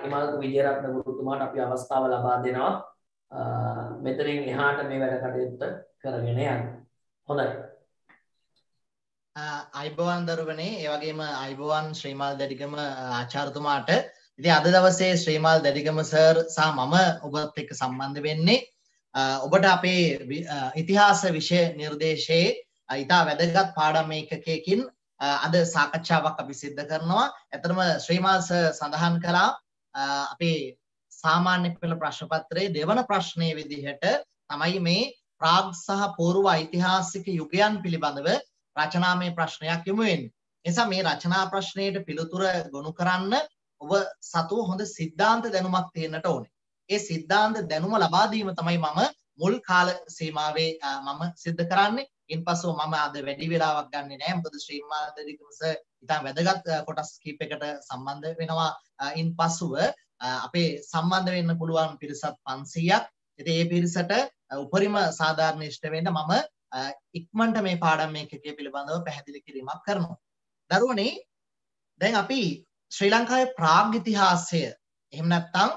හිමාලක විජයරත්න ගුරුතුමාට අපි අවස්ථාව ලබා දෙනවා මෙතනින් එහාට මේ වැඩ කටයුත්ත කරගෙන යන්න. හොඳයි. අයිබෝවන් දරුවනේ ඒ වගේම අයිබෝවන් ශ්‍රීමාල් දැඩිගම ආචාර්යතුමාට ඉතින් අද දවසේ ශ්‍රීමාල් දැඩිගම සර් සහ මම ඔබත් එක්ක සම්බන්ධ වෙන්නේ ඔබට අපේ ඉතිහාස විෂය නිර්දේශයේ ඉතා වැදගත් පාඩම් ඒකකයකින් අද සාකච්ඡාවක් අපි සිද්ධ කරනවා. ඇතරම ශ්‍රීමාල්ස සඳහන් කළා අපේ සාමාන්‍ය පෙළ ප්‍රශ්න පත්‍රයේ දෙවන ප්‍රශ්නය විදිහට තමයි මේ ප්‍රාග් සහ පූර්ව ඓතිහාසික යුගයන් පිළිබඳව රචනාමය ප්‍රශ්නයක් යොමු වෙන්නේ. නිසා මේ රචනා ප්‍රශ්නයට පිළිතුර ගොනු කරන්න ඔබ සතුව හොඳ සිද්ධාන්ත දැනුමක් තියෙන්නට ඕනේ. ඒ සිද්ධාන්ත දැනුම ලබා දීම තමයි මම මුල් කාල සීමාවේ මම සිද්ධ කරන්නේ. ඉන්පසුව මම අද වැඩි වෙලාවක් ගන්නේ නැහැ. මොකද ශ්‍රී මාදරිකමස ඉතාම වැදගත් කොටස් කීපයකට සම්බන්ධ වෙනවා. ඉන්පසුව අපේ සම්බන්ධ වෙන්න පුළුවන් පිරිසත් 500ක්. ඉතින් ඒ පිරිසට උපරිම සාධාරණ ඉෂ්ට වෙන්න මම ඉක්මනට මේ පාඩම් මේකකයේ පිළිබඳව පැහැදිලි කිරීමක් කරනවා. දරුවනේ දැන් අපි ශ්‍රී ලංකාවේ ප්‍රාග් ඉතිහාසය එහෙම නැත්නම්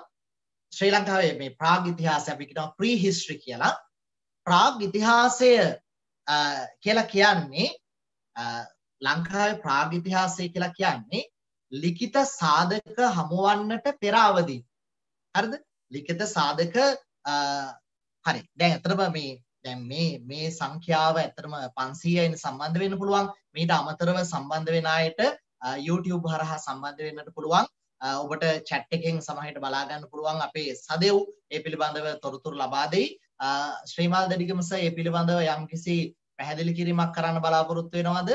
ශ්‍රී ලංකාවේ මේ ප්‍රාග් ඉතිහාසය අපි කියනවා ප්‍රී හිස්ටරි කියලා. ප්‍රාග් ඉතිහාසය කියලා කියන්නේ ලංකාවේ ප්‍රාග් ඉතිහාසය කියලා කියන්නේ ලිඛිත සාධක හමුවන්නට පෙර අවදී. හරිද? ලිඛිත සාධක හරි. දැන් අතරම මේ දැන් මේ මේ සංඛ්‍යාව ඇත්තටම 500යින් සම්බන්ධ වෙන්න පුළුවන්. මීට අමතරව සම්බන්ධ වෙන අයට YouTube හරහා සම්බන්ධ වෙන්නට පුළුවන්. ඔබට chat එකෙන් සමහරට බලා ගන්න පුළුවන් අපේ සදෙව් ඒ පිළිබඳව තොරතුරු ලබා දෙයි. ශ්‍රීමාල් දෙඩිගම සර් ඒ පිළිබඳව යම්කිසි පැහැදිලි කිරීමක් කරන්න බලාපොරොත්තු වෙනවද?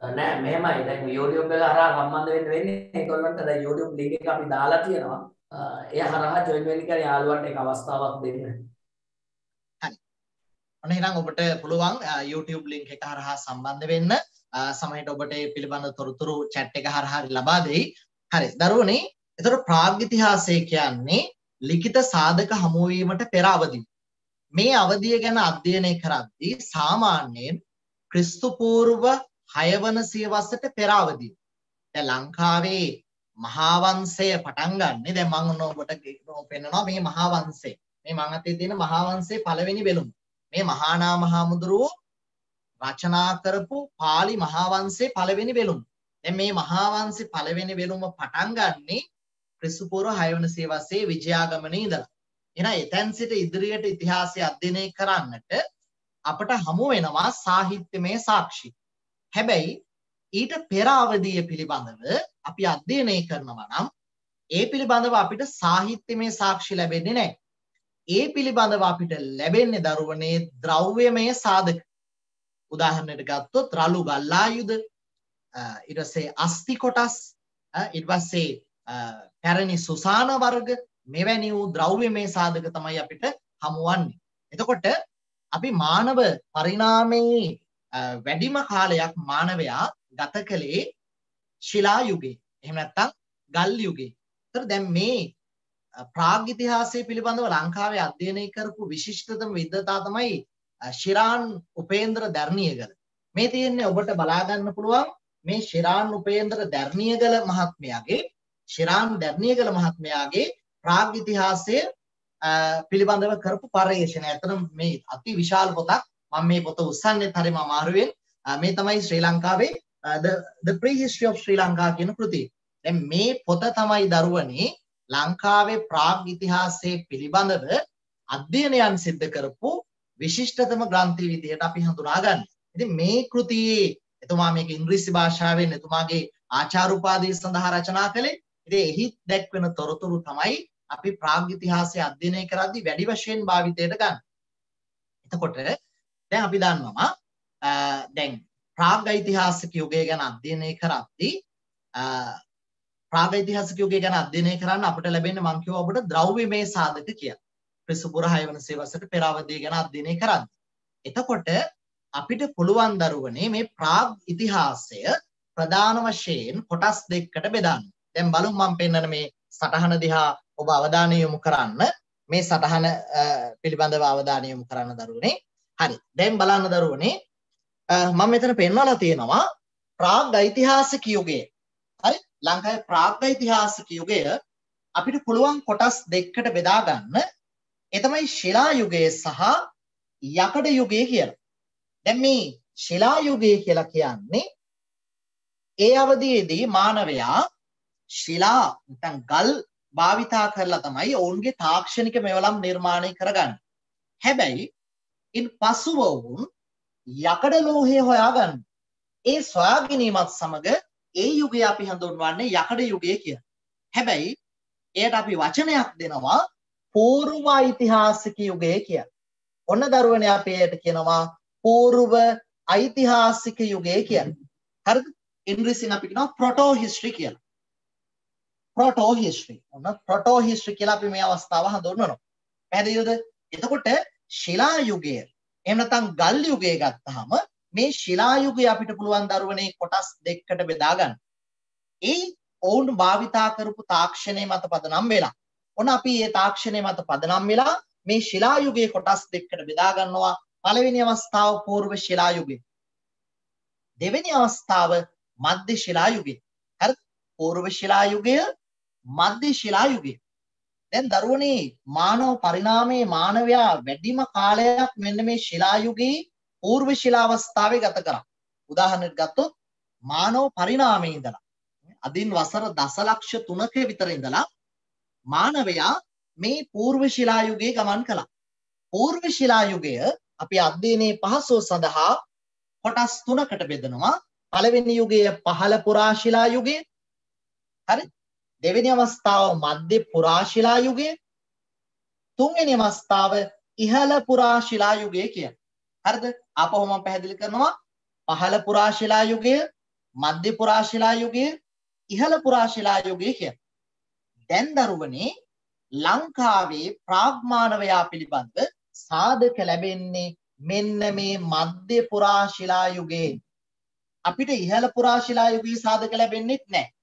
නෑ මෙහෙමයි දැන් YouTube එක හරහා සම්බන්ධ වෙන්න වෙන්නේ ඒගොල්ලන්ට දැන් YouTube link එක අපි දාලා තියෙනවා. එය හරහා join වෙන්න කියලා යාළුවන්ට එක අවස්ථාවක් දෙන්න. හරි. ඔන්න එහෙනම් ඔබට පුළුවන් YouTube link එක හරහා සම්බන්ධ වෙන්න. සමහරට ඔබට ඒ පිළිබඳ තොරතුරු chat එක හරහා ලබා දෙයි. හරි. දරුවනේ එතකොට ප්‍රාග් ඉතිහාසය කියන්නේ ලිඛිත සාධක හමුවීමට පෙර අවදි. මේ අවධිය ගැන අධ්‍යයනය කරද්දී සාමාන්‍යයෙන් ක්‍රිස්තු පූර්ව 6 වන සියවසට පෙර අවදි. දැන් ලංකාවේ මහා වංශය පටන් ගන්නෙ දැන් මම ඔබට පෙන්නනවා මේ මහා වංශය. මේ මං අතේ තියෙන මහා වංශයේ පළවෙනි බෙලුම. මේ මහානා මහමුදුරුවෝ රචනා කරපු පාලි මහා වංශයේ පළවෙනි බෙලුම. දැන් මේ මහා වංශේ පළවෙනි බෙලුම පටන් ගන්නේ ක්‍රිස්තු පූර්ව 6 වන සියවසේ විජයාගමනේ ඉඳලා. එහෙනම් එතෙන් සිට ඉදිරියට ඉතිහාසය අධ්‍යයනය කරන්නට අපට හමු වෙනවා සාහිත්‍යමය සාක්ෂි. හැබැයි ඊට පෙර අවධිය පිළිබඳව අපි අධ්‍යයනය කරනවා නම් ඒ පිළිබඳව අපිට සාහිත්‍යමය සාක්ෂි ලැබෙන්නේ නැහැ. ඒ පිළිබඳව අපිට ලැබෙන්නේ දරුවනේ ද්‍රව්‍යමය සාධක. උදාහරණයට ගත්තොත් රළු ගල්ලායුධ ඊට පස්සේ අස්ති කොටස් ඊට පස්සේ පැරණි සුසාන වර්ග මෙවැනි වූ ද්‍රව්‍යමය සාධක තමයි අපිට හමුවන්නේ. එතකොට අපි මානව පරිණාමයේ වැඩිම කාලයක් මානවයා ගත කළේ ශිලා යුගයේ. එහෙම නැත්නම් ගල් යුගයේ. ඒතර දැන් මේ ප්‍රාග් ඉතිහාසය පිළිබඳව ලංකාවේ අධ්‍යයනය කරපු විශිෂ්ටතම විද්වතා තමයි ශිරාන් උපේන්ද්‍ර දර්ණියගල. මේ තියෙන්නේ ඔබට බලා ගන්න පුළුවන් මේ ශිරාන් උපේන්ද්‍ර දර්ණියගල මහත්මයාගේ ශිරාන් දර්ණියගල මහත්මයාගේ ප්‍රාග් ඉතිහාසය පිළිබඳව කරපු පර්යේෂණය. ඇත්තටම මේ අති විශාල පොතක්. මම මේ පොත උස්සන්නෙත් හරිම අමාරුවෙන්. මේ තමයි ශ්‍රී ලංකාවේ the the prehistory of Sri Lanka කියන කෘතිය. දැන් මේ පොත තමයි දරුවනේ ලංකාවේ ප්‍රාග් ඉතිහාසයේ පිළිබඳව අධ්‍යයනයන් සිද්ධ කරපු විශිෂ්ටතම ග්‍රන්ථය විදිහට අපි හඳුනාගන්නේ. ඉතින් මේ කෘතියේ එතුමා මේක ඉංග්‍රීසි භාෂාවෙන් එතුමාගේ ආචාර උපාධිය සඳහා රචනා කළේ. ඉතින් එහි දැක්වෙන තොරතුරු තමයි අපි ප්‍රාග් ඉතිහාසය අධ්‍යයනය කරද්දී වැඩි වශයෙන් භාවිතයට ගන්න. එතකොට දැන් අපි දන්නවා දැන් ප්‍රාග් ඓතිහාසික යුගය ගැන අධ්‍යයනය කරද්දී ප්‍රාග් ඓතිහාසික යුගය ගැන අධ්‍යයනය කරන්න අපිට ලැබෙන්නේ මම කිව්වා ඔබට ද්‍රව්‍යමය සාධක කියලා. ක්‍රිස්තුපුර 6 වන සියවසට පෙර අවධිය ගැන අධ්‍යයනය කරද්දී. එතකොට අපිට පුළුවන් දරුවනේ මේ ප්‍රාග් ඉතිහාසය ප්‍රධාන වශයෙන් කොටස් දෙකකට බෙදන්න. දැන් බලමු මම පෙන්වන මේ සටහන දිහා ඔබ අවධානය යොමු කරන්න. මේ සටහන පිළිබඳව අවධානය යොමු කරන්න දරුවනේ. හරි. දැන් බලන්න දරුවනේ මම මෙතන පෙන්වලා තියෙනවා ප්‍රාග් ඓතිහාසික යුගය හරි ලංකාවේ ප්‍රාග් ඓතිහාසික යුගය අපිට පුළුවන් කොටස් දෙකකට බෙදා ගන්න ඒ තමයි ශිලා යුගය සහ යකඩ යුගය කියලා. දැන් මේ ශිලා යුගය කියලා කියන්නේ ඒ අවධියේදී මානවයා ශිලා නැත්නම් ගල් භාවිතා කරලා තමයි ඔවුන්ගේ තාක්ෂණික මෙවලම් නිර්මාණය කරගන්නේ. හැබැයි ඉන් පසුව වුන් යකඩ ලෝහය හොයාගන්න. ඒ සොයා ගැනීමත් සමග ඒ යුගය අපි හඳුන්වන්නේ යකඩ යුගය කියලා. හැබැයි එයට අපි වචනයක් දෙනවා పూర్ව ඓතිහාසික යුගය කියලා. ඔන්න දරුවනේ අපි එයට කියනවා పూర్ව ඓතිහාසික යුගය කියලා. හරිද? ඉංග්‍රීසියෙන් අපි කියනවා proto history කියලා. proto history. ඔන්න proto history කියලා අපි මේ අවස්ථාව හඳුන්වනවා. පැහැදිලිද? එතකොට ශිලා යුගය එහෙම නැත්නම් ගල් යුගය ගත්තාම මේ ශිලා යුගය අපිට පුළුවන් දරුවනේ කොටස් දෙකකට බෙදා ගන්න. ඒ ඔවුන් භාවිතා කරපු තාක්ෂණය මත පදනම් වෙලා. ඔන්න අපි මේ තාක්ෂණය මත පදනම් වෙලා මේ ශිලා යුගයේ කොටස් දෙකකට බෙදා ගන්නවා. පළවෙනි අවස්ථාව పూర్ව ශිලා යුගය. දෙවෙනි අවස්ථාව මධ්‍ය ශිලා යුගය. හරිද? పూర్ව ශිලා යුගය, මධ්‍ය ශිලා යුගය. දැන් දරුවනේ මානව පරිණාමයේ මානවයා වැඩිම කාලයක් මෙන්න මේ ශිලා යුගයේ పూర్ව ශිලාවස්ථාවේ ගත කරා. උදාහරණයක් ගත්තොත් මානව පරිණාමයේ ඉඳලා අදින් වසර දසලක්ෂ 3ක විතර ඉඳලා මානවයා මේ పూర్ව ශිලා යුගයේ ගමන් කළා. పూర్ව ශිලා යුගය අපි අධ්‍යයනයේ පහසුව සඳහා කොටස් තුනකට බෙදනවා. පළවෙනි යුගය පහළ පුරා ශිලා යුගය. හරි? දෙවෙනි අවස්ථාව මධ්‍ය පුරා ශිලා යුගය. තුන්වෙනි අවස්ථාව ඉහළ පුරා ශිලා යුගය කියන්නේ. හරිද? ආපහු මම පැහැදිලි කරනවා. පහළ පුරා ශිලා යුගය, මධ්‍ය පුරා ශිලා යුගය, ඉහළ පුරා ශිලා යුගය කියන්නේ. දැන් දරුවනේ ලංකාවේ ප්‍රාග්මානවයා පිළිබඳව සාධක ලැබෙන්නේ මෙන්න මේ මධ්‍ය පුරා ශිලා යුගයේ. අපිට ඉහළ පුරා ශිලා යුගයේ සාධක ලැබෙන්නේ නැහැ.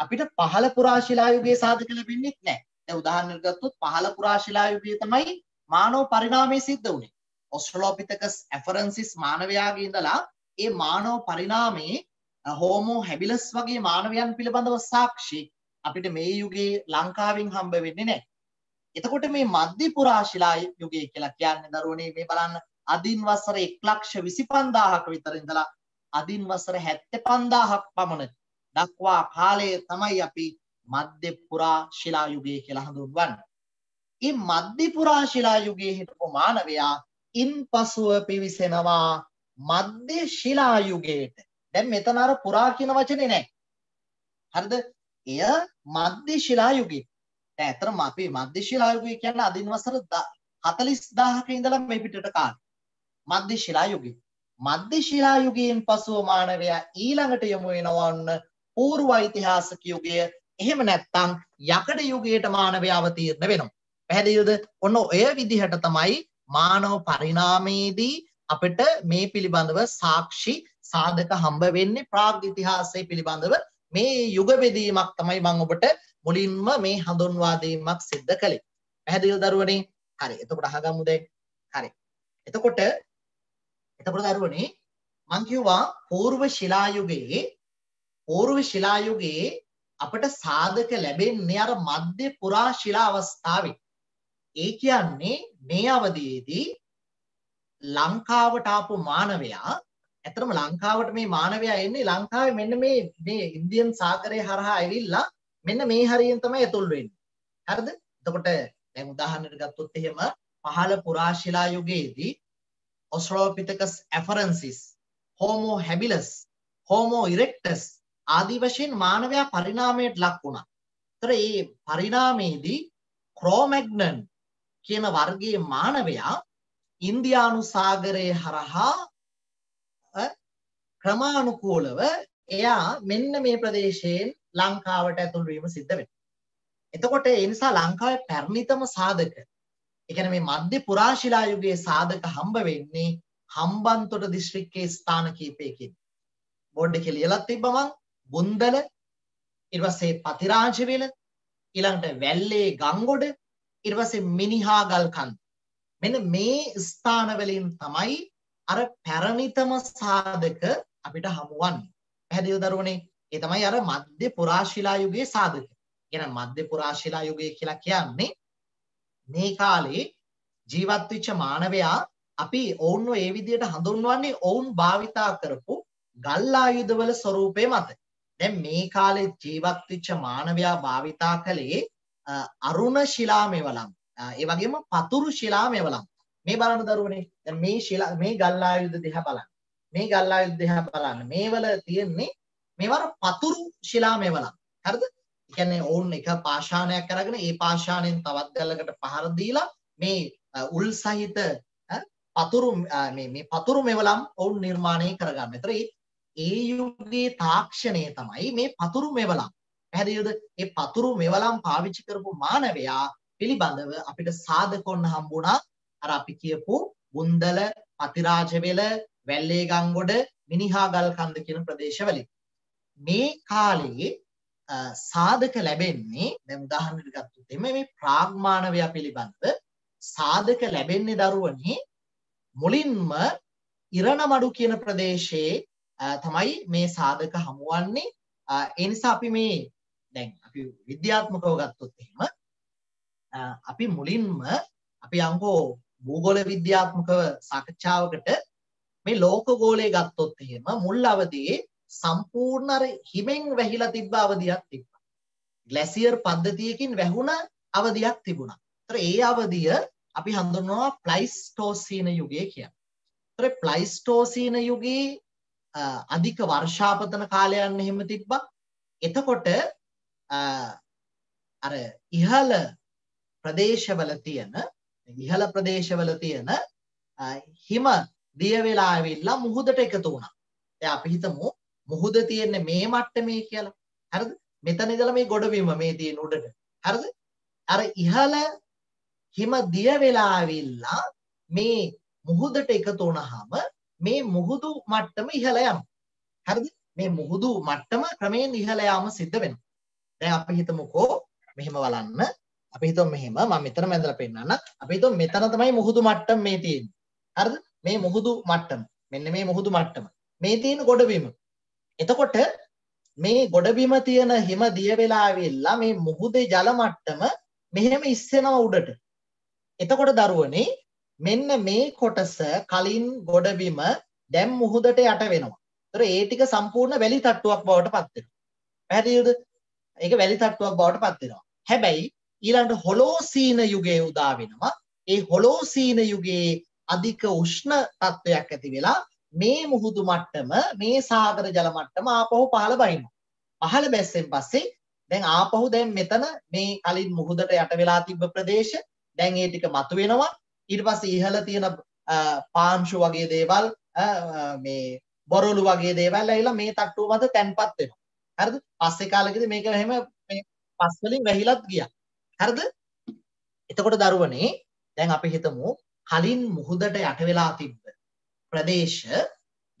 අපිට පහළ පුරා ශිලා යුගයේ සාධක ලැබෙන්නේ නැහැ. දැන් උදාහරණයක් ගත්තොත් පහළ පුරා ශිලා යුගයේ තමයි මානව පරිණාමය සිද්ධ වුනේ. ඔස්ට්‍රලෝපිතකස් ඇෆරන්සිස් මානවයාගේ ඉඳලා ඒ මානව පරිණාමයේ හෝමෝ හැබිලස් වගේ මානවයන් පිළිබඳව සාක්ෂි අපිට මේ යුගයේ ලංකාවෙන් හම්බ වෙන්නේ නැහැ. එතකොට මේ මධ්‍ය පුරා ශිලා යුගය කියලා කියන්නේ දරුවනේ මේ බලන්න අදින් වසර 125000ක විතර ඉඳලා අදින් වසර 75000ක් පමණ දක්වා කාලය තමයි අපි මධ්‍ය පුරා ශිලා යුගය කියලා හඳුන්වන්නේ. මේ මධ්‍ය පුරා ශිලා යුගයේ හිටපු මානවයා ඉන්පසුව පිවිසෙනවා මධ්‍ය ශිලා යුගයට. දැන් මෙතන අර පුරා කියන වචනේ නැහැ. හරිද? එය මධ්‍ය ශිලා යුගය. දැන් ඇත්තටම අපි මධ්‍ය ශිලා යුගය කියන්නේ අදින් වසර 40000ක ඉඳලා මේ පිටට කාලේ. මධ්‍ය ශිලා යුගය. මධ්‍ය ශිලා යුගයෙන් පසුව මානවයා ඊළඟට යමු වෙනවන්න పూర్ව ඓතිහාසික යුගය එහෙම නැත්නම් යකඩ යුගයට මානවයාව තීරණය වෙනවා. පැහැදිලිද? ඔන්න ඔය විදිහට තමයි මානව පරිණාමයේදී අපිට මේ පිළිබඳව සාක්ෂි සාධක හම්බ වෙන්නේ ප්‍රාග් ඉතිහාසය පිළිබඳව මේ යුග බෙදීමක් තමයි මම ඔබට මුලින්ම මේ හඳුන්වා දීමක් සිද්ධ කළේ. පැහැදිලිද දරුවනේ? හරි. එතකොට අහගමු දැන්. හරි. එතකොට එතකොට දරුවනේ මං කිව්වා పూర్ව ශිලා යුගයේ పూర్ව ශිලා යුගයේ අපට සාධක ලැබෙන්නේ අර මධ්‍ය පුරා ශිලා අවස්ථාවේ. ඒ කියන්නේ මේ අවධියේදී ලංකාවට ආපු මානවයා ඇත්තටම ලංකාවට මේ මානවයා එන්නේ ලංකාවේ මෙන්න මේ මේ ඉන්දියන් සාගරය හරහා ඇවිල්ලා මෙන්න මේ හරියෙන් තමයි ඇතුල් වෙන්නේ. හරිද? එතකොට දැන් උදාහරණයක් ගත්තොත් එහෙම පහළ පුරා ශිලා යුගයේදී ඔස්ට්‍රෝපිතකස් ඇෆරන්සිස්, හෝමෝ හැබිලස්, හෝමෝ ඉරෙක්ටස් ආදී වශයෙන් මානවයා පරිණාමයට ලක් වුණා. ඒතර මේ පරිණාමයේදී ක්‍රෝමැග්නන් කියන වර්ගයේ මානවයා ඉන්දියානු සාගරයේ හරහා ක්‍රමානුකූලව එයා මෙන්න මේ ප්‍රදේශයෙන් ලංකාවට ඇතුල් වීම සිද්ධ වෙනවා. එතකොට ඒ නිසා ලංකාවේ පැරණිතම සාධක ඒ කියන්නේ මේ මධ්‍ය පුරා ශිලා යුගයේ සාධක හම්බ වෙන්නේ හම්බන්තොට දිස්ත්‍රික්කයේ ස්ථාන කීපයකින්. බෝඩ් එකේ ලියලා තිබ්බ මං බුන්දල ඊට පස්සේ පතිරාජවිල ඊළඟට වැල්ලේ ගංගොඩ ඊට පස්සේ මිනිහාගල් කන්ද. මෙන්න මේ ස්ථාන වලින් තමයි අර පැරණිතම සාධක අපිට හමුවන්නේ. පැහැදිලිද දරුවනේ ඒ තමයි අර මධ්‍ය පුරාශිලා යුගයේ සාධක කියන මධ්‍ය පුරාශිලා යුගය කියලා කියන්නේ මේ කාලේ ජීවත් වෙච්ච මානවයා අපි ඔවුන්ව ඒ විදිහට හඳුන්වන්නේ ඔවුන් භාවිතා කරපු ගල් ආයුධවල ස්වරූපය මත. දැන් මේ කාලේ ජීවත් වෙච්ච මානවයා භාවිතා කළේ අරුණ ශිලා මෙවලම්. ඒ වගේම පතුරු ශිලා මෙවලම්. මේ බලන්න දරුවනේ. දැන් මේ ශිලා මේ ගල් ආයුධ දිහා බලන්න. මේ ගල් ආයුධ දිහා බලන්න. මේවල තියෙන්නේ මේවර පතුරු ශිලා මෙවලම්. හරිද? ඒ කියන්නේ ඔවුන් එක පාෂාණයක් අරගෙන ඒ පාෂාණයෙන් තවත් ගලකට පහර දීලා මේ උල් සහිත පතුරු මේ මේ පතුරු මෙවලම් ඔවුන් නිර්මාණය කරගන්න. ඒතර ඒ යුගයේ තාක්ෂණය තමයි මේ පතුරු මෙවලම්. පැහැදිලිද? මේ පතුරු මෙවලම් පාවිච්චි කරපු මානවයා පිළිබඳව අපිට සාධකොන්න හම්බුණා අර අපි කියපු බුන්දල, පතිරාජවෙල, වැල්ලේගංගොඩ, මිනිහාගල් කන්ද කියන ප්‍රදේශවලින්. මේ කාලේ සාධක ලැබෙන්නේ දැන් උදාහරණයක් ගත්තොත් එimhe මේ ප්‍රාග්මානවයා පිළිබඳව සාධක ලැබෙන්නේ දරුවනේ මුලින්ම ඉරණමඩු කියන ප්‍රදේශයේ තමයි මේ සාධක හමුවන්නේ ඒ නිසා අපි මේ දැන් අපි විද්‍යාත්මකව ගත්තොත් එහෙම අපි මුලින්ම අපි අංකෝ භූගෝල විද්‍යාත්මකව සාකච්ඡාවකට මේ ලෝක ගෝලය ගත්තොත් එහෙම මුල් අවදියේ සම්පූර්ණ අර හිමෙන් වැහිලා තිබ්බ අවධියක් තිබ්බා. ග්ලැසියර් පද්ධතියකින් වැහුණ අවධියක් තිබුණා. ඒතර ඒ අවධිය අපි හඳුන්වනවා ප්ලයිස්ටෝසීන යුගය කියලා. ඒතර ප්ලයිස්ටෝසීන යුගයේ අධික වර්ෂාපතන කාලයන් එහෙම තිබ්බා. එතකොට අර ඉහළ ප්‍රදේශවල තියෙන ඉහළ ප්‍රදේශවල තියෙන හිම දිය වෙලා ඇවිල්ලා මුහුදට එකතු වුණා. දැන් අපි හිතමු මුහුද තියෙන්නේ මේ මට්ටමේ කියලා. හරිද? මෙතන ඉඳලා මේ ගොඩබිම මේ තියෙන උඩට. හරිද? අර ඉහළ හිම දිය වෙලා ඇවිල්ලා මේ මුහුදට එකතු වුණාම මේ මුහුදු මට්ටම ඉහළ යනවා. හරිද? මේ මුහුදු මට්ටම ක්‍රමයෙන් ඉහළ යාම සිද්ධ වෙනවා. දැන් අපි හිතමුකෝ මෙහෙම බලන්න. අපි හිතමු මෙහෙම මම මෙතන මැදලා පෙන්නන්න. අපි හිතමු මෙතන තමයි මුහුදු මට්ටම මේ තියෙන්නේ. හරිද? මේ මුහුදු මට්ටම. මෙන්න මේ මුහුදු මට්ටම. මේ තියෙන ගොඩබිම. එතකොට මේ ගොඩබිම තියෙන හිම දිය වෙලා ඇවිල්ලා මේ මුහුදේ ජල මට්ටම මෙහෙම ඉස්සෙනවා උඩට. එතකොට දරුවනේ මෙන්න මේ කොටස කලින් ගොඩබිම දැන් මුහුදට යට වෙනවා. ඒතර ඒ ටික සම්පූර්ණ වැලි තට්ටුවක් බවට පත් වෙනවා. පැහැදිලිද? ඒක වැලි තට්ටුවක් බවට පත් වෙනවා. හැබැයි ඊළඟට හොලෝසීන යුගයේ උදා වෙනවා. ඒ හොලෝසීන යුගයේ අධික උෂ්ණ තත්ත්වයක් ඇති වෙලා මේ මුහුදු මට්ටම මේ සාගර ජල මට්ටම ආපහු පහළ බහිනවා. පහළ බැස්සෙන් පස්සේ දැන් ආපහු දැන් මෙතන මේ කලින් මුහුදට යට වෙලා තිබ්බ ප්‍රදේශ දැන් ඒ ටික මතුවෙනවා. ඊට පස්සේ ඉහළ තියෙන පාංශු වගේ දේවල් මේ බොරොලු වගේ දේවල් ඇවිල්ලා මේ තට්ටුව මත තැන්පත් වෙනවා. හරිද? පස්සේ කාලෙකදී මේක එහෙම මේ පස් වලින් වැහිලත් ගියා. හරිද? එතකොට දරුවනේ දැන් අපි හිතමු කලින් මුහුදට යට වෙලා තිබ්බ ප්‍රදේශ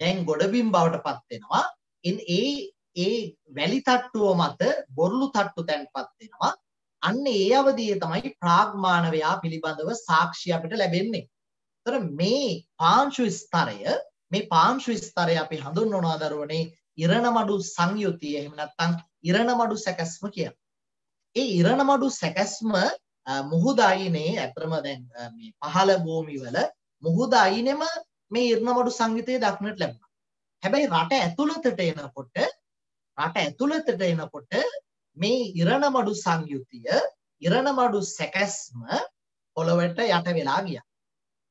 දැන් ගොඩබිම් බවට පත් වෙනවා. ඉන් ඒ ඒ වැලි තට්ටුව මත බොරළු තට්ටු තැන්පත් වෙනවා. අන්න ඒ අවධියේ තමයි ප්‍රාග්මානවයා පිළිබඳව සාක්ෂි අපිට ලැබෙන්නේ. ඒතර මේ පාංශු ස්තරය මේ පාංශු ස්තරය අපි හඳුන්වනවා දරුවනේ ඉරණමඩු සංයුතිය එහෙම නැත්නම් ඉරණමඩු සැකැස්ම කියලා. ඒ ඉරණමඩු සැකැස්ම මුහුද අයිනේ ඇත්තම දැන් මේ පහළ භූමිවල මුහුද අයිනෙම මේ ඉරණමඩු සංයුතිය දක්නට ලැබුණා. හැබැයි රට ඇතුළතට එනකොට රට ඇතුළතට එනකොට මේ ඉරණමඩු සංයුතිය ඉරණමඩු සැකැස්ම පොළොවට යට වෙලා ගියා.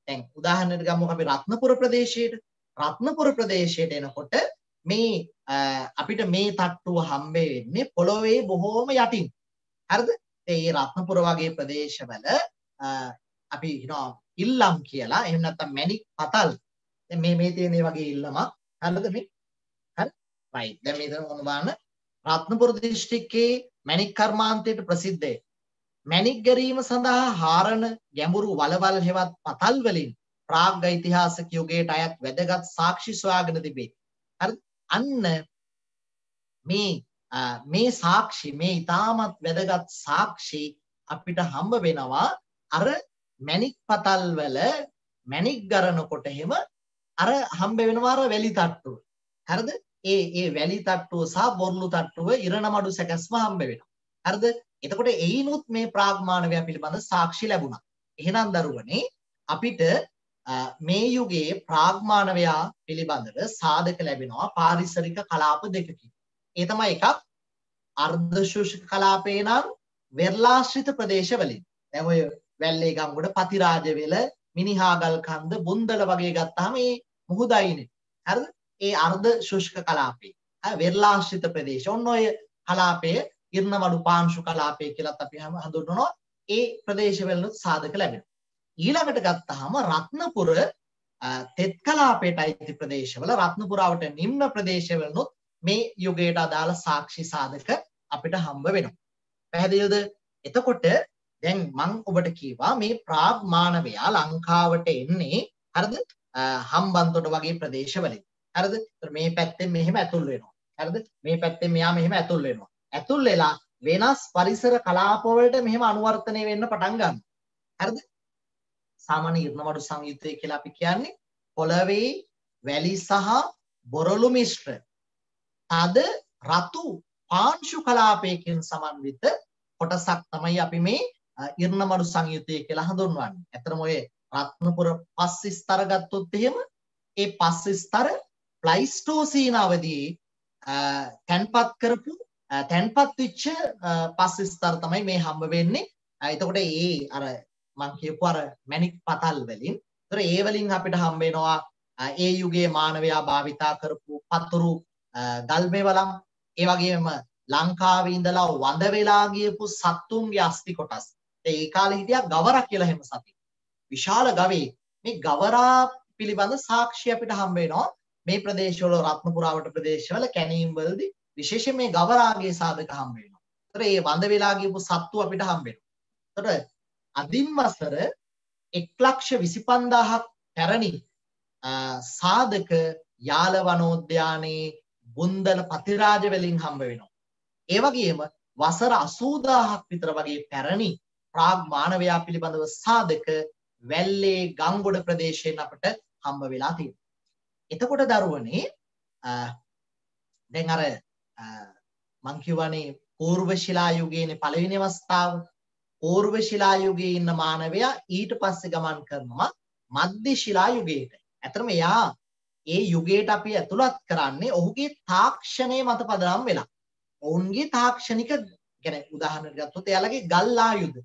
දැන් උදාහරණයක් ගමුකෝ අපි රත්නපුර ප්‍රදේශයට. රත්නපුර ප්‍රදේශයට එනකොට මේ අපිට මේ තට්ටුව හම්බ වෙන්නේ පොළොවේ බොහෝම යටින්. හරිද? ඒ රත්නපුර වගේ ප්‍රදේශවල අපි හිනවා ඉල්ලම් කියලා එහෙම නැත්නම් මැණික් පතල් දැන් මේ මේ තියෙන වගේ ඉල්ලමක් හරිද මේ හරි right දැන් මේ දන මොන බලන්න රත්නපුර දිස්ත්‍රික්කයේ මැණික් කර්මාන්තයට ප්‍රසිද්ධයි මැණික් ගැරීම සඳහා හාරන ගැඹුරු වලවල් හෙවත් පතල් වලින් ප්‍රාග් ඓතිහාසික යුගයට අයත් වැදගත් සාක්ෂි සොයාගෙන තිබේ හරි අන්න මේ මේ සාක්ෂි මේ ඊටමත් වැදගත් සාක්ෂි අපිට හම්බ වෙනවා අර මැණික් පතල් වල මැණික් ගරනකොට එහෙම අර හම්බ වෙනවා අර වැලි තට්ටුව. හරිද? ඒ ඒ වැලි තට්ටුව සහ බොරළු තට්ටුව ඉරණමඩු සැකස්ම හම්බ වෙනවා. හරිද? එතකොට එයිනුත් මේ ප්‍රාග්මානවය පිළිබඳ සාක්ෂි ලැබුණා. එහෙනම් දරුවනේ අපිට මේ යුගයේ ප්‍රාග්මානවයා පිළිබඳව සාධක ලැබෙනවා පාරිසරික කලාප දෙකකින්. ඒ තමයි එකක් අර්ධ ශුෂ්ක කලාපේ නම් වෙරළාශ්‍රිත ප්‍රදේශවලින්. දැන් ඔය වැල්ලේ ගංගොඩ පතිරාජවෙල මිනිහාගල් කන්ද බුන්දල වගේ ගත්තාම මේ මුහුදයිනේ. හරිද? ඒ අර්ධ ශුෂ්ක කලාපේ. වෙරළාශ්‍රිත ප්‍රදේශ. ඔන්න ඔය කලාපය ඉර්ණවඩු පාංශු කලාපය කියලාත් අපි හඳුන්වනවා. ඒ ප්‍රදේශවලුත් සාධක ලැබෙනවා. ඊළඟට ගත්තාම රත්නපුර තෙත් කලාපයට අයිති ප්‍රදේශවල රත්නපුරාවට නිම්න ප්‍රදේශවලුත් මේ යුගයට අදාළ සාක්ෂි සාධක අපිට හම්බ වෙනවා. පැහැදිලිද? එතකොට දැන් මං ඔබට කීවා මේ ප්‍රාග් මානවයා ලංකාවට එන්නේ හරිද? හම්බන්තොට වගේ ප්‍රදේශවලින්. හරිද? මේ පැත්තෙන් මෙහෙම ඇතුල් වෙනවා. හරිද? මේ පැත්තෙන් මෙයා මෙහෙම ඇතුල් වෙනවා. ඇතුල් වෙලා වෙනස් පරිසර කලාපවලට මෙහෙම අනුවර්තනය වෙන්න පටන් ගන්නවා. හරිද? සාමාන්‍ය ඉර්ණමඩු සංයුත්තය කියලා අපි කියන්නේ පොළවේ වැලි සහ බොරළු මිශ්‍ර තද රතු පාංශු කලාපයකින් සමන්විත කොටසක් තමයි අපි මේ ඉර්ණමඩු සංයුත්තය කියලා හඳුන්වන්නේ. ඇත්තටම ඔය රත්නපුර පස් ස්තර ගත්තොත් එහෙම ඒ පස් ස්තර ප්ලයිස්ටෝසීන අවදී තැන්පත් කරපු තැන්පත් වෙච්ච පස් ස්තර තමයි මේ හම්බ වෙන්නේ. එතකොට ඒ අර මං කියපු අර මැණික් පතල් වලින් ඒතර ඒ වලින් අපිට හම්බ වෙනවා ඒ යුගයේ මානවයා භාවිතා කරපු පතුරු ගල් මෙවලම් ඒ වගේම ලංකාවේ ඉඳලා වඳ වෙලා ගියපු සත්තුන්ගේ අස්ති කොටස්. ඒ කාලේ හිටියා ගවරා කියලා හැම සතෙක්. විශාල ගවේ මේ ගවරා පිළිබඳ සාක්ෂි අපිට හම්බ වෙනවා මේ ප්‍රදේශවල රත්නපුරාවට ප්‍රදේශවල කැනීම් වලදී විශේෂයෙන් මේ ගවරාගේ සාධක හම්බ වෙනවා. ඒතර මේ වඳ වෙලා ගියපු සත්තු අපිට හම්බ වෙනවා. ඒතර අදින් වසර 125000ක් පැරණි සාධක යාල වනෝද්‍යානයේ බුන්දල පතිරාජ වලින් හම්බ වෙනවා. ඒ වගේම වසර 80000ක් විතර වගේ පැරණි ප්‍රාග් මානවයා පිළිබඳව සාධක වැල්ලේ ගංගොඩ ප්‍රදේශයෙන් අපට හම්බ වෙලා තියෙනවා. එතකොට දරුවනේ දැන් අර මං කියවනේ పూర్ව ශිලා යුගයේනේ පළවෙනි අවස්ථාව పూర్ව ශිලා යුගයේ ඉන්න මානවයා ඊට පස්සේ ගමන් කරනවා මධ්‍ය ශිලා යුගයට. ඇතරම එයා ඒ යුගයට අපි ඇතුළත් කරන්නේ ඔහුගේ තාක්ෂණයේ මත පදනම් වෙලා. ඔවුන්ගේ තාක්ෂණික يعني උදාහරණයක් ගත්තොත් එයාලගේ ගල් ආයුධ,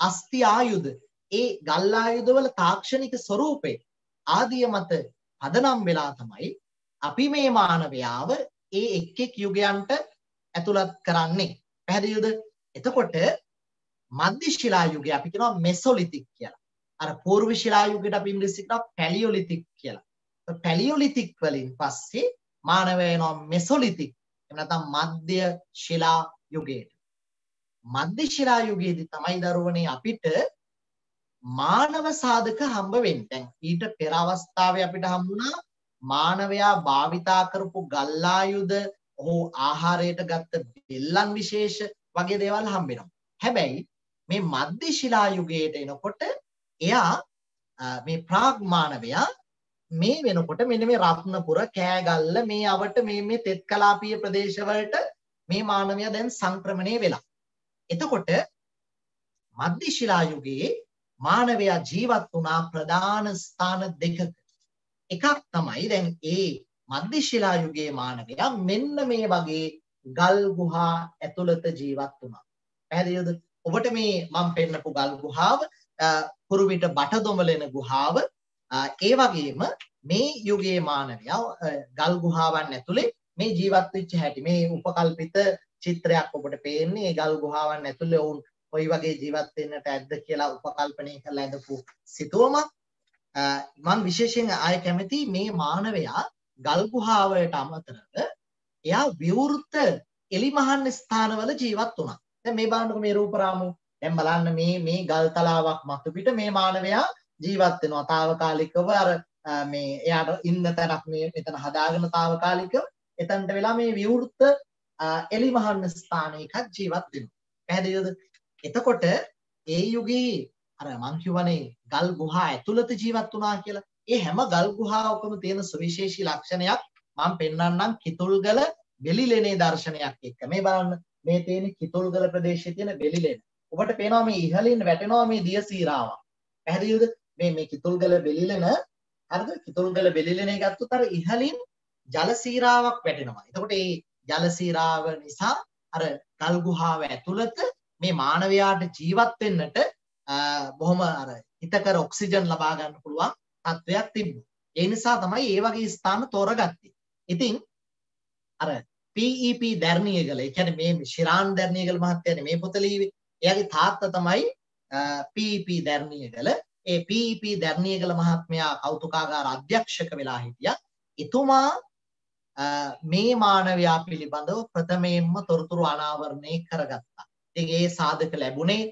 අස්ති ආයුධ, ඒ ගල් ආයුධවල තාක්ෂණික ස්වરૂපේ ආදිය මත පදනම් වෙලා තමයි අපි මේ මානවයාව ඒ එක් එක් යුගයන්ට ඇතුළත් කරන්නේ. පැහැදිලිද? එතකොට මධ්‍ය ශිලා යුගය අපි කියනවා මෙසොලිතික් කියලා. අර පූර්ව ශිලා යුගයට අපි ඉංග්‍රීසි කියනවා පැලියොලිතික් කියලා. පැලියොලිතික් වලින් පස්සේ මානවය එනවා මෙසොලිතික්. එහෙම නැත්නම් මධ්‍ය ශිලා යුගයට. මධ්‍ය ශිලා යුගයේදී තමයි දරුවනේ අපිට මානව සාධක හම්බ වෙන්නේ. දැන් ඊට පෙර අවස්ථාවේ අපිට හම්බුණා මානවයා භාවිතා කරපු ගල්ලායුධ ඔහු ආහාරයට ගත්ත බෙල්ලන් විශේෂ වගේ දේවල් හම්බ වෙනවා. හැබැයි මේ මධ්‍ය ශිලා යුගයට එනකොට එයා මේ ප්‍රාග් මානවයා මේ වෙනකොට මෙන්න මේ රත්නපුර කෑගල්ල මේ අවට මේ මේ තෙත් කලාපීය ප්‍රදේශවලට මේ මානවයා දැන් සංක්‍රමණය වෙලා. එතකොට මධ්‍ය ශිලා යුගයේ මානවයා ජීවත් වුණා ප්‍රධාන ස්ථාන දෙකක. එකක් තමයි දැන් ඒ මධ්‍ය ශිලා යුගයේ මානවයා මෙන්න මේ වගේ ගල් ගුහා ඇතුළත ජීවත් වුණා. පැහැදිලිද? ඔබට මේ මම පෙන්නපු ගල් ගුහාව පුරුවිට බටදොමලෙන ගුහාව ඒ වගේම මේ යුගයේ මානවයා ගල් ගුහාවන් ඇතුලේ මේ ජීවත් වෙච්ච හැටි මේ උපකල්පිත චිත්‍රයක් ඔබට පේන්නේ ගල් ගුහාවන් ඇතුලේ වුන් කොයි වගේ ජීවත් වෙන්නට ඇද්ද කියලා උපකල්පනය කරලා ඇඳපු සිතුවමක් මම විශේෂයෙන් ආය කැමති මේ මානවයා ගල් ගුහාවලට අමතරව එයා විවෘත එලිමහන් ස්ථානවල ජීවත් වුණා. දැන් මේ බලන්නකො මේ රූපරාමු. දැන් බලන්න මේ මේ ගල් තලාවක් මතු පිට මේ මානවයා ජීවත් වෙනවා. తాවකාලිකව අර මේ එයාට ඉන්න තැනක් මේ මෙතන හදාගෙන తాවකාලිකව එතනට වෙලා මේ විවෘත එලිමහන් ස්ථානයක ජීවත් වෙනවා. පැහැදිලිද? එතකොට ඒ යුගයේ අර මං කියවනේ ගල් ගුහා ඇතුළත ජීවත් වුණා කියලා. ඒ හැම ගල් ගුහාවකම තියෙන සුවිශේෂී ලක්ෂණයක් මම පෙන්වන්නම් කිතුල්ගල වෙලිලෙනේ දර්ශනයක් එක්ක. මේ බලන්න මේ තියෙන කිතුල්ගල ප්‍රදේශයේ තියෙන වෙලිලෙන. ඔබට පේනවා මේ ඉහළින් වැටෙනවා මේ දිය සීරාව. පැහැදිලිද? මේ මේ කිතුල්ගල වෙලිලෙන හරිද? කිතුල්ගල වෙලිලෙනේ ගත්තොත් අර ඉහළින් ජල සීරාවක් වැටෙනවා. එතකොට මේ ජල සීරාව නිසා අර ගල් ගුහාව ඇතුළත මේ මානවයාට ජීවත් වෙන්නට බොහොම අර හිතකර ඔක්සිජන් ලබා ගන්න පුළුවන් තත්ත්වයක් තිබුණා. ඒ නිසා තමයි ඒ වගේ ස්ථාන තෝරගත්තේ. ඉතින් අර PEP දැර්නියගල ඒ කියන්නේ මේ ශිරාන් දැර්නියගල මහත්තයානේ මේ පොත ලියුවේ. එයාගේ තාත්තා තමයි PEP දැර්නියගල. ඒ PEP දැර්නියගල මහත්මයා කෞතුකාගාර අධ්‍යක්ෂක වෙලා හිටියා. එතුමා මේ මානවයා පිළිබඳව ප්‍රථමයෙන්ම තොරතුරු අනාවරණය කරගත්තා. ඉතින් ඒ සාධක ලැබුණේ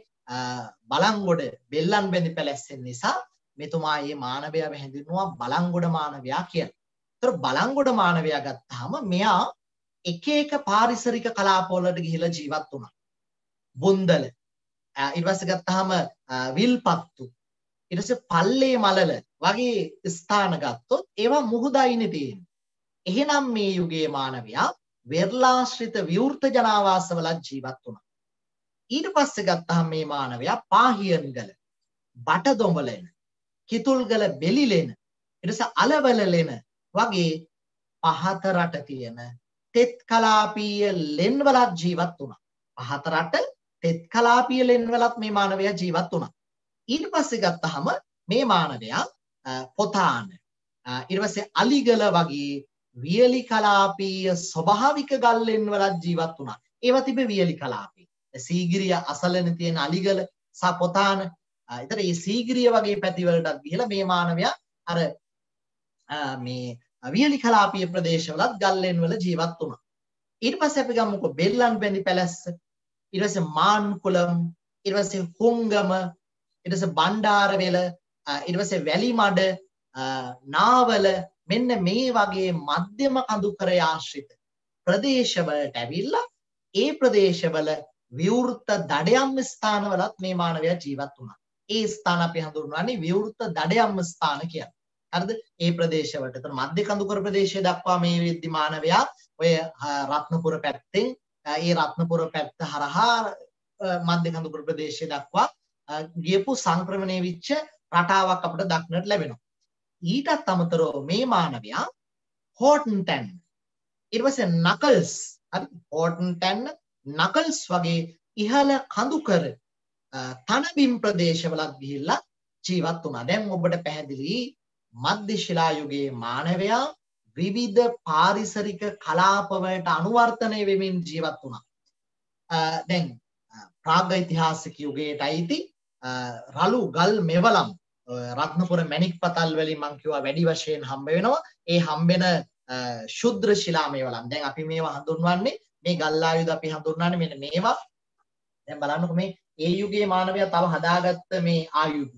බලංගොඩ බෙල්ලන් බැඳි පැලැස්සෙන් නිසා මෙතුමා මේ මානවයා හැඳින්වුවා බලංගොඩ මානවයා කියලා. ඒතර බලංගොඩ මානවයා ගත්තාම මෙයා එක එක පාරිසරික කලාපවලට ගිහිලා ජීවත් වුණා. බොන්දල ඊට පස්සේ ගත්තාම විල්පත්තු ඊට පස්සේ පල්ලේ මලල වගේ ස්ථාන ගත්තොත් ඒවා මුහුදයිනේ තියෙන්නේ. එහෙනම් මේ යුගයේ මානවයා වෙර්ලාශ්‍රිත විවෘත ජනාවාසවලත් ජීවත් වුණා. ඊට පස්සේ ගත්තහම මේ මානවයා පාහියන්ගල, බටදොඹලෙන, කිතුල්ගල බෙලිලෙන, ඊට පස්සේ අලවලලෙන වගේ පහත රට තියෙන තෙත් කලාපීය ලෙන්වලත් ජීවත් වුණා. පහත රට තෙත් කලාපීය ලෙන්වලත් මේ මානවයා ජීවත් වුණා. ඊට පස්සේ ගත්තහම මේ මානවයා පොතාන ඊට පස්සේ අලිගල වගේ වියලි කලාපීය ස්වභාවික ගල්ලෙන් වලත් ජීවත් වුණා. ඒවා තිබේ වියලි කලාපී. සීගිරිය අසලන තියෙන අලිගල සහ පොතාන. ඒතර මේ සීගිරිය වගේ පැතිවලටත් ගිහිලා මේ මානවයා අර මේ වියලි කලාපීය ප්‍රදේශවලත් ගල්ලෙන් වල ජීවත් වුණා. ඊට පස්සේ අපි ගමුකෝ බෙල්ලන් බැඳි පැලැස්ස. ඊට පස්සේ මාන්කුලම්, ඊට පස්සේ හුංගම, ඊට පස්සේ බණ්ඩාරවෙල, ඊට පස්සේ වැලිමඩ, නාවල මෙන්න මේ වගේ මධ්‍යම කඳුකරය ආශ්‍රිත ප්‍රදේශවලට ඇවිල්ලා ඒ ප්‍රදේශවල විවෘත දඩයම් ස්ථානවලත් මේ මානවයා ජීවත් වුණා. ඒ ස්ථාන අපි හඳුන්වන්නේ විවෘත දඩයම් ස්ථාන කියලා. හරිද? ඒ ප්‍රදේශවලට. එතන මධ්‍ය කඳුකර ප්‍රදේශය දක්වා මේ විද්දි මානවයා ඔය රත්නපුර පැත්තෙන් ඒ රත්නපුර පැත්ත හරහා මධ්‍ය කඳුකර ප්‍රදේශය දක්වා ගියපු සංක්‍රමණය වෙච්ච රටාවක් අපිට දක්නට ලැබෙනවා. ඊටත් අමතරව මේ මානවයා හෝටන් ටැන් ඊට පස්සේ නකල්ස් හරි හෝටන් ටැන් නකල්ස් වගේ ඉහළ කඳුකර තනබිම් ප්‍රදේශවලත් ගිහිල්ලා ජීවත් වුණා. දැන් ඔබට පැහැදිලි මධ්‍ය ශිලා යුගයේ මානවයා විවිධ පාරිසරික කලාපවලට අනුවර්තනය වෙමින් ජීවත් වුණා. දැන් ප්‍රාග්යිතිහාසික යුගයට අයිති රළු ගල් මෙවලම් රත්නපුර මැණික් පතල් වලින් මං කිව්වා වැඩි වශයෙන් හම්බ වෙනවා. ඒ හම්බෙන ශුද්‍ර ශිලා මේවලම්. දැන් අපි මේවා හඳුන්වන්නේ මේ ගල් ආයුධ අපි හඳුන්වන්නේ මෙන්න මේවා. දැන් බලන්නකෝ මේ ඒ යුගයේ මානවයා තව හදාගත්ත මේ ආයුධ.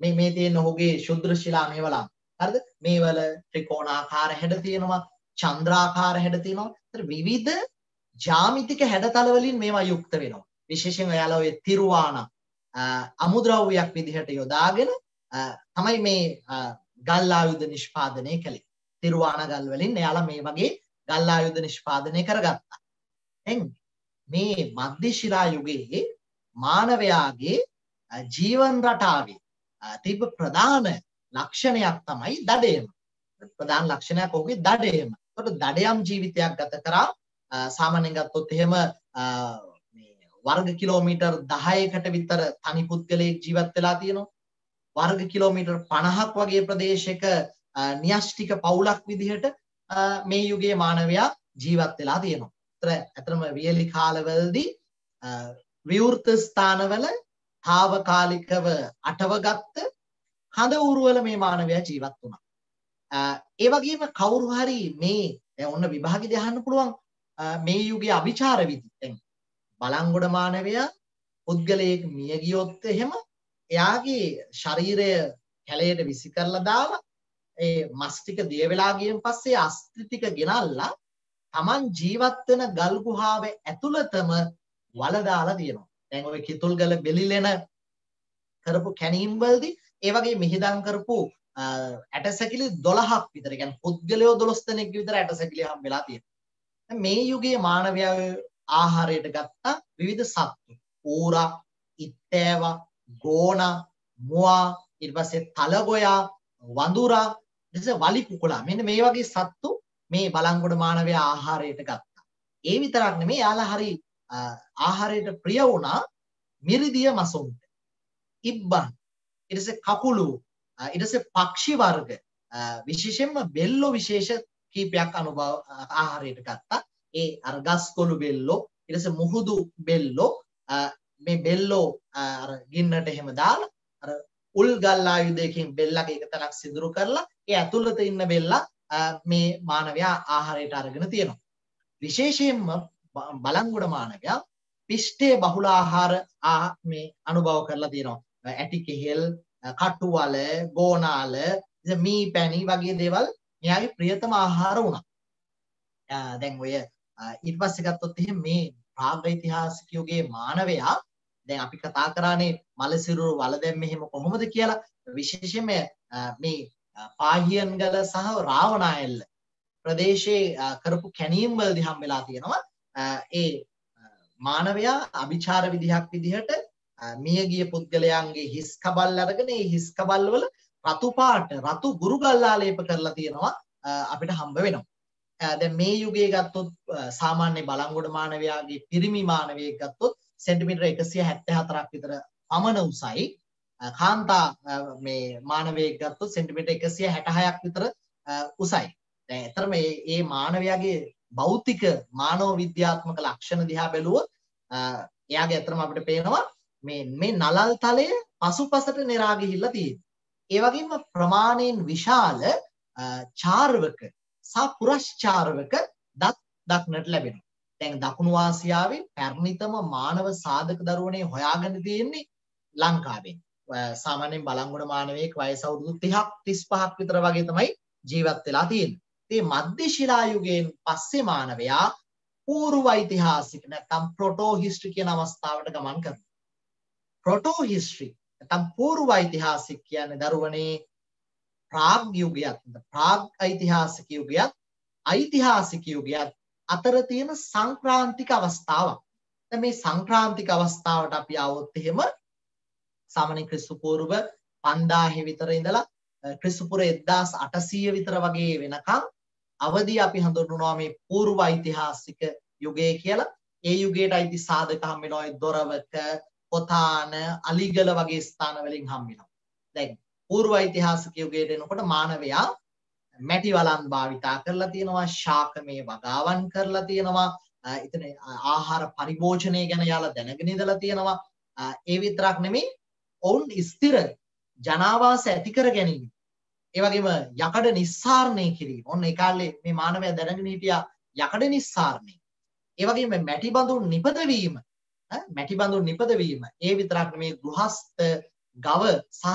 මේ මේ තියෙන ඔහුගේ ශුද්‍ර ශිලා මේවලම්. හරිද? මේවල ත්‍රිකෝණාකාර හැඩ තියෙනවා, චන්ද්‍රාකාර හැඩ තියෙනවා. ඒතර විවිධ ජාමිතික හැඩතල වලින් මේවා යුක්ත වෙනවා. විශේෂයෙන් ඔයාලා ඔය තිරුවානා අමුද්‍රව්‍යයක් විදිහට යොදාගෙන තමයි මේ ගල් ආයුධ නිෂ්පාදනය කළේ. තිරුවාන ගල් වලින් එයාලා මේ වගේ ගල් ආයුධ නිෂ්පාදනය කරගත්තා. දැන් මේ මධ්‍ය ශිලා යුගයේ මානවයාගේ ජීවන රටාවේ තිබ්බ ප්‍රධාන ලක්ෂණයක් තමයි දඩයම. ප්‍රධාන ලක්ෂණයක් ඔහුගේ දඩයම. ඒකට දඩයම් ජීවිතයක් ගත කරා සාමාන්‍යයෙන් ගත්තොත් එහෙම වර්ග කිලෝමීටර් 10කට විතර තනි පුද්ගලයෙක් ජීවත් වෙලා තියෙනවා. වර්ග කිලෝමීටර් 50ක් වගේ ප්‍රදේශයක න්‍යෂ්ටික පවුලක් විදිහට මේ යුගයේ මානවයා ජීවත් වෙලා තියෙනවා. ඒතර ඇත්තම වියලි කාලවලදී විවෘත ස්ථානවල తాවකාලිකව අටවගත්ත හඳ උරුවල මේ මානවයා ජීවත් වුණා. ඒ වගේම කවුරු හරි මේ දැන් ඔන්න විභාගෙදී අහන්න පුළුවන් මේ යුගයේ අවිචාර විදි. දැන් බලංගොඩ මානවයා පුද්ගලයෙක් මිය ගියොත් එහෙම එයාගේ ශරීරය කැලයට විසි කරලා දාලා ඒ මස් ටික දිය වෙලා ගියන් පස්සේ අස්ථි ටික ගෙනල්ලා Taman ජීවත් වෙන ගල් ගුහාවේ ඇතුළතම වල දාලා තියෙනවා. දැන් ඔය කිතුල්ගල බෙලිලෙන කරපු කැණීම් වලදී ඒ වගේ මිහිදම් කරපු ඇටසැකිලි 12ක් විතර කියන්නේ පුද්ගලයෝ 12 දෙනෙක් විතර ඇටසැකිලි හම්බෙලා තියෙනවා. මේ යුගයේ මානවයා ආහාරයට ගත්ත විවිධ සත්තු. ඌරා, ඉත්තෑවා, ගෝනා, මුවා, ඊට පස්සේ තලගොයා, වඳුරා, ඊට වලි කුකුලා. මෙන්න මේ වගේ සත්තු මේ බලංගොඩ මානවයා ආහාරයට ගත්තා. ඒ විතරක් නෙමෙයි යාලා හරි ආහාරයට ප්‍රිය වුණා මිරිදිය මසුන්ට. ඉබ්බන්, ඊට පස්සේ කකුළු, ඊට පස්සේ පක්ෂි වර්ග විශේෂයෙන්ම බෙල්ලෝ විශේෂ කීපයක් අනුභව ආහාරයට ගත්තා. ඒ අර ගස්කොළු බෙල්ලෝ ඊට පස්සේ මුහුදු බෙල්ලෝ මේ බෙල්ලෝ අර ගින්නට එහෙම දාලා අර උල් ගල් ආයුධයකින් බෙල්ලක එක තැනක් සිදුරු කරලා ඒ ඇතුළත ඉන්න බෙල්ලා මේ මානවයා ආහාරයට අරගෙන තියෙනවා. විශේෂයෙන්ම බලංගොඩ මානවයා පිෂ්ඨයේ බහුල ආහාර මේ අනුභව කරලා තියෙනවා. ඇටි කෙහෙල්, කටුවල, ගෝනාල, මී පැණි වගේ දේවල් මෙයාගේ ප්‍රියතම ආහාර වුණා. දැන් ඔය ඊට පස්සේ ගත්තොත් එහෙම මේ ප්‍රාග්ෛතිහාසිකයෝගේ මානවයා දැන් අපි කතා කරානේ මලසිරුරු වල දැම්ම එහෙම කොහොමද කියලා. විශේෂයෙන්ම මේ පාහියන්ගල සහ රාවණායල්ල ප්‍රදේශයේ කරපු කැනීම් වලදී හම් වෙලා තියෙනවා. ඒ මානවයා අභිචාර විදිහක් විදිහට මියගිය පුද්ගලයන්ගේ හිස් කබල් අරගෙන ඒ හිස් කබල් වල රතු පාට රතු ගුරුගල් ආලේප කරලා තියෙනවා අපිට හම්බ වෙනවා. දැන් මේ යුගයේ ගත්තොත් සාමාන්‍ය බලංගොඩ මානවයාගේ පිරිමි මානවයෙක් ගත්තොත් සෙන්ටිමීටර 174ක් විතර පමණ උසයි. කාන්තා මේ මානවයෙක් ගත්තොත් සෙන්ටිමීටර 166ක් විතර උසයි. දැන් ඇත්තටම මේ මේ මානවයාගේ භෞතික මානව විද්‍යාත්මක ලක්ෂණ දිහා බැලුවොත් එයාගේ ඇත්තටම අපිට පේනවා මේ මේ නලල් තලය පසුපසට නිරා ගිහිල්ලා තියෙනවා. ඒ වගේම ප්‍රමාණයෙන් විශාල චාර්වක සහ පුරස්චාරවක දත් දක්නට ලැබෙනවා. දැන් දකුණු ආසියාවේ පැරණිතම මානව සාධක දරුවනේ හොයාගෙන තියෙන්නේ ලංකාවෙන්. සාමාන්‍යයෙන් බලංගොඩ මානවයෙක් වයස අවුරුදු 30ක් 35ක් විතර වගේ තමයි ජීවත් වෙලා තියෙන්නේ. මේ මධ්‍ය ශිලා යුගයෙන් පස්සේ මානවයා පූර්ව ඓතිහාසික නැත්නම් ප්‍රොටෝ හිස්ටරි කියන අවස්ථාවට ගමන් කරනවා. ප්‍රොටෝ හිස්ටරි නැත්නම් පූර්ව ඓතිහාසික කියන්නේ දරුවනේ ප්‍රාග් යුගයත් ප්‍රාග් ඓතිහාසික යුගයත් ඓතිහාසික යුගයත් අතර තියෙන සංක්‍රාන්තික අවස්ථාවක්. දැන් මේ සංක්‍රාන්තික අවස්ථාවට අපි ආවොත් එහෙම සාමාන්‍ය ක්‍රිස්තු පූර්ව 5000 විතර ඉඳලා ක්‍රිස්තු පූර්ව 1800 විතර වගේ වෙනකම් අවදී අපි හඳුන්වනවා මේ පූර්ව ඓතිහාසික යුගය කියලා. ඒ යුගයට අයිති සාධක හම් වෙනවා දොරවක, කොතාන, අලිගල වගේ ස්ථාන වලින් හම් වෙනවා. දැන් පූර්ව ඓතිහාසික යුගයට එනකොට මානවයා මැටි වලන් භාවිතා කරලා තියෙනවා ශාකමය වගාවන් කරලා තියෙනවා එතන ආහාර පරිභෝජනය ගැන යාලා දැනගෙන ඉඳලා තියෙනවා. ඒ විතරක් නෙමෙයි ඔවුන් ස්ථිර ජනාවාස ඇති කර ගැනීම. ඒ වගේම යකඩ නිස්සාරණය කිරීම. ඔන්න ඒ කාලේ මේ මානවයා දැනගෙන හිටියා යකඩ නිස්සාරණය. ඒ වගේම මැටි බඳුන් නිපදවීම මැටි බඳුන් නිපදවීම ඒ විතරක් නෙමෙයි ගෘහස්ත ගව සහ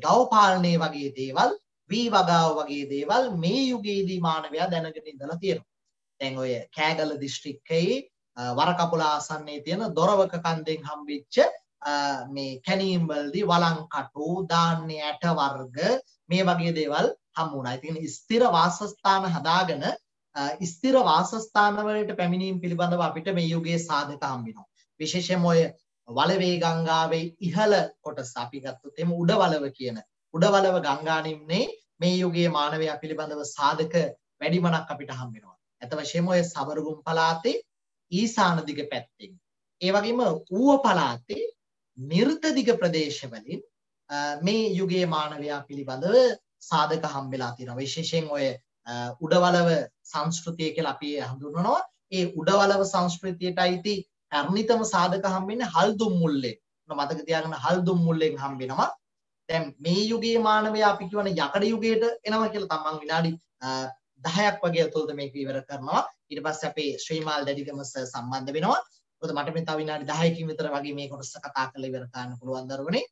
ගව පාලනය වගේ දේවල් වී වගාව වගේ දේවල් මේ යුගයේදී මානවයා දැනගෙන ඉඳලා තියෙනවා. දැන් ඔය කෑගල දිස්ත්‍රික්කයේ වරකපුල ආසන්නයේ තියෙන දොරවක කන්දෙන් හම්බෙච්ච මේ කැනීම් වලදී වළං කටු, ධාන්‍ය ඇට වර්ග මේ වගේ දේවල් හම්බ වුණා. ඉතින් ස්ථිර වාසස්ථාන හදාගෙන ස්ථිර වාසස්ථාන වලට පැමිණීම පිළිබඳව අපිට මේ යුගයේ සාධක හම්බ වෙනවා. විශේෂයෙන්ම ඔය වලවේ ගංගාවේ ඉහළ කොටස අපි ගත්තොත් එහෙම උඩවලව කියන උඩවලව ගංගානිම්නේ මේ යුගයේ මානවයා පිළිබඳව සාධක වැඩිමනක් අපිට හම් වෙනවා. ඇත වශයෙන්ම ඔය සබරගුම් පළාතේ ඊසාන දිග පැත්තෙන් ඒ වගේම ඌව පළාතේ නිර්ත දිග ප්‍රදේශවලින් මේ යුගයේ මානවයා පිළිබඳව සාධක හම් වෙලා තියෙනවා. විශේෂයෙන් ඔය උඩවලව සංස්කෘතිය කියලා අපි හඳුන්වනවා. ඒ උඩවලව සංස්කෘතියට අයිති පැරණිතම සාධක හම් වෙන්නේ හල්දුම් මුල්ලේ. මතක තියාගන්න හල්දුම් මුල්ලෙන් හම් වෙනවා. දැන් මේ යුගයේ මානවයා අපි කියවන යකඩ යුගයට එනවා කියලා තමන් විනාඩි 10ක් වගේ අතොල්ද මේක ඉවර කරනවා. ඊට පස්සේ අපේ ශ්‍රීමාල් දැඩිගම සම්බන්ධ වෙනවා. මොකද මට මේ තව විනාඩි 10කින් විතර වගේ මේ කොටස කතා කරලා ඉවර කරන්න පුළුවන් දරුවනේ.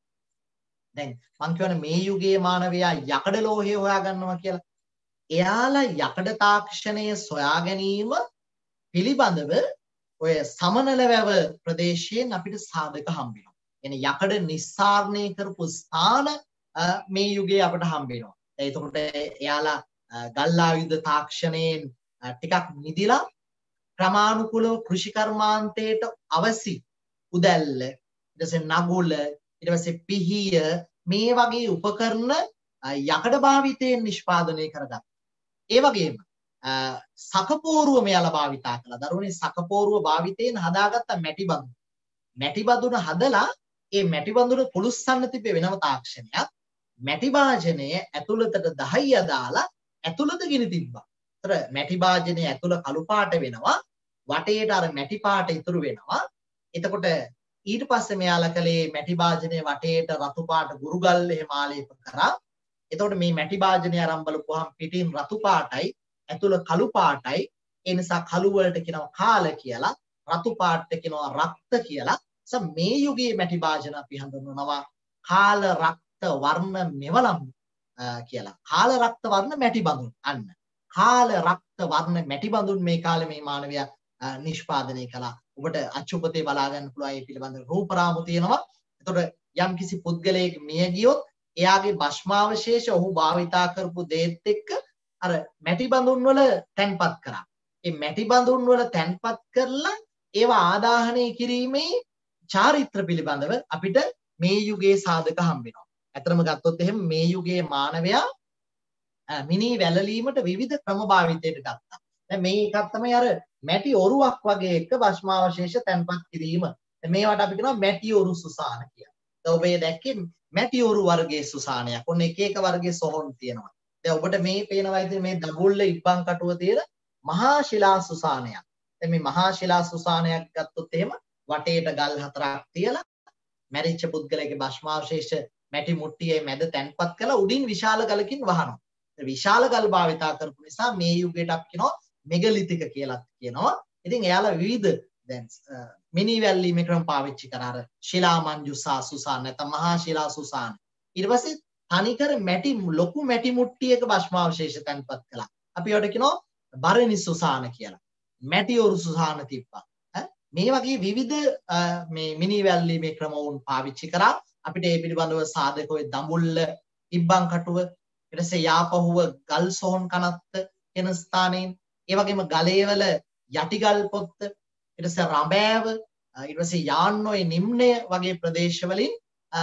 දැන් මං කියවන මේ යුගයේ මානවයා යකඩ ලෝහය හොයා ගන්නවා කියලා. එයාලා යකඩ තාක්ෂණය සොයා ගැනීම පිළිබඳව ඔය සමනල වැව ප්‍රදේශයෙන් අපිට සාධක හම්බ වෙනවා එන යකඩ නිස්සාරණය කරපු ස්ථාන මේ යුගයේ අපට හම්බ වෙනවා. එතකොට එයාලා ගල් ආයුධ තාක්ෂණයෙන් ටිකක් නිදිලා ක්‍රමානුකූලව කෘෂි කර්මාන්තයට අවසි උදැල්ල ඊට පස්සේ නගුල ඊට පස්සේ පිහිය මේ වගේ උපකරණ යකඩ භාවිතයෙන් නිෂ්පාදනය කරගත්තා. ඒ වගේම සකපෝරුව මෙයාලා භාවිතා කළා. දරුවනේ සකපෝරුව භාවිතයෙන් හදාගත්ත මැටි බඳුන. මැටි බඳුන හදලා ඒ මැටි බඳුන පුළුස්සන්න තිබේ වෙනම තාක්ෂණයක්. මැටි භාජනය ඇතුළතට දහයිය දාලා ඇතුළත ගිනි තිබ්බා. ඒතර මැටි භාජනය ඇතුළ කළු පාට වෙනවා. වටේට අර මැටි පාට ඉතුරු වෙනවා. එතකොට ඊට පස්සේ මෙයාලා කලේ මැටි භාජනය වටේට රතු පාට ගුරුගල් එහෙම ආලේප කරා. එතකොට මේ මැටි භාජනය අරන් බලපුවාම පිටින් රතු පාටයි ඇතුළ කළු පාටයි. ඒ නිසා කළු වලට කියනවා කාල කියලා. රතු පාටට කියනවා රක්ත කියලා. මේ යුගයේ මැටි භාජන අපි හඳුන්වනවා කාල රක්ත වර්ණ මෙවලම් කියලා. කාල රක්ත වර්ණ මැටි බඳුන් අන්න. කාල රක්ත වර්ණ මැටි බඳුන් මේ කාලේ මේ මානවයා නිෂ්පාදනය කළා. ඔබට අච්චුපතේ බලා ගන්න පුළුවන් ඒ පිළිබඳ රූපරාමු තියෙනවා. එතකොට යම් කිසි පුද්ගලයෙක් මිය ගියොත් එයාගේ භස්මාවශේෂ ඔහු භාවිතා කරපු දේත් එක්ක අර මැටි බඳුන් වල තැන්පත් කරා. ඒ මැටි බඳුන් වල තැන්පත් කරලා ඒවා ආදාහනය කිරීමේ චාරිත්‍ර පිළිබඳව අපිට මේ යුගයේ සාධක හම්බ වෙනවා. ඇත්තම ගත්තොත් එහෙම මේ යුගයේ මානවයා මිනී වැළලීමට විවිධ ක්‍රම භාවිතයට ගත්තා. දැන් මේ එකක් තමයි අර මැටි ඔරුවක් වගේ එක භස්මාවශේෂ තැන්පත් කිරීම. මේවට අපි කියනවා මැටි ඔරු සුසාන කියලා. දැන් ඔබ දැක්කේ මැටි ඔරු වර්ගයේ සුසානයක්. ඔන්න එක එක වර්ගයේ සොහොන් තියෙනවා. දැන් ඔබට මේ පේනවා ඉතින් මේ දබුල්ල ඉබ්බන් කටුව තියෙන මහා ශිලා සුසානයක්. දැන් මේ මහා ශිලා සුසානයක් ගත්තොත් එහෙම වටේට ගල් හතරක් තියලා මැරිච්ච පුද්ගලයාගේ භස්මාවශේෂ මැටි මුට්ටියේ මැද තැන්පත් කරලා උඩින් විශාල ගලකින් වහනවා. විශාල ගල් භාවිතා කරපු නිසා මේ යුගයට අපි කියනවා මෙගලිතික කියලා කියනවා. ඉතින් එයාලා විවිධ දැන් මිනි වැල්ලීමේ ක්‍රම පාවිච්චි කරා අර ශිලා මංජුසා සුසාන නැත්නම් මහා ශිලා සුසාන. ඊට පස්සේ තනිකර මැටි ලොකු මැටි මුට්ටියක භස්මාවශේෂ තැන්පත් කළා. අපි ඒවට කියනවා බරණි සුසාන කියලා. මැටි ඔරු සුසාන තිබ්බා. මේ වගේ විවිධ මේ මිනි වැල්ලීමේ ක්‍රම වුන් පාවිච්චි කරා. අපිට ඒ පිළිබඳව සාධක ඔය දඹුල්ල ඉබ්බන් කටුව ඊට පස්සේ යාපහුව ගල් සොහොන් කනත්ත කියන ස්ථානයෙන් ඒ වගේම ගලේවල යටිගල් පොත්ත ඊට පස්සේ රඹෑව ඊට පස්සේ යාන්නෝයි නිම්නය වගේ ප්‍රදේශවලින්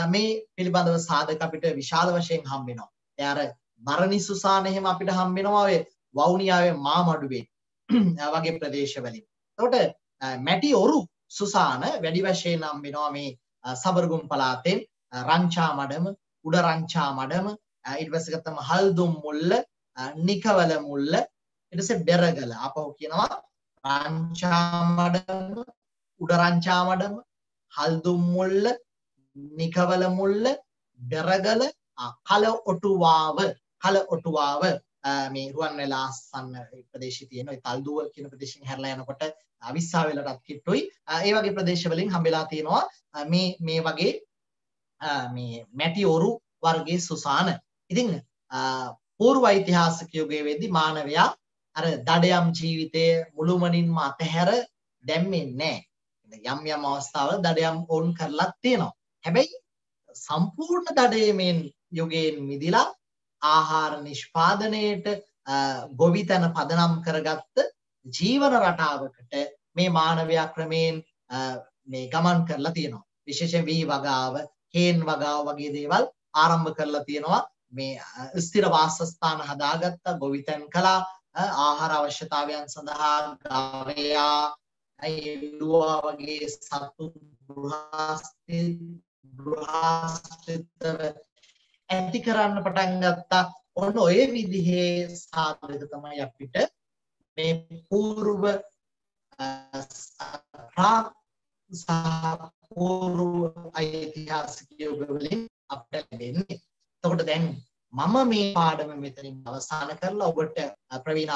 මේ පිළිබඳව සාධක අපිට විශාල වශයෙන් හම්බ වෙනවා. ඒ අර බරණි සුසාන එහෙම අපිට හම්බ වෙනවා ඔය වවුනියාවේ මාමඩුවේ වගේ ප්‍රදේශවලින්. එතකොට මැටි ඔරු සුසාන වැඩි වශයෙන් හම්බ වෙනවා මේ සබරගුම් පළාතෙන්. රංචා මඩම උඩ රංචා මඩම ඊට පස්සේ ගත්තම හල්දුම් මුල්ල නිකවල මුල්ල ඊට පස්සේ බෙරගල. අපව කියනවා රංචාමඩම උඩරංචාමඩම හල්දුම් මුල්ල නිකවල මුල්ල බෙරගල කල ඔටුවාව. කල ඔටුවාව. මේ රුවන්වැලා ආසන්න ප්‍රදේශයේ තියෙන ওই තල්දුව කියන ප්‍රදේශයෙන් හැරලා යනකොට අවිස්සාවෙලටත් කිට්ටුයි ඒ වගේ ප්‍රදේශවලින් හම්බෙලා තියෙනවා මේ මේ වගේ මේ මැටි ඔරු වර්ගයේ සුසාන. ඉතින් పూర్ව ඓතිහාසික යුගයේ වෙද්දී මානවයා අර දඩයම් ජීවිතය මුළුමනින්ම අතහැර දැම්මේ නැහැ. යම් යම් අවස්ථාවල දඩයම් ඕන් කරලත් තියෙනවා. හැබැයි සම්පූර්ණ දඩයමෙන් යුගයෙන් මිදිලා ආහාර නිෂ්පාදනයට ගොවිතැන පදනම් කරගත්ත ජීවන රටාවකට මේ මානවයා ක්‍රමයෙන් මේ ගමන් කරලා තියෙනවා. විශේෂයෙන් වී වගාව, හේන් වගාව වගේ දේවල් ආරම්භ කරලා තියෙනවා. මේ ස්ථිර වාසස්ථාන හදාගත්තා, ගොවිතැන් කළා, ආහාර අවශ්‍යතාවයන් සඳහා ගවයා එළුවා වගේ සතු ගෘහස්ථිතව ඇති කරන්න පටන් ගත්තා ඔන්න ඔය විදිහේ සාධක තමයි අපිට මේ పూర్ව ප්‍රාප් සහ పూర్ව ඓතිහාසික යුග වලින් අපට ලැබෙන්නේ. එතකොට දැන් මම මේ පාඩම මෙතනින් අවසන් කරලා ඔබට ප්‍රවීණ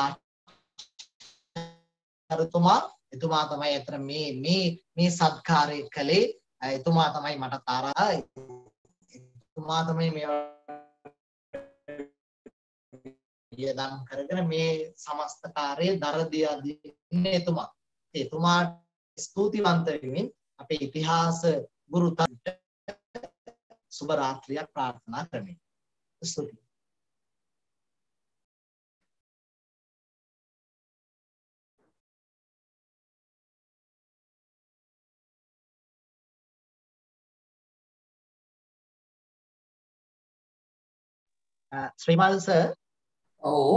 ආචාර්යතුමා එතුමා තමයි අතර මේ මේ මේ සත්කාරය කළේ එතුමා තමයි මට තාරා එතුමා තමයි මේ දම් කරගෙන මේ සමස්ත කාර්යය දරදියා දෙන්නේ එතුමා. එතුමාට ස්තුතිවන්ත වෙමින් අපේ ඉතිහාස ගුරුතන්ට සුබ රාත්‍රියක් ප්‍රාර්ථනා කරමි. ස්තුතියි uh, ශ්‍රීමල් සර් ඔව්.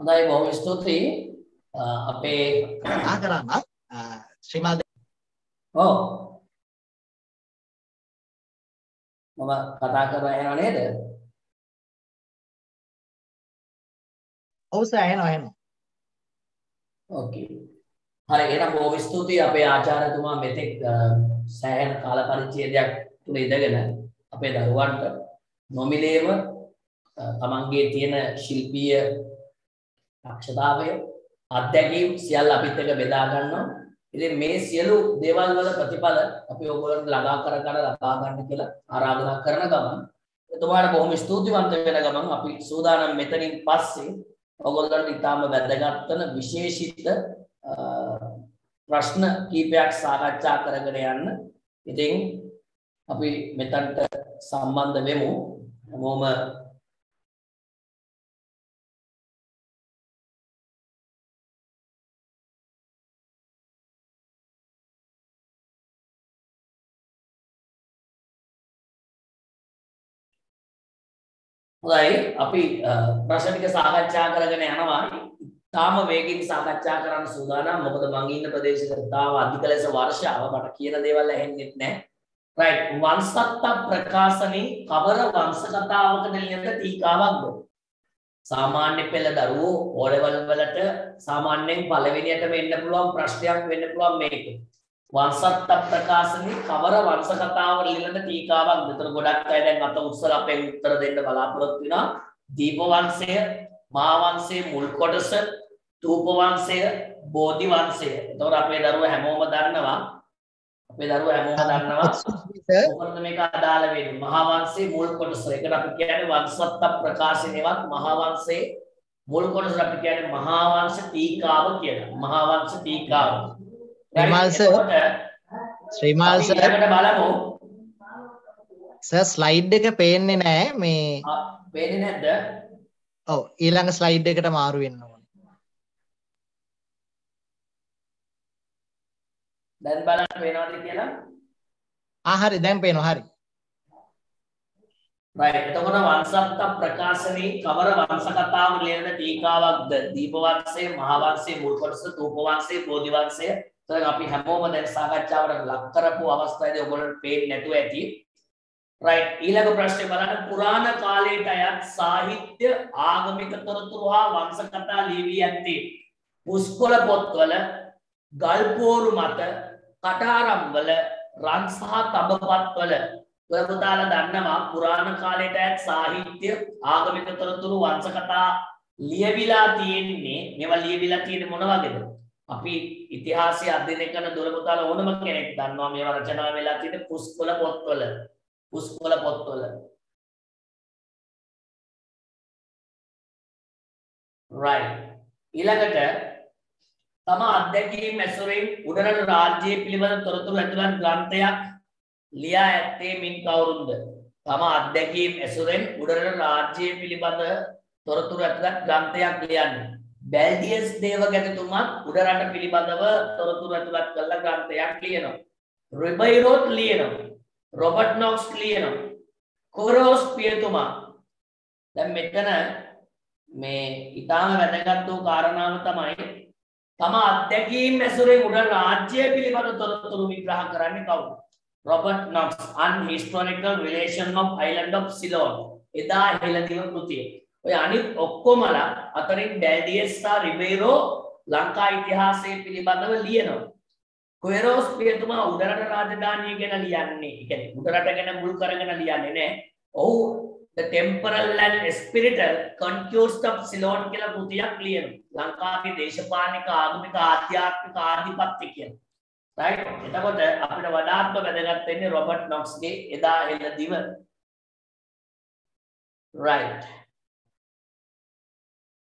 හොඳයි බොහොම ස්තුතියි. අපේ කතා කරන්න. ශ්‍රීමල් ඔව්. මම කතා කරලා යනවා නේද? ඔව් සර් ඇහෙනවා ඇහෙනවා ඕකේ හරි එහෙනම් බොහොම ස්තුතියි අපේ ආචාර්යතුමා මෙතෙක් සෑහෙන කාල පරිච්ඡේදයක් තුල ඉඳගෙන අපේ දරුවන්ට නොමිලේම තමන්ගේ තියෙන ශිල්පීය දක්ෂතාවය අත්දැකීම් සියල්ල අපිත් එක්ක බෙදා ගන්නවා. ඉතින් මේ සියලු දේවල් වල ප්‍රතිඵල අපි ඔයගොල්ලන්ට ළඟා කර කර ලබා ගන්න කියලා ආරාධනා කරන ගමන් එතුමාට බොහොම ස්තුතිවන්ත වෙන ගමන් අපි සූදානම් මෙතනින් පස්සේ ඔයගොල්ලන්ට ඉතාම වැදගත් වෙන විශේෂිත ප්‍රශ්න කීපයක් සාකච්ඡා කරගෙන යන්න. ඉතින් අපි මෙතනට සම්බන්ධ වෙමු. හැමෝම හොඳයි අපි ප්‍රශ්න ටික සාකච්ඡා කරගෙන යනවා. තාම වේගින් සාකච්ඡා කරන්න සූදානම්. මොකද මං ඉන්න ප්‍රදේශෙක තාම අධික ලෙස වර්ෂාව මට කියන දේවල් ඇහෙන්නේ නැහැ. right වංශත්ත ප්‍රකාශනයේ කවර වංශ කතාවකට ලියන ටීකාවක්ද? සාමාන්‍ය පෙළ දරුවෝ O level වලට සාමාන්‍යයෙන් පළවෙනියට වෙන්න පුළුවන් ප්‍රශ්නයක් වෙන්න පුළුවන් මේක. වංශත්ත ප්‍රකාශනයේ කවර වංශ කතාවකට ලියන ටීකාවක්ද? මෙතන ගොඩක් අය දැන් අත උස්සලා අපෙන් උත්තර දෙන්න බලාපොරොත්තු වෙනවා. දීප වංශය, මහා වංශයේ මුල් කොටස, තූප වංශය, බෝධි වංශය. එතකොට අපේ දරුවෝ හැමෝම දන්නවා අපේ දරුවෝ හැමෝම දන්නවා මොකද මේක අදාළ වෙන්නේ මහා වංශයේ මුල් කොටස. ඒකට අපි කියන්නේ වංශත්ත ප්‍රකාශනයවත් මහා වංශයේ මුල් කොටස අපි කියන්නේ මහා වංශ ටීකාව කියලා. මහා වංශ ටීකාව. ශ්‍රීමාල් සර් ශ්‍රීමාල් සර් බලමු. සර් ස්ලයිඩ් එක පේන්නේ නැහැ මේ පේන්නේ නැද්ද? ඔව් ඊළඟ ස්ලයිඩ් එකට මාරු වෙන්න ඕනේ. දැන් බලන්න පේනවද කියලා? ආ හරි දැන් පේනවා හරි. right එතකොට වංශත්ත ප්‍රකාශනයේ කවර වංශ කතාව ලියන ටීකාවක්ද? දීප වංශයේ, මහා වංශයේ, මුල් කොටස, තූප වංශයේ, බෝධි වංශය. එතකොට අපි හැමෝම දැන් සාකච්ඡාවට ලක් කරපු අවස්ථාවේදී ඔයගොල්ලන්ට පේන්නේ නැතුව ඇති. right. ඊළඟ ප්‍රශ්නේ බලන්න. පුරාණ කාලයට අයත් සාහිත්‍ය ආගමික තොරතුරු හා වංශ කතා ලියවී ඇත්තේ පුස්කොළ පොත්වල ගල්පෝරු මත කටාරම්වල රන් සහ තඹපත්වල. පුතාලා දන්නවා පුරාණ කාලයට ඇත් සාහිත්‍ය ආගමික තොරතුරු වංශ කතා ලියවිලා තියෙන්නේ මේවා ලියවිලා තියෙන්නේ මොන වගේද? අපි ඉතිහාසය අධ්‍යයනය කරන දුර පුතාලා ඕනම කෙනෙක් දන්නවා මේවා රචනා වෙලා තියෙන්නේ පුස්කොළ පොත්වල පුස්කොළ පොත්වල right ඊළඟට තම අත්දැකීම් ඇසුරින් උඩරට රාජ්‍යය පිළිබඳ තොරතුරු ඇතුළත් ග්‍රන්ථයක් ලියා ඇත්තේ මින් කවුරුන්ද? තම අත්දැකීම් ඇසුරෙන් උඩරට රාජ්‍යය පිළිබඳ තොරතුරු ඇතුළත් ග්‍රන්ථයක් ලියන්නේ. බැල්ඩියස් දේවගැතිතුමත් උඩරට පිළිබඳව තොරතුරු ඇතුළත් කරලා ග්‍රන්ථයක් ලියනවා. රිබයිරෝත් ලියනවා. රොබර්ට් නොක්ස් ලියනවා. කොරෝස් පියතුමා දැන් මෙතන මේ ඊටාම වැදගත් වූ කාරණාව තමයි තම අත්දැකීම් ඇසුරේ උඩ රාජ්‍ය පිළිබඳ තොරතුරු විග්‍රහ කරන්නේ කවුද? Robert Knox Unhistorical Relation of Island of Ceylon. එදා හෙළදිව කෘතිය. ඔය අනිත් ඔක්කොමලා අතරින් ඩැඩියස් සහ රිබේරෝ ලංකා ඉතිහාසය පිළිබඳව ලියනවා. කොයරෝස් පියතුමා උඩරට රාජධානිය ගැන ලියන්නේ. ඒ කියන්නේ උඩරට ගැන මුල් කරගෙන ලියන්නේ නෑ. ඔහු the temporal and spiritual conquest of Ceylon කියලා කෘතියක් ලියනවා. ලංකාවේ දේශපාලනික ආගමික ආධ්‍යාත්මික ආධිපත්‍ය කියන. right? එතකොට අපිට වඩාත්ම වැදගත් වෙන්නේ රොබර්ට් නොක්ස්ගේ එදා එළ දිව. right.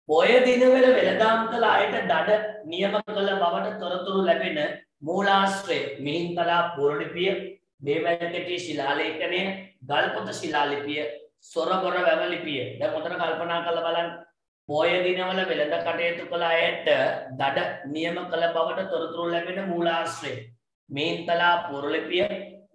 පොය දිනවල වෙළඳාම් කළ අයට දඩ නියම කළ බවට තොරතුරු ලැබෙන මූලාශ්‍රය මිහින්තලා පුරලිපිය බේමැල්කටි ශිලාලේඛනය ගල්පොත ශිලාලිපිය සොරබොර වැවලිපිය දැන් මොතන කල්පනා කරලා බලන්න. පෝය දිනවල වෙළඳ කටයුතු කළ අයට දඩ නියම කළ බවට තොරතුරු ලැබෙන මූලාශ්‍රය. මේන්තලා පුරලිපිය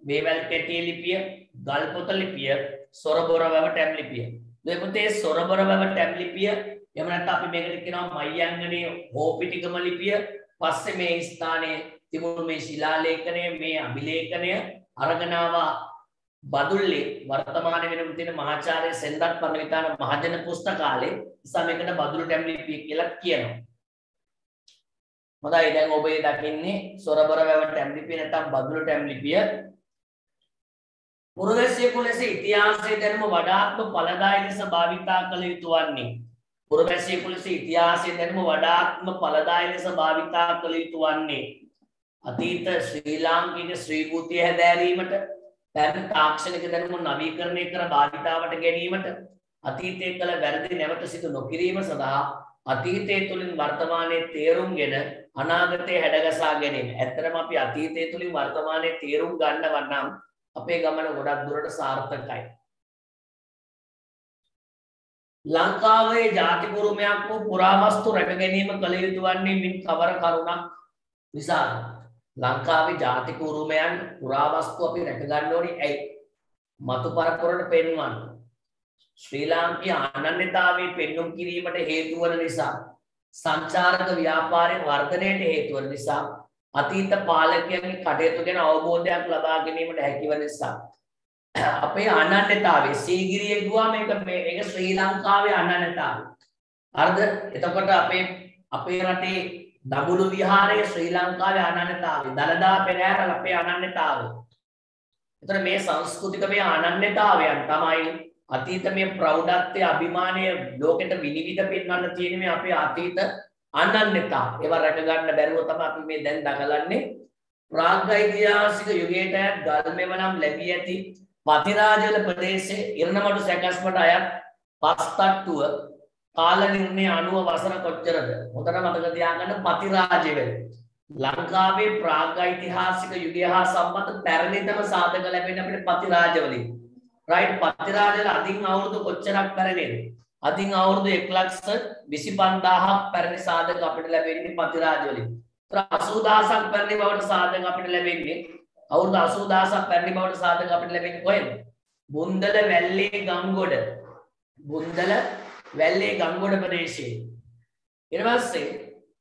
වේවැල් කෙටිය ලිපිය ගල්පොත ලිපිය සොරබොර වැව ටැම් ලිපිය. දෙපුතේ සොරබොර වැව ටැම් ලිපිය එහෙම නැත්නම් අපි මේකට කියනවා මයංගනේ හෝපිටිකම ලිපිය පස්සේ මේ ස්ථානයේ තිබුණු මේ ශිලාලේඛනය මේ අභිලේඛනය අරගනවා බදුල්ලේ වර්තමාන වෙනම තියෙන මහාචාර්ය සෙන්දත් පරණවිතාන මහජන පුස්තකාලේ නිසා මේකට බදුළු ටැම් ලිපිය කියලා කියනවා. හොඳයි දැන් ඔබ දකින්නේ සොරබර වැව ටැම් ලිපිය නැත්නම් බදුළු ටැම් ලිපිය. පුරවැසියෙකු ලෙස ඉතිහාසයේ දැනුම වඩාත්ම ඵලදායී ලෙස භාවිතා කළ යුතු වන්නේ. පුරවැසියෙකු ලෙස ඉතිහාසයේ දැනුම වඩාත්ම ඵලදායී ලෙස භාවිතා කළ යුතු වන්නේ. අතීත ශ්‍රී ලාංකික ශ්‍රී භූතිය හැදෑරීමට පැරණි තාක්ෂණික දැනුම නවීකරණය කර භාවිතාවට ගැනීමට අතීතයේ කළ වැරදි නැවත සිදු නොකිරීම සඳහා අතීතය තුළින් වර්තමානයේ තේරුම්ගෙන අනාගතය හැඩගසා ගැනීම. ඇත්තටම අපි අතීතය තුළින් වර්තමානයේ තේරුම් ගන්නව නම් අපේ ගමන ගොඩක් දුරට සාර්ථකයි. ලංකාවේ ජාති පුරුමයක් වූ පුරාවස්තු රැක ගැනීම කළ යුතු වන්නේ මින් කවර කරුණක් නිසාද? ලංකාවේ ජාතික උරුමයන් පුරාවස්තු අපි රැක ගන්න ඕනේ ඇයි? මතු පරපුරට පෙන්වන්න. ශ්‍රී ලාංකීය අනන්‍යතාවයේ පෙන්눔 කිරීමට හේතු වන නිසා සංචාරක ව්‍යාපාරයේ වර්ධනයට හේතු වන නිසා අතීත පාලකයන්ගේ කටයුතු ගැන අවබෝධයක් ලබා ගැනීමට හැකිවන නිසා අපේ අනන්‍යතාවය සීගිරිය ගුවා මේක මේක ශ්‍රී ලංකාවේ අනන්‍යතාවය. හරිද? එතකොට අපේ අපේ රටේ දඹුලු විහාරයේ ශ්‍රී ලංකාවේ අනන්‍යතාවය, දලදා පෙරහැර අපේ අනන්‍යතාවය. එතකොට මේ සංස්කෘතික මේ අනන්‍යතාවයන් තමයි අතීත මේ ප්‍රෞಢත්වයේ අභිමානය ලෝකෙට විනිවිද පෙන්වන්න තියෙන මේ අපේ අතීත අනන්‍යතාව. ඒවා රැක ගන්න බැරුව තමයි අපි මේ දැන් දඟලන්නේ. ප්‍රාග්ධෛතිහාසික යුගයට ගල්මෙවනම් ලැබී ඇති පතිරාජල ප්‍රදේශයේ ඉරණමඩු සැකස්මට අයත් පස්තට්ටුව කාල නිර්ණය අනුව වසර කොච්චරද? හොඳට මතක තියාගන්න පතිරාජය වෙන ලංකාවේ ප්‍රාග්ධෛතිහාසික යුගය හා සම්බන්ධ පැරණිතම සාධක ලැබෙන අපිට පතිරාජවලින් රයිට් පතිරාජල අදින් අවුරුදු කොච්චරක් පැරණිද අදින් අවුරුදු 125000ක් පැරණි සාධක අපිට ලැබෙන්නේ පතිරාජවලින් 80000ක් පැරණි බවට සාධක අපිට ලැබෙන්නේ අවුරුදු 80000ක් පැරණි බවට සාධක අපිට ලැබෙන්නේ කොහෙද? බුන්දල වැල්ලේ ගංගොඩ. බුන්දල වැල්ලේ ගංගොඩ ප්‍රදේශයේ. ඊට පස්සේ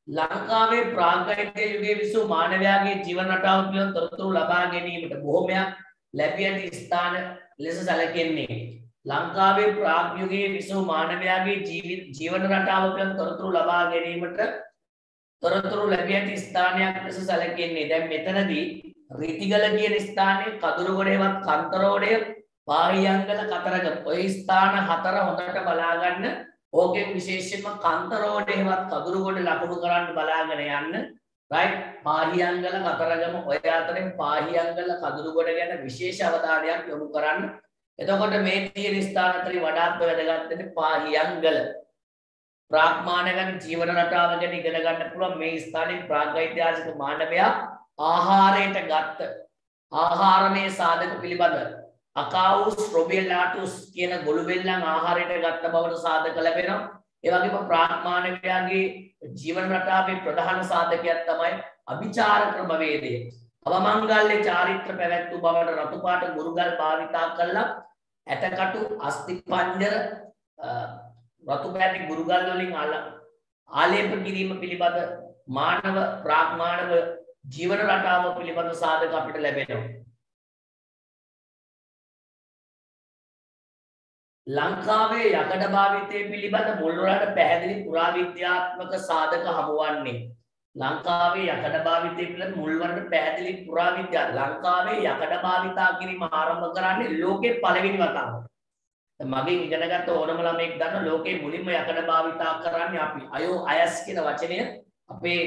ලංකාවේ ප්‍රාග්ධෛතික යුගයේ විසූ මානවයාගේ ජීවන රටාව පිළිබඳ තොරතුරු ලබා ගැනීමට බොහොමයක් ලැබී ඇති ස්ථාන ලෙස සැලකෙන්නේ. ලංකාවේ ප්‍රාග් යුගයේ විසූ මානවයාගේ ජීවන රටාව පිළිබඳ තොරතුරු ලබා ගැනීමට තොරතුරු ලැබී ඇති ස්ථානයක් ලෙස සැලකෙන්නේ. දැන් මෙතනදී රීතිගල කියන ස්ථානයේ කදුරුගොඩේවත් කන්තරෝඩය පාහියංගල කතරගම ඔය ස්ථාන හතර හොඳට බලාගන්න. ඕකෙන් විශේෂයෙන්ම කන්තරෝඩේවත් කදුරුගොඩ ලකුණු කරන්න බලාගෙන යන්න. රයිට් පාහියංගල කතරගම ඔය අතරින් පාහියංගල කදුරුගොඩ ගැන විශේෂ අවධානයක් යොමු කරන්න. එතකොට මේ තියෙන ස්ථාන අතරින් වඩාත්ම වැදගත් වෙන්නේ පාහියංගල ප්‍රාග්මානගම ජීවන රටාව ගැන ඉගෙන ගන්න පුළුවන් මේ ස්ථානයේ ප්‍රාග්ඓතිහාසික මානවයා ආහාරයට ගත්ත ආහාරමය සාධක පිළිබඳ අකාවුස් රොබෙල්ලාටුස් කියන ගොළුබෙල්ලන් ආහාරයට ගත්ත බවට සාධක ලැබෙනවා. ඒ වගේම ප්‍රාග්මානවයාගේ ජීවන රටාවේ ප්‍රධාන සාධකයක් තමයි අභිචාර ක්‍රමවේදය. අවමංගල්‍ය චාරිත්‍ර පැවැත්වූ බවට රතු පාට මුරුගල් භාවිතා කළා. ඇටකටු අස්ති පංජර රතු පැටි ගුරුගල් වලින් ආලේප කිරීම පිළිබඳ මානව ප්‍රාග්මානව ජීවන රටාව පිළිබඳ සාධක අපිට ලැබෙනවා. ලංකාවේ යකඩ භාවිතය පිළිබඳ මුල්වලට පැහැදිලි පුරාවිද්‍යාත්මක සාධක හමුවන්නේ. ලංකාවේ යකඩ භාවිතය පිළිබඳ මුල්වලට පැහැදිලි පුරාවිද්‍යා ලංකාවේ යකඩ භාවිතා කිරීම ආරම්භ කරන්නේ ලෝකේ පළවෙනි වතාවට. මගෙන් ඉගෙනගත්ත ඕනම ළමෙක් දන්න ලෝකේ මුලින්ම යකඩ භාවිතා කරන්නේ අපි. අයෝ අයස් කියන වචනය අපේ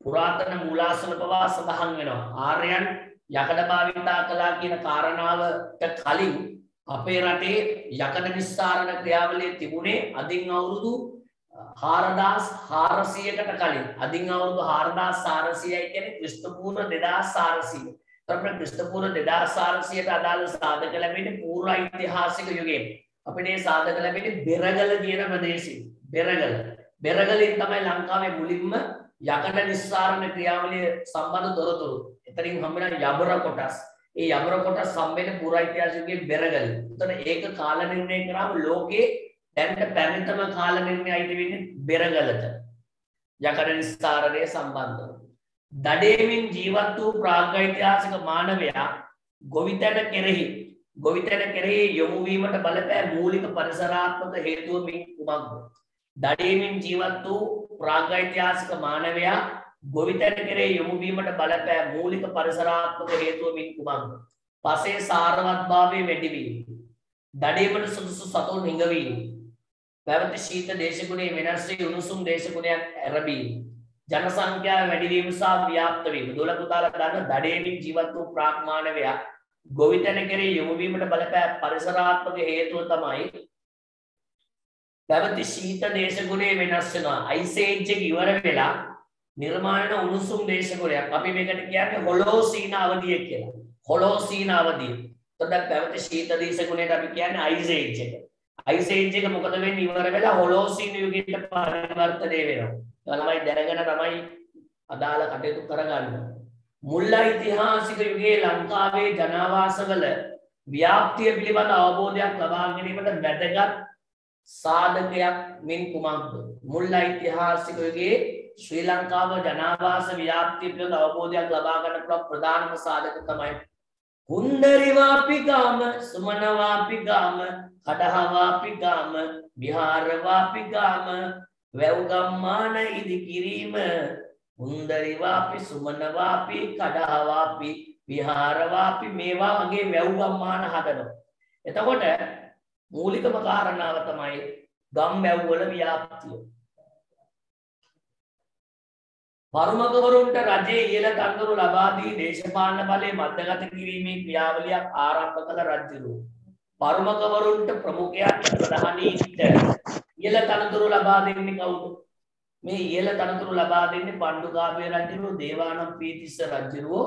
පුරාතන මූලාසන පවා සඳහන් වෙනවා. ආර්යයන් යකඩ භාවිතා කළා කියන කාරණාවට කලින් අපේ රටේ යකඩ නිස්සාරණ ක්‍රියාවලිය තිබුණේ අදින් අවුරුදු 4400කට කලින්. අදින් අවුරුදු 4400යි කියන්නේ ක්‍රිස්තු පූර්ව 2400. අපේ ක්‍රිස්තපූර්ව 2400ට අදාළ සාධක ලැබෙන්නේ පූර්ව ඓතිහාසික යුගයේ. අපිට මේ සාධක ලැබෙන්නේ බෙරගල කියන ප්‍රදේශයේ. බෙරගල. බෙරගලින් තමයි ලංකාවේ මුලින්ම යකඩ නිස්සාරණ ක්‍රියාවලිය සම්බන්ධ තොරතුරු. එතනින් හම්බෙන යබර කොටස්. ඒ යබර කොටස් සම්බන්ධ පූර්ව ඓතිහාසිකයේ බෙරගල. එතන ඒක කාල නිර්ණය කරාම ලෝකේ දැන්ට පැරණිතම කාල නිර්ණය අයිති වෙන්නේ බෙරගලට. යකඩ නිස්සාරණය සම්බන්ධව. දඩේමින් ජීවත් වූ ප්‍රාග්ෛතිහාසික මානවයා ගොවිතැන කෙරෙහි ගොවිතැන කෙරෙහි යොමුවීමට බලපෑ මූලික පරිසරාත්මක හේතුවමින් කුමක්ද. දඩේමින් ජීවත් වූ ප්‍රාග්ෛතිහාසික මානවයා ගොවිතැන කෙරේ යොමුවීමට බලපෑ මූලික පරිසරාත්මක හේතුවමින් කුමක්ද. පසේ සාරවත්භාවය වැඩිවීම. දඩේමට සුදුසු සතුන් හිඟවීම. පැවති ශීත දේශගුණේ වෙනස්සේ උණුසුම් දේශගුණයක් ඇරබීම. ජනසංඛ්‍යාව වැඩිවීම සහ ව්‍යාප්ත වීම. දොළ පුතාලා දන්න දඩේමින් ජීවත් වූ ප්‍රාග්මානවයා ගොවිතැන කෙරේ යොමුවීමට බලපෑ පරිසරාත්මක හේතුව තමයි පැවති ශීත දේශගුණේ වෙනස් වෙනවා. අයිසේජ් එක ඉවර වෙලා නිර්මාණ උණුසුම් දේශගුණයක්. අපි මේකට කියන්නේ හොලෝසීන අවධිය කියලා. හොලෝසීන අවධිය. එතකොට පැවති ශීත දේශගුණයට අපි කියන්නේ අයිසේජ් එක. අයිසේජ් එක මොකද වෙන්නේ ඉවර වෙලා හොලෝසීන යුගයට පරිවර්තනය වෙනවා ළමයි දැනගෙන තමයි අදාළ කටයුතු කරගන්න. මුල් ඓතිහාසික යුගයේ ලංකාවේ ජනාවාසවල ව්‍යාප්තිය පිළිබඳ අවබෝධයක් ලබා ගැනීමට වැදගත් සාධකයක් මින් කුමක්ද? මුල් ඓතිහාසික යුගයේ ශ්‍රී ලංකාව ජනාවාස ව්‍යාප්තිය පිළිබඳ අවබෝධයක් ලබා ගන්න පුළුවන් ප්‍රධානම සාධක තමයි හුන්දරිවාපිගාම සුමනවාපිගාම කඩහවාපිගාම විහාරවාපිගාම වැව්ගම්මාන ඉදි කිරීම හුන්දරිවාපි සුමනවාපි කඩාවාපි විහාරවාපි මේවා වගේ වැව්ගම්මාන හදනවා. එතකොට මූලිකම කාරණාව තමයි ගම් වැව්වල ව්‍යාප්තිය. පරුමකවරුන්ට රජයේ ඉහළ තනතුරු ලබා දී දේශපාලන බලය මධ්‍යගත කිරීමේ ක්‍රියාවලියක් ආරම්භ කළ රජුරු. පරුමකවරුන්ට ප්‍රමුඛයන්ට ප්‍රධානීන්ට ඉහළ තනතුරු ලබා දෙන්නේ කවුද? මේ ඉහළ තනතුරු ලබා දෙන්නේ පණ්ඩුකාභය රජුරෝ දේවානම් පීතිස්ස රජුරෝ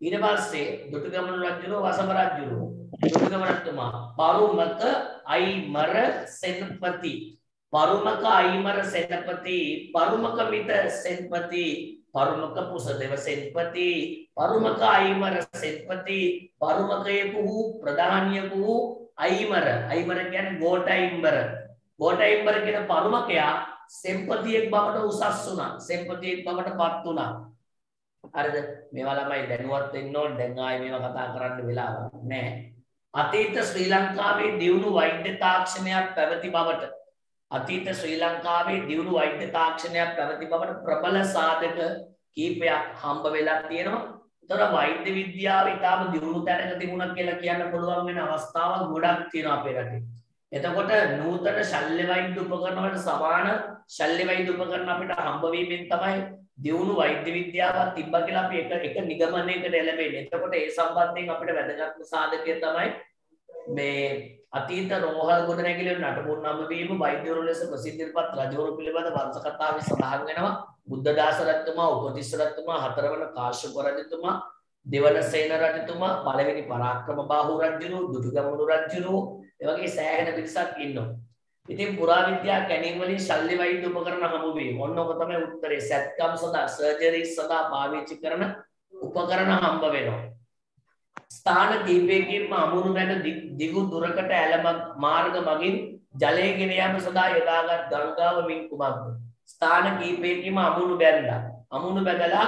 ඊට පස්සේ දුටුගැමුණු රජුරෝ වසම රජුරෝ දුටුගැමුණුතුමා පරුමක අයිමර සෙන්පති පරුමක අයිමර සෙන්පති පරුමක මිත සෙන්පති පරුමක පුසදෙව සෙන්පති පරුමක අයිමර සෙන්පති පරුමකයෙකු වූ ප්‍රධානියකු වූ අයිමර අයිමර කියන්නේ ගෝඨයිම්බර ගෝඨයිම්බර කියන පරුමකයා සෙම්පතියෙක් බවට උසස් වුණා. සෙම්පතියෙක් බවට පත් වුණා. හරිද? මේවා ළමයි දැනුවත් වෙන්න ඕන. දැන් ආයේ මේවා කතා කරන්න වෙලාවක් නැහැ. අතීත ශ්‍රී ලංකාවේ දියුණු වෛද්‍ය තාක්ෂණයක් පැවති බවට අතීත ශ්‍රී ලංකාවේ දියුණු වෛද්‍ය තාක්ෂණයක් පැවති බවට ප්‍රබල සාධක කීපයක් හම්බ වෙලා තියෙනවා තොර වෛද්‍ය විද්‍යාව ඉතාම දියුණු තැනක තිබුණා කියලා කියන්න පුළුවන් වෙන අවස්ථාවක් ගොඩක් තියෙනවා අපේ රටේ එතකොට නූතන ශල්්‍ය වෛද්‍ය උපකරණ වලට සමාන ශල්්‍ය වෛද්‍ය උපකරණ අපිට හම්බ වීමෙන් තමයි දියුණු වෛද්‍ය විද්‍යාවක් තිබ්බ කියලා අපි එක එක නිගමනයකට එළඹෙන්නේ. එතකොට ඒ සම්බන්ධයෙන් අපිට වැදගත්ම සාධකය තමයි මේ අතීත රෝහල් ගොඩනැගිලි නටබුන් නම් වීම වෛද්‍යවරු ලෙස ප්‍රසිද්ධිපත් රජවරු පිළිබඳ වංශ කතාවේ සඳහන් වෙනවා. බුද්ධදාස රජතුමා, උපතිස්ස රජතුමා, හතරවන කාශ්‍යප රජතුමා, දෙවන සේන රජතුමා, පළවෙනි පරාක්‍රම බාහු රජුරු, දුටුගැමුණු රජුරු එවගේ සෑහෙන පිරිසක් ඉන්නවා. ඉතින් පුරාවිද්‍යා කැණීම් වලින් ශල්‍ය වෛද්‍ය උපකරණ හමු වීම. ඔන්න ඔක තමයි උත්තරේ. සැත්කම් සඳහා සර්ජරිස් සඳහා පාවිච්චි කරන උපකරණ හම්බ වෙනවා. ස්ථාන කීපයකින්ම අමුණු මැද දිගු දුරකට ඇල මාර්ග මගින් ජලය ගෙන යාම සඳහා යොදාගත් ගංගාව මින් කුමක්ද? ස්ථාන කීපයකින්ම අමුණු බැඳලා අමුණු බැඳලා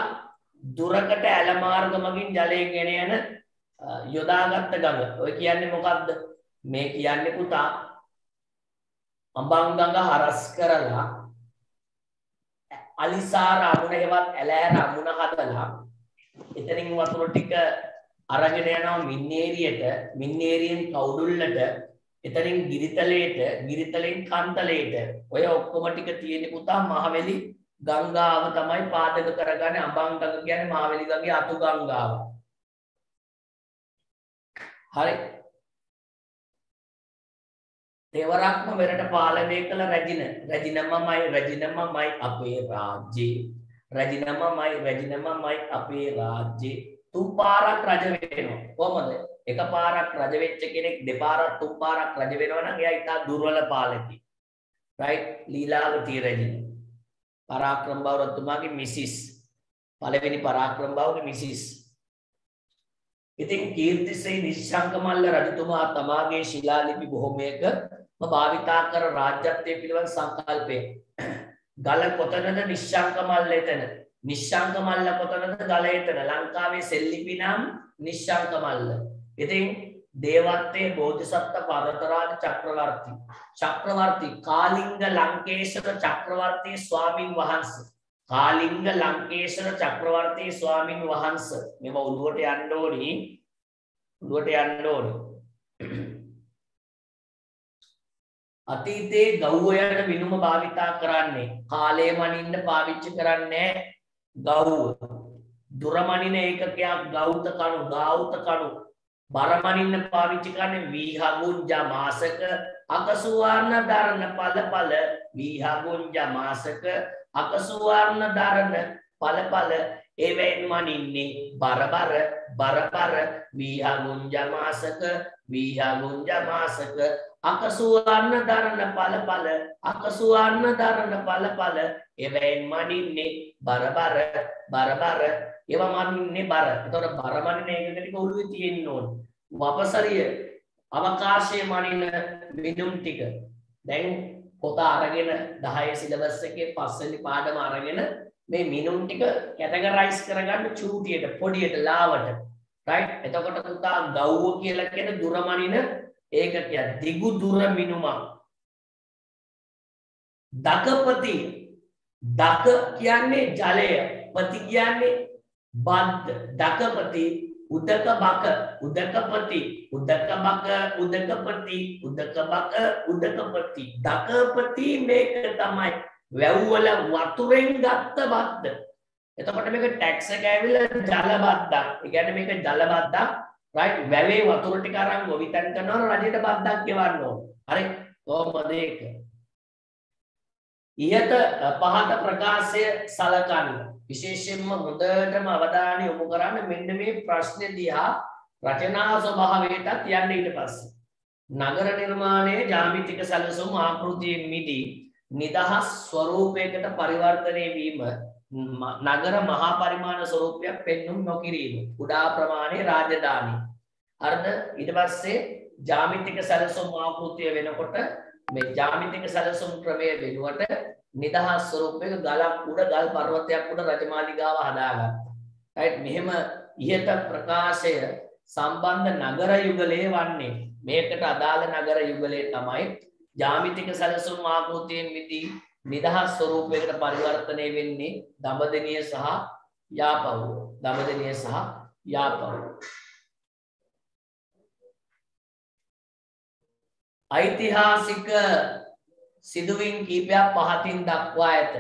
දුරකට ඇල මාර්ග මගින් ජලය ගෙන යන යොදාගත්ත ගඟ. ඔය කියන්නේ මොකක්ද? මේ කියන්නේ පුතා අඹංගඟ හරස් කරලා අලිසාර අමුණ හෙවත් ඇලෑර අමුණ හදලා එතනින් වතුර ටික අරගෙන යනවා මින්නේරියට මින්නේරියෙන් කවුඩුල්ලට එතනින් ගිරිතලයට ගිරිතලෙන් කන්තලයට. ඔය ඔක්කොම ටික තියෙන පුතා මහවැලි ගංගාව තමයි පාදක කරගන්නේ. අඹංගඟ කියන්නේ මහවැලි ගඟේ අතු ගංගාව. හරි. තෙවරක්ම මෙරට පාලනය කළ රැජින. රැජිනමමයි රැජිනමමයි අපේ රාජ්‍යයේ. රැජිනමමයි රැජිනමමයි අපේ රාජ්‍යයේ. තුන් පාරක් රජ වෙනවා. කොහමද? එක පාරක් රජ වෙච්ච කෙනෙක් දෙපාරක් තුන් පාරක් රජ වෙනවා නම් එයා ඉතා දුර්වල පාලකෙක්. රයිට්? ලීලාවතී රජිනී. පරාක්‍රම බව රජතුමාගේ මිසිස්. පළවෙනි පරාක්‍රම බවගේ මිසිස්. ඉතින් කීර්තිසේ නිශ්ශංකමල්ල රජතුමා තමාගේ ශිලාලිපි බොහොමයක භාවිතා කර රාජ්‍යත්වය පිළිබඳ සංකල්පය. ගල කොතනද නිශ්ශංකමල්ල එතන. නිශ්ශංකමල්ල කොතනද ගල එතන. ලංකාවේ සෙල්ලිපි නම් නිශ්ශංකමල්ල. ඉතින් දේවත්තේ බෝධිසත්ව පරතරාජ චක්‍රවර්ති. චක්‍රවර්ති කාලිංග ලංකේශර චක්‍රවර්ති ස්වාමින් වහන්සේ. කාලිංග ලංකේශර චක්‍රවර්තී ස්වාමින් වහන්ස මෙම ඔළුවට යන්න ඕනි ඔළුවට යන්න ඕනි අතීතයේ ගව්වයට විනුම භාවිතා කරන්නේ කාලය මනින්න පාවිච්චි කරන්නේ ගව්ව දුරමනින ඒකකයක් ගෞත කණු ගෞත කණු. බරමනින්න පාවිච්චි කරන්නේ වීහගුංජ මාසක අකසුවර්ණ දරණ පල පල. වීහගුංජ මාසක අකසුවර්ණ දරණ පලපල එවැන් මනින්නේ බරබර බරබර වීහගුංජ මාසක වීහගුංජ මාසක. අකසුවර්ණ දරණ පලපල අකසුවර්ණ දරණ පලපල එවැන් මනින්නේ බරබර බරබර ඒවා මනින්නේ බර. එතකොට බර මනින එක ටික ඔළුවේ තියෙන්න ඕන. වපසරිය අවකාශය මනින මිදුම් ටික. දැන් පොත අරගෙන 10 සිලබස් එකේ පස්වෙනි පාඩම අරගෙන මේ මිනුම් ටික කැටගරයිස් කරගන්න චූටියට පොඩියට ලාවට. රයිට් එතකොට පුතා ගව්ව කියලා කියන දුර මනින ඒකකයක් දිගු දුර මිනුමක්. දකපති දක කියන්නේ ජලය පති කියන්නේ බද්ද. දකපති උදක බක උදකපති උදක බක උදකපති උදක බක උදකපති දකපති මේක තමයි. වැව්වල වතුරෙන් ගත්ත බද්ද. එතකොට මේක ටැක්ස් එක ඇවිල්ලා ජල බද්දක්. ඒ කියන්නේ මේක ජල බද්දක් රයිට් වැවේ වතුර ටික අරන් ගොවිතැන් කරනවා රජයට බද්දක් ගෙවන්න ඕන. හරි? කොහොමද ඒක? ඉහත පහත ප්‍රකාශය සලකන්න විශේෂයෙන්ම හොඳටම අවධානය යොමු කරන්න මෙන්න මේ ප්‍රශ්නේ දිහා රචනා ස්වභාවයටත් යන්න ඊට පස්සේ. නගර නිර්මාණයේ ජාමිතික සැලසුම් ආකෘතියෙන් මිදී නිදහස් ස්වරූපයකට පරිවර්තනය වීම නගර මහා පරිමාණ ස්වරූපයක් පෙන්නුම් නොකිරීම කුඩා ප්‍රමාණයේ රාජධානී. හරිද? ඊට පස්සේ ජාමිතික සැලසුම් ආකෘතිය වෙනකොට මේ ජාමිතික සැලසුම් ක්‍රමය වෙනුවට නිදහස් ස්වරූපයක ගලක් උඩ ගල් පර්වතයක් උඩ රජමාලිගාව හදාගත්තා. රයිට් මෙහෙම ඉහත ප්‍රකාශය සම්බන්ධ නගර යුගලයේ වන්නේ මේකට අදාළ නගර යුගලයේ තමයි ජාමිතික සැලසුම් ආකෘතියෙන් විදී නිදහස් ස්වරූපයකට පරිවර්තනය වෙන්නේ දඹදෙනිය සහ යාපවුව. දඹදෙනිය සහ යාපවුව. ඓතිහාසික සිදුවීම් කීපයක් පහතින් දක්වා ඇත.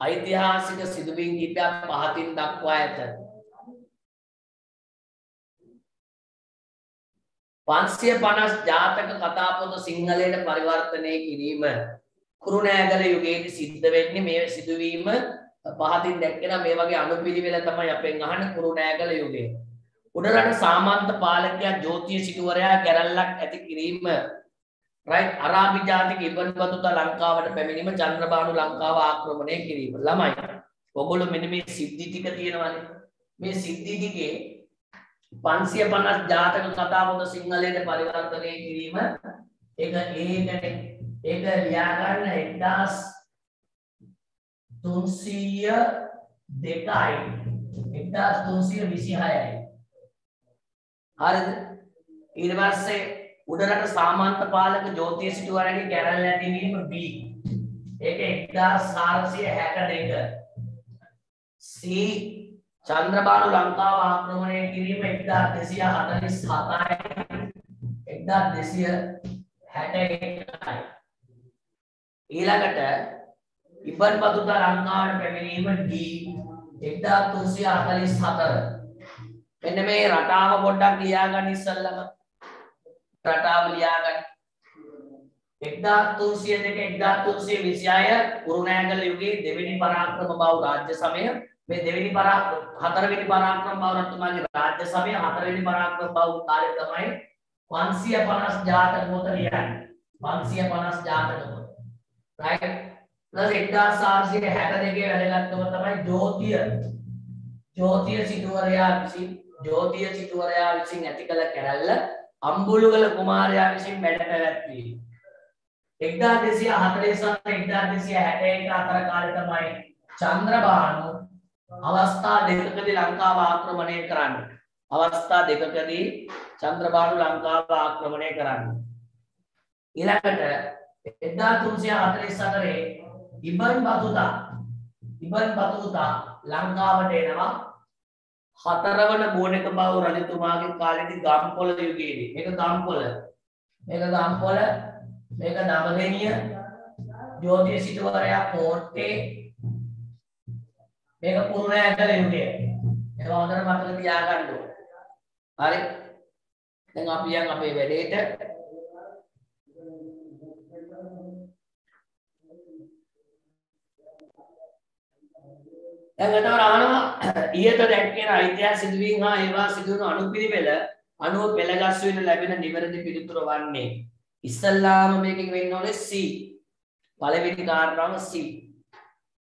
ඓතිහාසික සිදුවීම් කීපයක් පහතින් දක්වා ඇත. පන්සිය පනස් ජාතක කතාපොත සිංහලයට පරිවර්තනය කිරීම කුරුණෑගල යුගයේදී සිද්ධ වෙන්නේ මේ සිදුවීම පහතින් දැක්කෙන මේ වගේ අනුපිළිවෙල තමයි අපෙන් අහන කුරුණෑගල යුගයේ. උඩරට සාමන්ත පාලකයා ජෝතිය සිටුවරයා කැරල්ලක් ඇති කිරීම. රයිට් අරාබි ජාතික ඉබන් බතුතා ලංකාවට පැමිණීම චන්ද්‍රබානු ලංකාව ආක්‍රමණය කිරීම. ළමයි ඔගොල්ලෝ මෙන්න මේ සිද්ධි ටික තියෙනවානේ. මේ සිද්ධි ටිකේ 550 ජාතක කතා පොත සිංහලයට පරිවර්තනය කිරීම. ඒක ඒකනේ. ඒක ලියා ගන්න 1300 දෙකයි. 1326යි හරිද? ඊට පස්සේ උඩරට සාමන්ත පාලක ජෝතිය සිටුවරගේ කැරල් ඇතිවීම B. ඒක 1462 C. චන්ද්‍රබානු ලංකාව ආක්‍රමණය කිරීම 1247යි 1261යි ඊළඟට ඉබන් බදුදා ලංකාවට පැමිණීම D. 1344 මෙන්න මේ රටාව පොඩ්ඩක් ලියා ගන්න ඉස්සල්ලාම. රටාව ලියා ගන්න 1302 1326 කුරුණෑගල යුගයේ දෙවෙනි පරාක්‍රම බහු රාජ්‍ය සමය. මේ දෙවෙනි පරාක්‍රම හතරවෙනි පරාක්‍රම බහු රජතුමාගේ රාජ්‍ය සමය හතරවෙනි පරාක්‍රම බහු කාලේ තමයි 550 ජාතක පොත ලියන්නේ. 550 ජාතක පොත. right? plus 1462 වැදගත්කම තමයි ජෝතිය ජෝතිය සිටුවරයා විසින් ජෝතිය සිටුවරයා විසින් ඇති කළ කැරැල්ල අම්බුලුගල කුමාරයා විසින් වැඩ පැවැත්වීම. 1247 1261 අතර කාලේ තමයි චන්ද්‍රබානු අවස්ථා දෙකකදී ලංකාව ආක්‍රමණය කරන්නේ. අවස්ථා දෙකකදී චන්ද්‍රබානු ලංකාව ආක්‍රමණය කරන්නේ. ඊළඟට 1344 ඉබන් බතුතා ඉබන් බතුතා ලංකාවට එනවා හතරවන බෝනක බව රජතුමාගේ කාලෙදි ගම්පොළ යුගයේදී. මේක ගම්පොළ මේක ගම්පොළ මේක නවදෙනිය ජෝතිය සිටුවරයා කෝට්ටේ. මේක කුරුණෑගල යුගය. ඒක හොඳට මතක තියාගන්න ඕනේ. හරි. දැන් අපි යන් අපේ වැඩේට දැන් එතකොට අහනවා ඊට දැක්කේන ඓතිහාසික සිදුවීම් හා ඒවා සිදුවන අනුපිළිවෙල අනුව පෙළගස්වෙන්න ලැබෙන නිවැරදි පිළිතුර වන්නේ. ඉස්සල්ලාම මේකෙන් වෙන්න ඕනේ C. පළවෙනි කාරණාව C.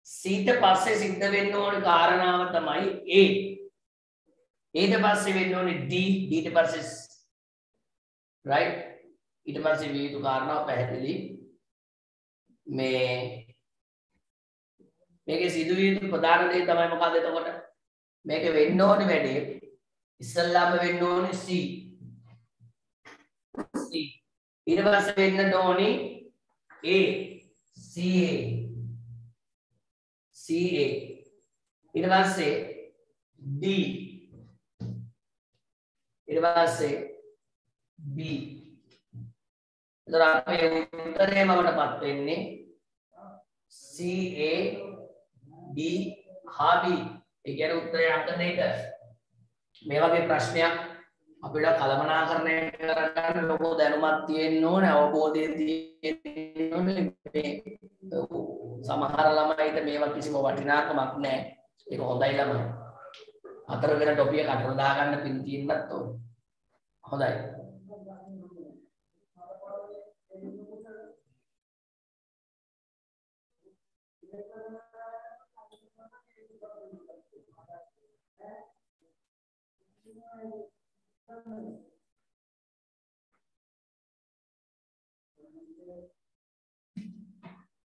සීට පස්සේ සිද්ධ වෙන්න ඕන කාරණාව තමයි A. ඊට පස්සේ වෙන්න ඕනේ D. D ඊට පස්සේ right. ඊට පස්සේ විය යුතු කාරණාව පැහැදිලි. මේ මේකේ සිදුවිය යුතු ප්‍රධාන දේ තමයි මොකක්ද එතකොට? මේක වෙන්න ඕනේ වැඩේ. ඉස්සල්ලාම වෙන්න ඕනේ C. C. ඊට පස්සේ වෙන්න ඕනේ A. CA CA ඊට පස්සේ D ඊට පස්සේ B. එතකොට අපේ උත්තරේ මමටපත් වෙන්නේ CA D හා B. ඒ කියන්නේ උත්තරේ අංක දෙක. මේ වගේ ප්‍රශ්නයක් අපිට කළමනාකරණය කරගන්න ලොකු දැනුමක් තියෙන්න ඕනේ අවබෝධය තියෙන්න ඕනේ. මේ සමහර ළමයිට මේවා කිසිම වටිනාකමක් නැහැ. ඒක හොඳයි ළමයි. අතර වෙන ටොපිය කටර දාගන්න පින් තියෙන්නත් ඕනේ. හොඳයි.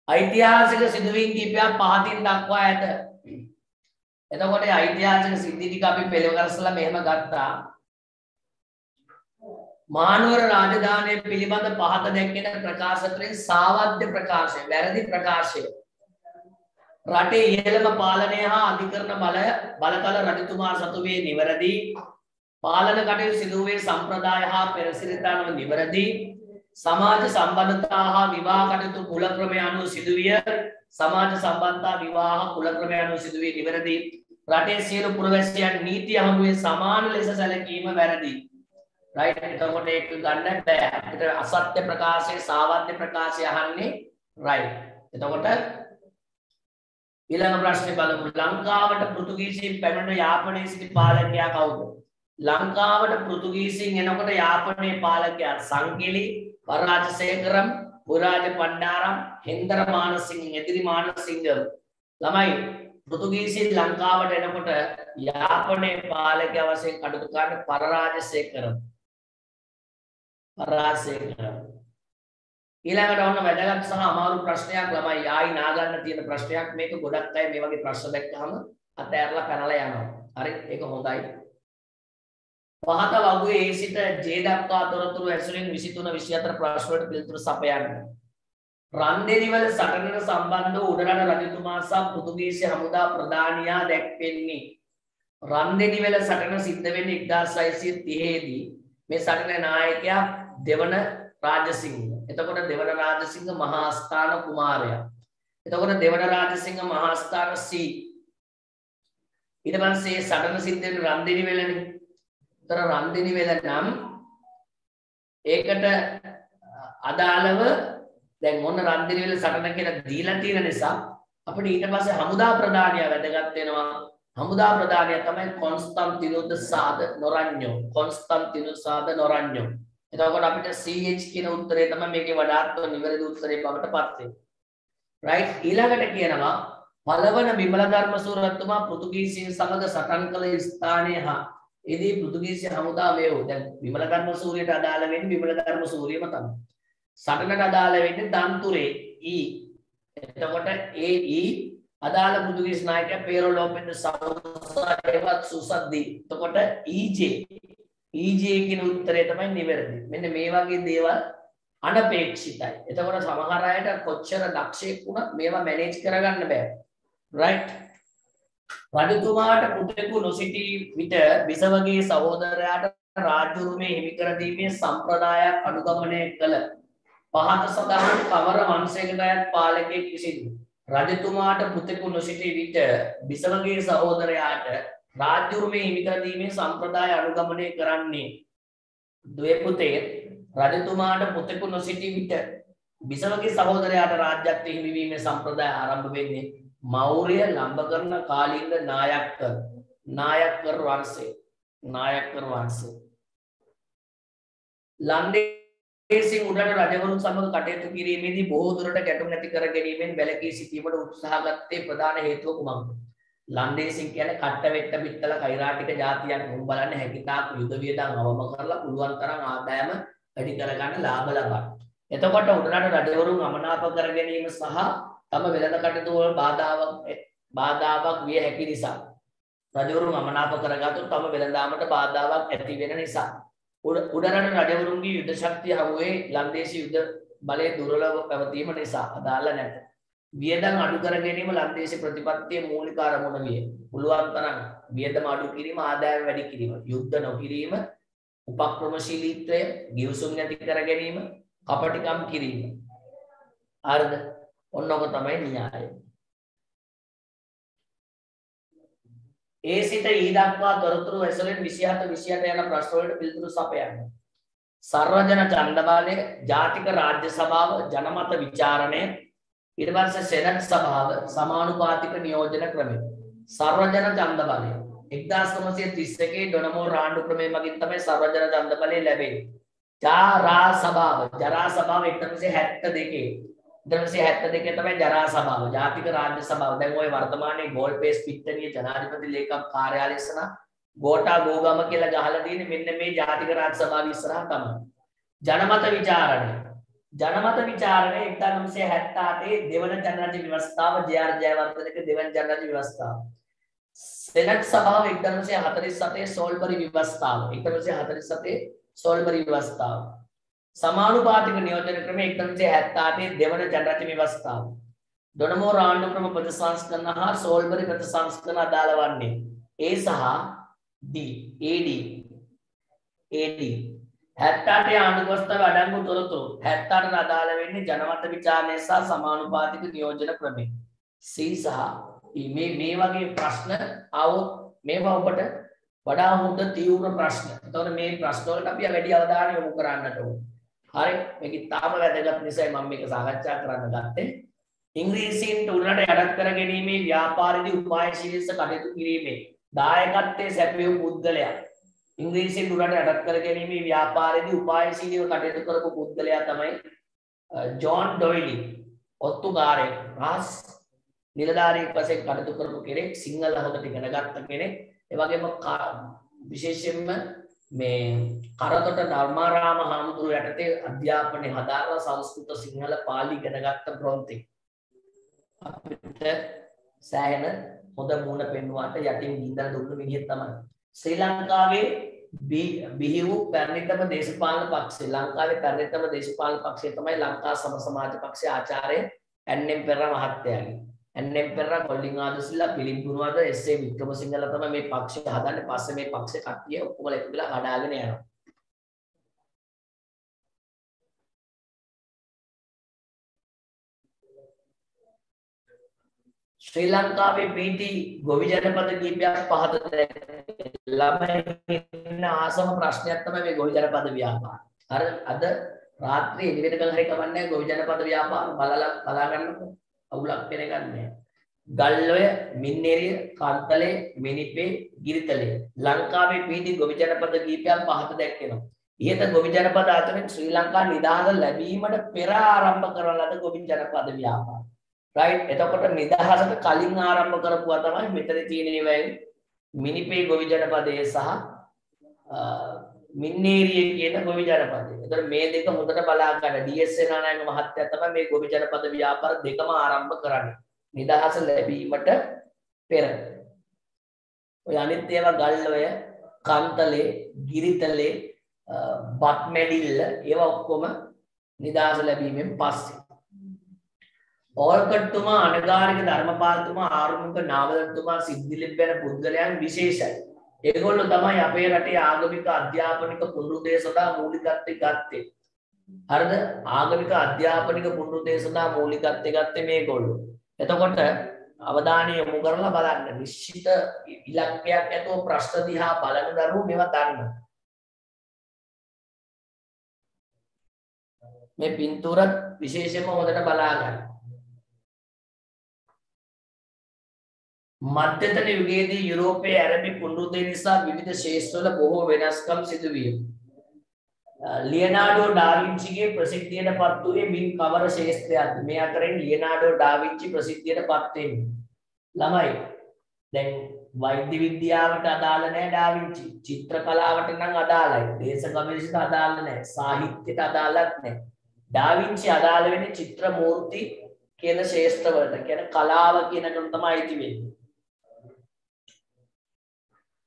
ඓතිහාසික සිදුවීම් කිහිපයක් පහතින් දක්වා ඇත. එතකොට ඓතිහාසික සිද්ධි ටික අපි පෙළගස්සලා මෙහෙම ගත්තා. මානුවර රාජධානය පිළිබඳ පහත දැක්කෙන ප්‍රකාශ කරේ සාවද්‍ය ප්‍රකාශය, වැරදි ප්‍රකාශය. රටේ ඉහළම පාලනය හා අධිකරණ බලය බලතල රජතුමා සතු වේ නිවැරදි. පාලන කටයුතු සිදු වේ සම්ප්‍රදාය හා පෙරසිරිතානම නිවැරදි. සමාජ සම්බන්ධතා හා විවාහ කටයුතු කුල ක්‍රමය අනුව සිදුවිය. සමාජ සම්බන්ධතා විවාහ කුල ක්‍රමය අනුව සිදුවේ නිවැරදි. රටේ සියලු පුරවැසියන් නීතිය හමුවේ සමාන ලෙස සැලකීම වැරදි. රයිට් එතකොට ඒක ගන්න බෑ. අපිට අසත්‍ය ප්‍රකාශය සාවද්‍ය ප්‍රකාශය අහන්නේ රයිට් එතකොට ඊළඟ ප්‍රශ්නේ බලමු. ලංකාවට පෘතුගීසීන් පැමිණ යාපනයේ සිටි පාලකයා කවුද? ලංකාවට පෘතුගීසීන් එනකොට යාපනයේ පාලකයා සංකෙලි වරාජසේකරම් පුරාජ පණ්ඩාරම් හෙන්දර මානසිංහ එදිරි මානසිංහ ළමයි පෘතුගීසින් ලංකාවට එනකොට යාපනයේ පාලකයා වශයෙන් කටයුතු කරන පරාජසේකරම් පරාජසේකරම් ඊළඟට ඔන්න වැදගත් සහ අමාරු ප්‍රශ්නයක් ළමයි ආයි නාගන්න තියෙන ප්‍රශ්නයක් මේක ගොඩක් අය මේ වගේ ප්‍රශ්න දැක්කහම අතෑරලා පැනලා යනවා. හරි? ඒක හොඳයි. පහත වගුවේ ඒ සිට ජේ දක්වා තොරතුරු ඇසුරින් 23 24 ප්‍රශ්න වලට පිළිතුරු සපයන්න. රන්දෙනිවල සටනට සම්බන්ධ වූ උඩරට රජතුමා සහ පෘතුගීසි හමුදා ප්‍රධානියා දැක්වෙන්නේ රන්දෙනිවල සටන සිද්ධ වෙන්නේ 1630 දී මේ සටනේ නායකයා දෙවන රාජසිංහ. එතකොට දෙවන රාජසිංහ මහා ස්ථාන කුමාරයා. එතකොට දෙවන රාජසිංහ මහා ස්ථාන සී. ඊට පස්සේ සටන සිද්ධ වෙන්නේ රන්දෙනිවලනේ. තර රන්දිනි වෙල නම් ඒකට අදාළව දැන් මොන රන්දිරිවිල සටන කියලා දීලා තියෙන නිසා අපිට ඊට පස්සේ හමුදා ප්‍රධානිය වැදගත් වෙනවා. හමුදා ප්‍රධානිය තමයි කොන්ස්ටන්ටිනෝද සාද නොරඤ්ඤෝ. කොන්ස්ටන්ටිනෝ සාද නොරඤ්ඤෝ. එතකොට අපිට CH කියන උත්තරේ තමයි මේකේ වඩාත්ම නිවැරදි උත්තරේ බවට පත් වෙන්නේ. රයිට් ඊළඟට කියනවා පළවන විමල ධර්මසූරත්තුමා පෘතුගීසින් සමග සටන් කළ ස්ථානය හා එදී පෘතුගීසි හමුදාවය වූ දැන් විමල ධර්මසූරියට අදාළ වෙන්නේ විමල ධර්මසූරියම තමයි. සටනට අදාළ වෙන්නේ දන්තුරේ ඊ. එතකොට ඒ ඊ අදාළ පෘතුගීස් නායකයා පේරෝ ලෝපෙන්ද සෞසා ඒවත් සුසද්දී. එතකොට ඊජේ. ඊජේ කියන උත්තරය තමයි නිවැරදි. මෙන්න මේ වගේ දේවල් අනපේක්ෂිතයි. එතකොට සමහර අයට කොච්චර දක්ෂයෙක් වුණත් මේවා මැනේජ් කරගන්න බෑ. රයිට් රජතුමාට පුතෙකු නොසිටි විට බිසවගේ සහෝදරයාට රාජ්‍ය උරුමය හිමි කර දීමේ සම්ප්‍රදායක් අනුගමනය කළ පහත සඳහන් කවර වංශයකට අයත් පාලකයෙක් විසින් රජතුමාට පුතෙකු නොසිටි විට බිසවගේ සහෝදරයාට රාජ්‍ය උරුමය හිමි කර දීමේ සම්ප්‍රදාය අනුගමනය කරන්නේ. දුවේ පුතේ රජතුමාට පුතෙකු නොසිටි විට බිසවගේ සහෝදරයාට රාජ්‍යත්වය හිමිවීමේ සම්ප්‍රදාය ආරම්භ වෙන්නේ මෞර්ය ලම්බ කරන කාලීන්ද නායක්කර් නායක්කර් වංශය නායක්කර් වංශය ලන්දේසින් උඩට රජවරුන් සමග කටයුතු කිරීමේදී බොහෝ දුරට ගැටුම් නැති කර ගැනීමෙන් වැළකී සිටීමට උත්සාහ ගත්තේ ප්‍රධාන හේතුව කුමක්ද? ලන්දේසින් කියන්නේ කට්ට වෙට්ට පිටතල කෛරාටික જાතියක් මුන් බලන්න හැකිතාක් යුද වියදම් අවම කරලා පුළුවන් තරම් ආදායම වැඩි කරගන්න ලාභ ලබන්න. එතකොට උඩරට රජවරුන් අමනාප කර ගැනීම සහ තම වෙළඳ කටයුතු වල බාධාවක් බාධාවක් විය හැකි නිසා රජවරුන් අමනාප කරගත්තොත් තම වෙළඳාමට බාධාවක් ඇති වෙන නිසා උඩරට රජවරුන්ගේ යුද ශක්තිය හමුවේ ලන්දේසි යුද බලය දුර්වලව පැවතීම නිසා අදාළ නැත. වියදම් අඩු කර ගැනීම ලන්දේසි ප්‍රතිපත්තියේ මූලික අරමුණ විය. පුළුවන් තරම් වියදම අඩු කිරීම ආදායම වැඩි කිරීම, යුද්ධ නොකිරීම, උපක්‍රමශීලීත්වය, ගිවිසුම් නැති කර ගැනීම, කපටිකම් කිරීම. හරිද? ඔන්න ඔක තමයි න්‍යාය. ඒ සිට ඊ දක්වා තොරතුරු ඇසලෙන් 27 28 යන ප්‍රශ්න වලට පිළිතුරු සපයන්න. සර්වජන ඡන්ද බලය, ජාතික රාජ්‍ය සභාව, ජනමත විචාරණය, ඊට පස්සේ සෙනට් සභාව, සමානුපාතික නියෝජන ක්‍රමය. සර්වජන ඡන්ද බලය 1931 ඩොනමෝර් ආණ්ඩු ක්‍රමය මගින් තමයි සර්වජන ඡන්ද බලය ලැබෙන්නේ. ජාරා සභාව, ජරා සභාව 1972 දවසේ හැත්ත දෙක තමයි ජරා සභාව ජාතික රාජ්‍ය සභාව දැන් ඔය වර්තමානයේ ගෝල් පේස් පිට්ටනිය ජනාධිපති ලේකම් කාර්යාලය ඉස්සරහ ගෝටා ගෝගම කියලා ගහලා තියෙන්නේ මෙන්න මේ ජාතික රාජ්‍ය සභාව ඉස්සරහ තමයි ජනමත විචාරණය ජනමත විචාරණය 1978 දෙවන ජනරාජ්‍ය ව්‍යවස්ථාව ජේ.ආර් ජයවර්ධනගේ දෙවන ජනරාජ්‍ය ව්‍යවස්ථාව සෙනට් සභාව 1947 සෝල්බරි ව්‍යවස්ථාව 1947 සෝල්බරි ව්‍යවස්ථාව සමානුපාතික නියෝජන ක්‍රම 1978 දෙවන ජනරාජ්‍ය ව්‍යවස්ථාව. ඩොනමෝ ආණ්ඩු ක්‍රම ප්‍රතිසංස්කරණ හා සෝල්බරි ප්‍රතිසංස්කරණ අදාළ වන්නේ A සහ D AD AD 78 ආණ්ඩු ව්‍යවස්ථාව අඩංගු තොරතුරු 78ට අදාළ වෙන්නේ ජනමත විචාරණය සහ සමානුපාතික නියෝජන ක්‍රමය. C සහ E මේ මේ වගේ ප්‍රශ්න આવොත් මේවා ඔබට වඩා හොඳ තීව්‍ර ප්‍රශ්න. එතකොට මේ ප්‍රශ්න වලට අපි වැඩි අවධානය යොමු කරන්නට ඕනේ. හරි මේක තාම වැදගත් නිසා මම මේක සාකච්ඡා කරන්න ගත්තේ. ඉංග්‍රීසීන්ට උඩරට යටත් කර ගැනීමේ ව්‍යාපාරදී උපායශීලීව කටයුතු කිරීමේ දායකත්වයේ සැපයූ පුද්ගලයා. ඉංග්‍රීසීන් උඩරට යටත් කර ගැනීමේ ව්‍යාපාරදී උපායශීලීව කටයුතු කරපු පුද්ගලයා තමයි ජෝන් ඩොයිලි. ඔත්තුකාරයෙක් රහස් නිලධාරියෙක් වශයෙන් කටයුතු කරපු කෙනෙක් සිංහල හොඳට ඉගෙන ගත්ත කෙනෙක්. ඒ වගේම විශේෂයෙන්ම මේ කරතොට ධර්මාරාම හාමුදුරුව යටතේ අධ්‍යාපනය හදාරලා සංස්කෘත සිංහල පාලි ඉගෙනගත්ත බ්‍රොන්තෙක් අපිට සෑහෙන හොඳ මූණ පෙන්වාට යටින් ගින්දර දුන්න විදිහ තමයි. ශ්‍රී ලංකාවේ බිහි වූ පැරණිතම දේශපාලන පක්ෂය. ලංකාවේ පැරණිතම දේශපාලන පක්ෂය තමයි ලංකා සම සමාජ පක්ෂයේ ආචාර්ය ඇන්.එම් පෙරේරා මහත්තයාගේ එන්එම් පෙරේරා කොල්ලින් ආදසිල්ලා පිළිම් ගුණවර්ධන එස්.ඒ. වික්‍රමසිංහල තමයි මේ පක්ෂය හදන්නේ පස්සේ මේ පක්ෂේ කට්ටිය ඔක්කොම එකතු වෙලා කඩාගෙන යනවා ශ්‍රී ලංකාවේ පීටි ගොවි ජනපද කීපයක් පහත ළමයි ඉන්න ආසම ප්‍රශ්නයක් තමයි මේ ගොවි ජනපද ව්‍යාපාරය. හරි අද රාත්‍රියේ එළි වෙනකන් හරි කවන්නේ ගොවි ජනපද ව්‍යාපාර බලලා බලා ගන්නකො අවුලක් වෙනගන්නේ ගල්ලොය මින්නේරිය කන්තලේ මිනිපේ ගිරිතලේ. ලංකාවේ පිහිටි ගොවි ජනපද කීපයක් පහත දැක්වෙනවා ඉහත ගොවි ජනපද අතරින් ශ්‍රී ලංකා නිදහස ලැබීමට පෙර ආරම්භ කරන ලද ගොවි ජනපද ව්‍යාපාර රයිට් එතකොට නිදහසට කලින් ආරම්භ කරපුවා තමයි මෙතන තියෙන ඒවායි මිනිපේ ගොවි ජනපදයේ සහ මින්නේරිය කියන ගොවි ජනපදය. එතකොට මේ දෙක හොඳට බලා ගන්න ඩීඑස් සේනානායක මහත්තයා තමයි මේ ගොවි ජනපද ව්‍යාපාර දෙකම ආරම්භ කරන්නේ. නිදහස ලැබීමට පෙර. ඔය අනිත් ඒවා ගල්ලොය, කන්තලේ, ගිරිතලේ, බත්මැඩිල්ල ඒවා ඔක්කොම නිදහස ලැබීමෙන් පස්සේ. ඕල්කට්තුමා අනගාරික ධර්මපාලතුමා ආරුමුක නාවලතුමා සිද්ධිලිප් වෙන පුද්ගලයන් විශේෂයි. ඒගොල්ලෝ තමයි අපේ රටේ ආගමික අධ්‍යාපනික පුනරුදේ සඳහා මූලිකත්වය ගත්තේ. හරිද? ආගමික අධ්‍යාපනික පුනරුදේ සඳහා මූලිකත්වය ගත්තේ මේගොල්ලෝ. එතකොට අවධානය යොමු කරලා බලන්න. නිශ්චිත ඉලක්කයක් ඇතුව ප්‍රශ්න දිහා බලන දරුවෝ මේවා දන්නවා. මේ පින්තූරත් විශේෂයෙන්ම හොඳට බලා ගන්න. මධ්‍යතන යුගයේදී යුරෝපයේ ඇරබි පුනරුදය නිසා විවිධ ශේෂ්ත්‍රවල බොහෝ වෙනස්කම් සිදුවිය. ලියනාඩෝ ඩාවින්චිගේ ප්‍රසිද්ධියට පත් වූයේ මින් කවර ශේෂ්ත්‍රයක්ද? මේ අතරින් ලියනාඩෝ ඩාවින්චි ප්‍රසිද්ධියට පත් වෙන්නේ. ළමයි දැන් වෛද්‍ය විද්‍යාවට අදාළ නැහැ ඩාවින්චි. චිත්‍ර කලාවට නම් අදාළයි. දේශ ගවේෂණයට අදාළ නැහැ. සාහිත්‍යයට අදාළත් නැහැ. ඩාවින්චි අදාළ වෙන්නේ චිත්‍ර මූර්ති කියන ශේෂ්ත්‍රවලට. කියන්නේ කලාව කියන එක තමයි අයිති වෙන්නේ.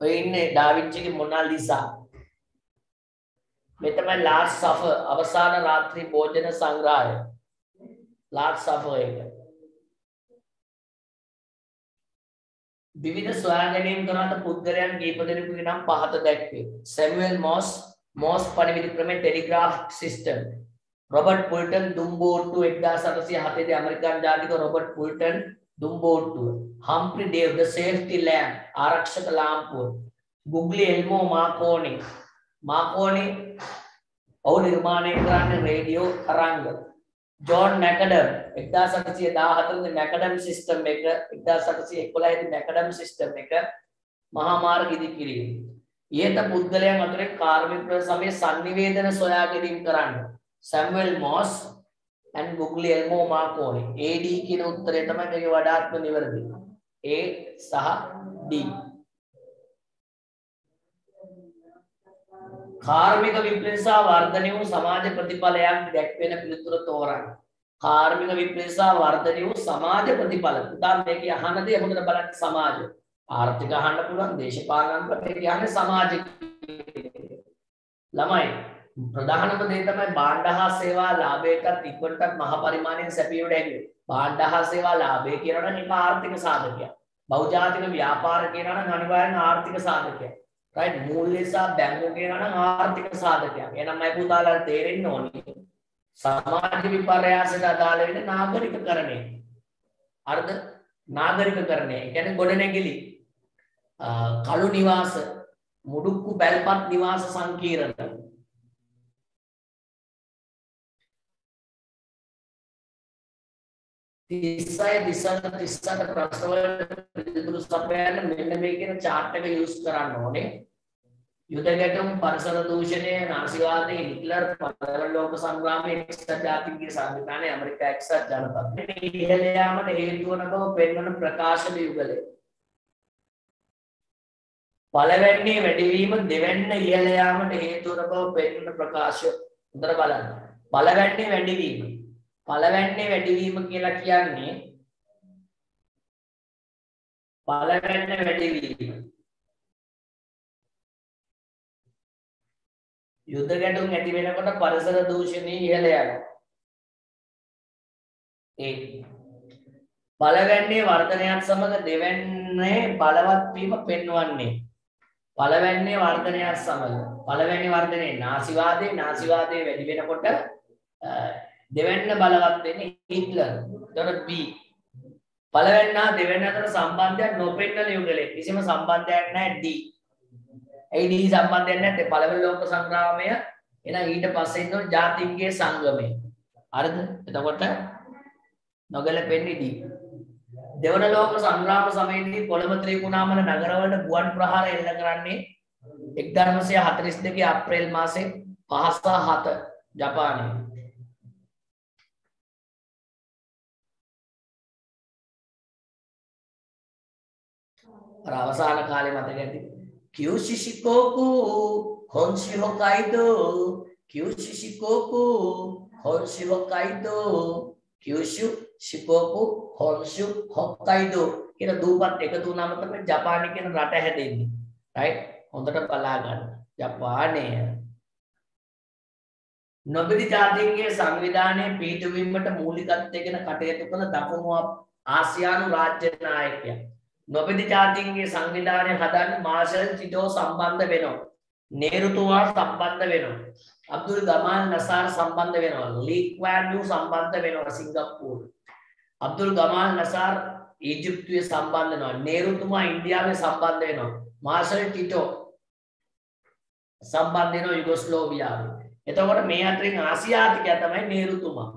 ඔය ඉන්නේ ඩාවින්චිගේ මොනාලිසා. මේ තමයි ලාස්ට් සෆර් අවසාන රාත්‍රී භෝජන සංග්‍රහය. ලාස්ට් සෆර් එක. විවිධ සොයා ගැනීම් කරන පුද්ගලයන් කීප දෙනෙකුගේ නම් පහත දැක්වේ. සැමුවෙල් මොස් මොස් පණිවිඩ ක්‍රමේ ටෙලිග්‍රාෆ් සිස්ටම්. රොබර්ට් පුල්ටන් දුම්බෝට්ටු 1807 දී ඇමරිකන් ජාතික රොබර්ට් පුල්ටන් දුම්බෝට්ටුව හම්ප්‍රි ඩේව් ද සේෆ්ටි ලෑම් ආරක්ෂක ලාම්පුව ගුග්ලි එල්මෝ මාකෝනි මාකෝනි ඔහු නිර්මාණය කරන්න රේඩියෝ තරංග ජෝන් මැකඩම් 1814 මැකඩම් සිස්ටම් එක 1811 මැකඩම් සිස්ටම් එක මහා මාර්ග ඉදිකිරීම ඊට පුද්ගලයන් අතරින් කාර්මික සමය sannivedana සොයා ගැනීම කරන්න Samuel Morse and Google Elmo Marconi. AD කියන උත්තරය තමයි මේකේ වඩාත්ම නිවැරදි. A සහ D. කාර්මික විප්ලවය සහ වර්ධනය වූ සමාජ ප්‍රතිඵලයක් දැක්වෙන පිළිතුර තෝරන්න. කාර්මික විප්ලවය සහ වර්ධනය වූ සමාජ ප්‍රතිඵල. උදා මේකේ අහන දේ හොඳට බලන්න සමාජ. ආර්ථික අහන්න පුළුවන් දේශපාලන කොට කියන්නේ සමාජ. ළමයි ප්‍රධානම දේ තමයි භාණ්ඩ හා සේවා ලාභයටත් ඉක්මනටත් මහ පරිමාණයෙන් සැපීමට හැකියි. භාණ්ඩ හා සේවා ලාභය කියනවා නම් ඒක ආර්ථික සාධකයක්. බහුජාතික ව්‍යාපාර කියනවා නම් අනිවාර්යෙන් ආර්ථික සාධකයක්. රයිට් මූල්‍ය සහ බැංකු කියනවා නම් ආර්ථික සාධකයක්. එහෙනම් මම පුතාලට තේරෙන්න ඕනේ. සමාජ විපර්යාසයට අදාළ වෙන නාගරිකකරණය. අර්ධ නාගරිකකරණය. ඒ කියන්නේ ගොඩනැගිලි කළු නිවාස මුඩුක්කු පැල්පත් නිවාස සංකීර්ණ තිස්සයි තිස්සට තිස්සට ප්‍රශ්නවලට පිළිතුරු සපයන්න මෙන්න මේ කියන chart එක use කරන්න ඕනේ. යුද ගැටුම් පරිසර දූෂණය නාසිවාදය හිට්ලර් පළවෙනි ලෝක සංග්‍රාමයේ එක්සත් ජාතීන්ගේ සංවිධානය ඇමරිකා එක්සත් ජනපදය ඉහළ යාමට හේතු වන බව පෙන්වන ප්‍රකාශන යුගලය. පළවැන්නේ වැඩිවීම දෙවැන්න ඉහළ යාමට හේතු වන බව පෙන්වන ප්‍රකාශය හොඳට බලන්න. පළවැන්නේ වැඩිවීම පළවැන්නේ වැඩිවීම කියලා කියන්නේ පළවැන්න වැඩිවීම. යුද්ධ ගැටුම් ඇති වෙනකොට පරිසර දූෂණය ඉහළ යනවා. ඒ පළවැන්නේ වර්ධනයත් සමග දෙවැන්නේ බලවත් වීම පෙන්වන්නේ. පළවැන්නේ වර්ධනයත් සමග. පළවැනි වර්ධනයේ නාසිවාදයේ නාසිවාදයේ වැඩි වෙනකොට දෙවැන්න බලවත් වෙන්නේ හිට්ලර්. එතකොට B. පළවෙන්නා දෙවැන්න අතර සම්බන්ධයක් නොපෙන්නන යුගලේ කිසිම සම්බන්ධයක් නැහැ D. ඒ D සම්බන්ධයක් නැත්නම් පළවෙනි ලෝක සංග්‍රාමය එහෙනම් ඊට පස්සේ ඉන්න ජාතීන්ගේ සංගමය. හරිද? එතකොට නොගැලපෙන්නේ දී. දෙවන ලෝක සංග්‍රාම සමයේදී කොළඹ ත්‍රිකුණාමල නගරවල ගුවන් ප්‍රහාර එල්ල කරන්නේ 1942 අප්‍රේල් මාසේ 5 සහ 7 ජපානයේ. අර අවසාන කාලේ මතක ඇති. කියුෂිෂිකෝකු හොන්ෂි හොකයිඩෝ කියුෂිෂිකෝකු හොන්ෂි හොකයිඩෝ කියුෂු ශිකෝකු හොන්ෂු හොක්කයිඩෝ කියන දූපත් එකතු වුණාම තමයි ජපානය කියන රට හැදෙන්නේ. රයිට්? හොඳට බලා ගන්න. ජපානය නොබෙදි ජාතීන්ගේ සංවිධානය පිහිටුවීමට මූලිකත්වයෙන් කටයුතු කළ දකුණු ආසියානු රාජ්‍ය නායකයා. නොබෙදි ජාතීන්ගේ සංවිධානය හදන්න මාර්ෂල් ටිටෝ සම්බන්ධ වෙනවා. නේරුතුමා සම්බන්ධ වෙනවා. අබ්දුල් ගමාල් නසාර් සම්බන්ධ වෙනවා. ලී ක්වාන් යූ සම්බන්ධ වෙනවා සිංගප්පූරු. අබ්දුල් ගමාල් නසාර් ඊජිප්තුවේ සම්බන්ධ වෙනවා. නේරුතුමා ඉන්දියාවේ සම්බන්ධ වෙනවා. මාර්ෂල් ටිටෝ සම්බන්ධ වෙනවා යුගොස්ලෝවියාවේ. එතකොට මේ අතරින් ආසියාතිකයා තමයි නේරුතුමා.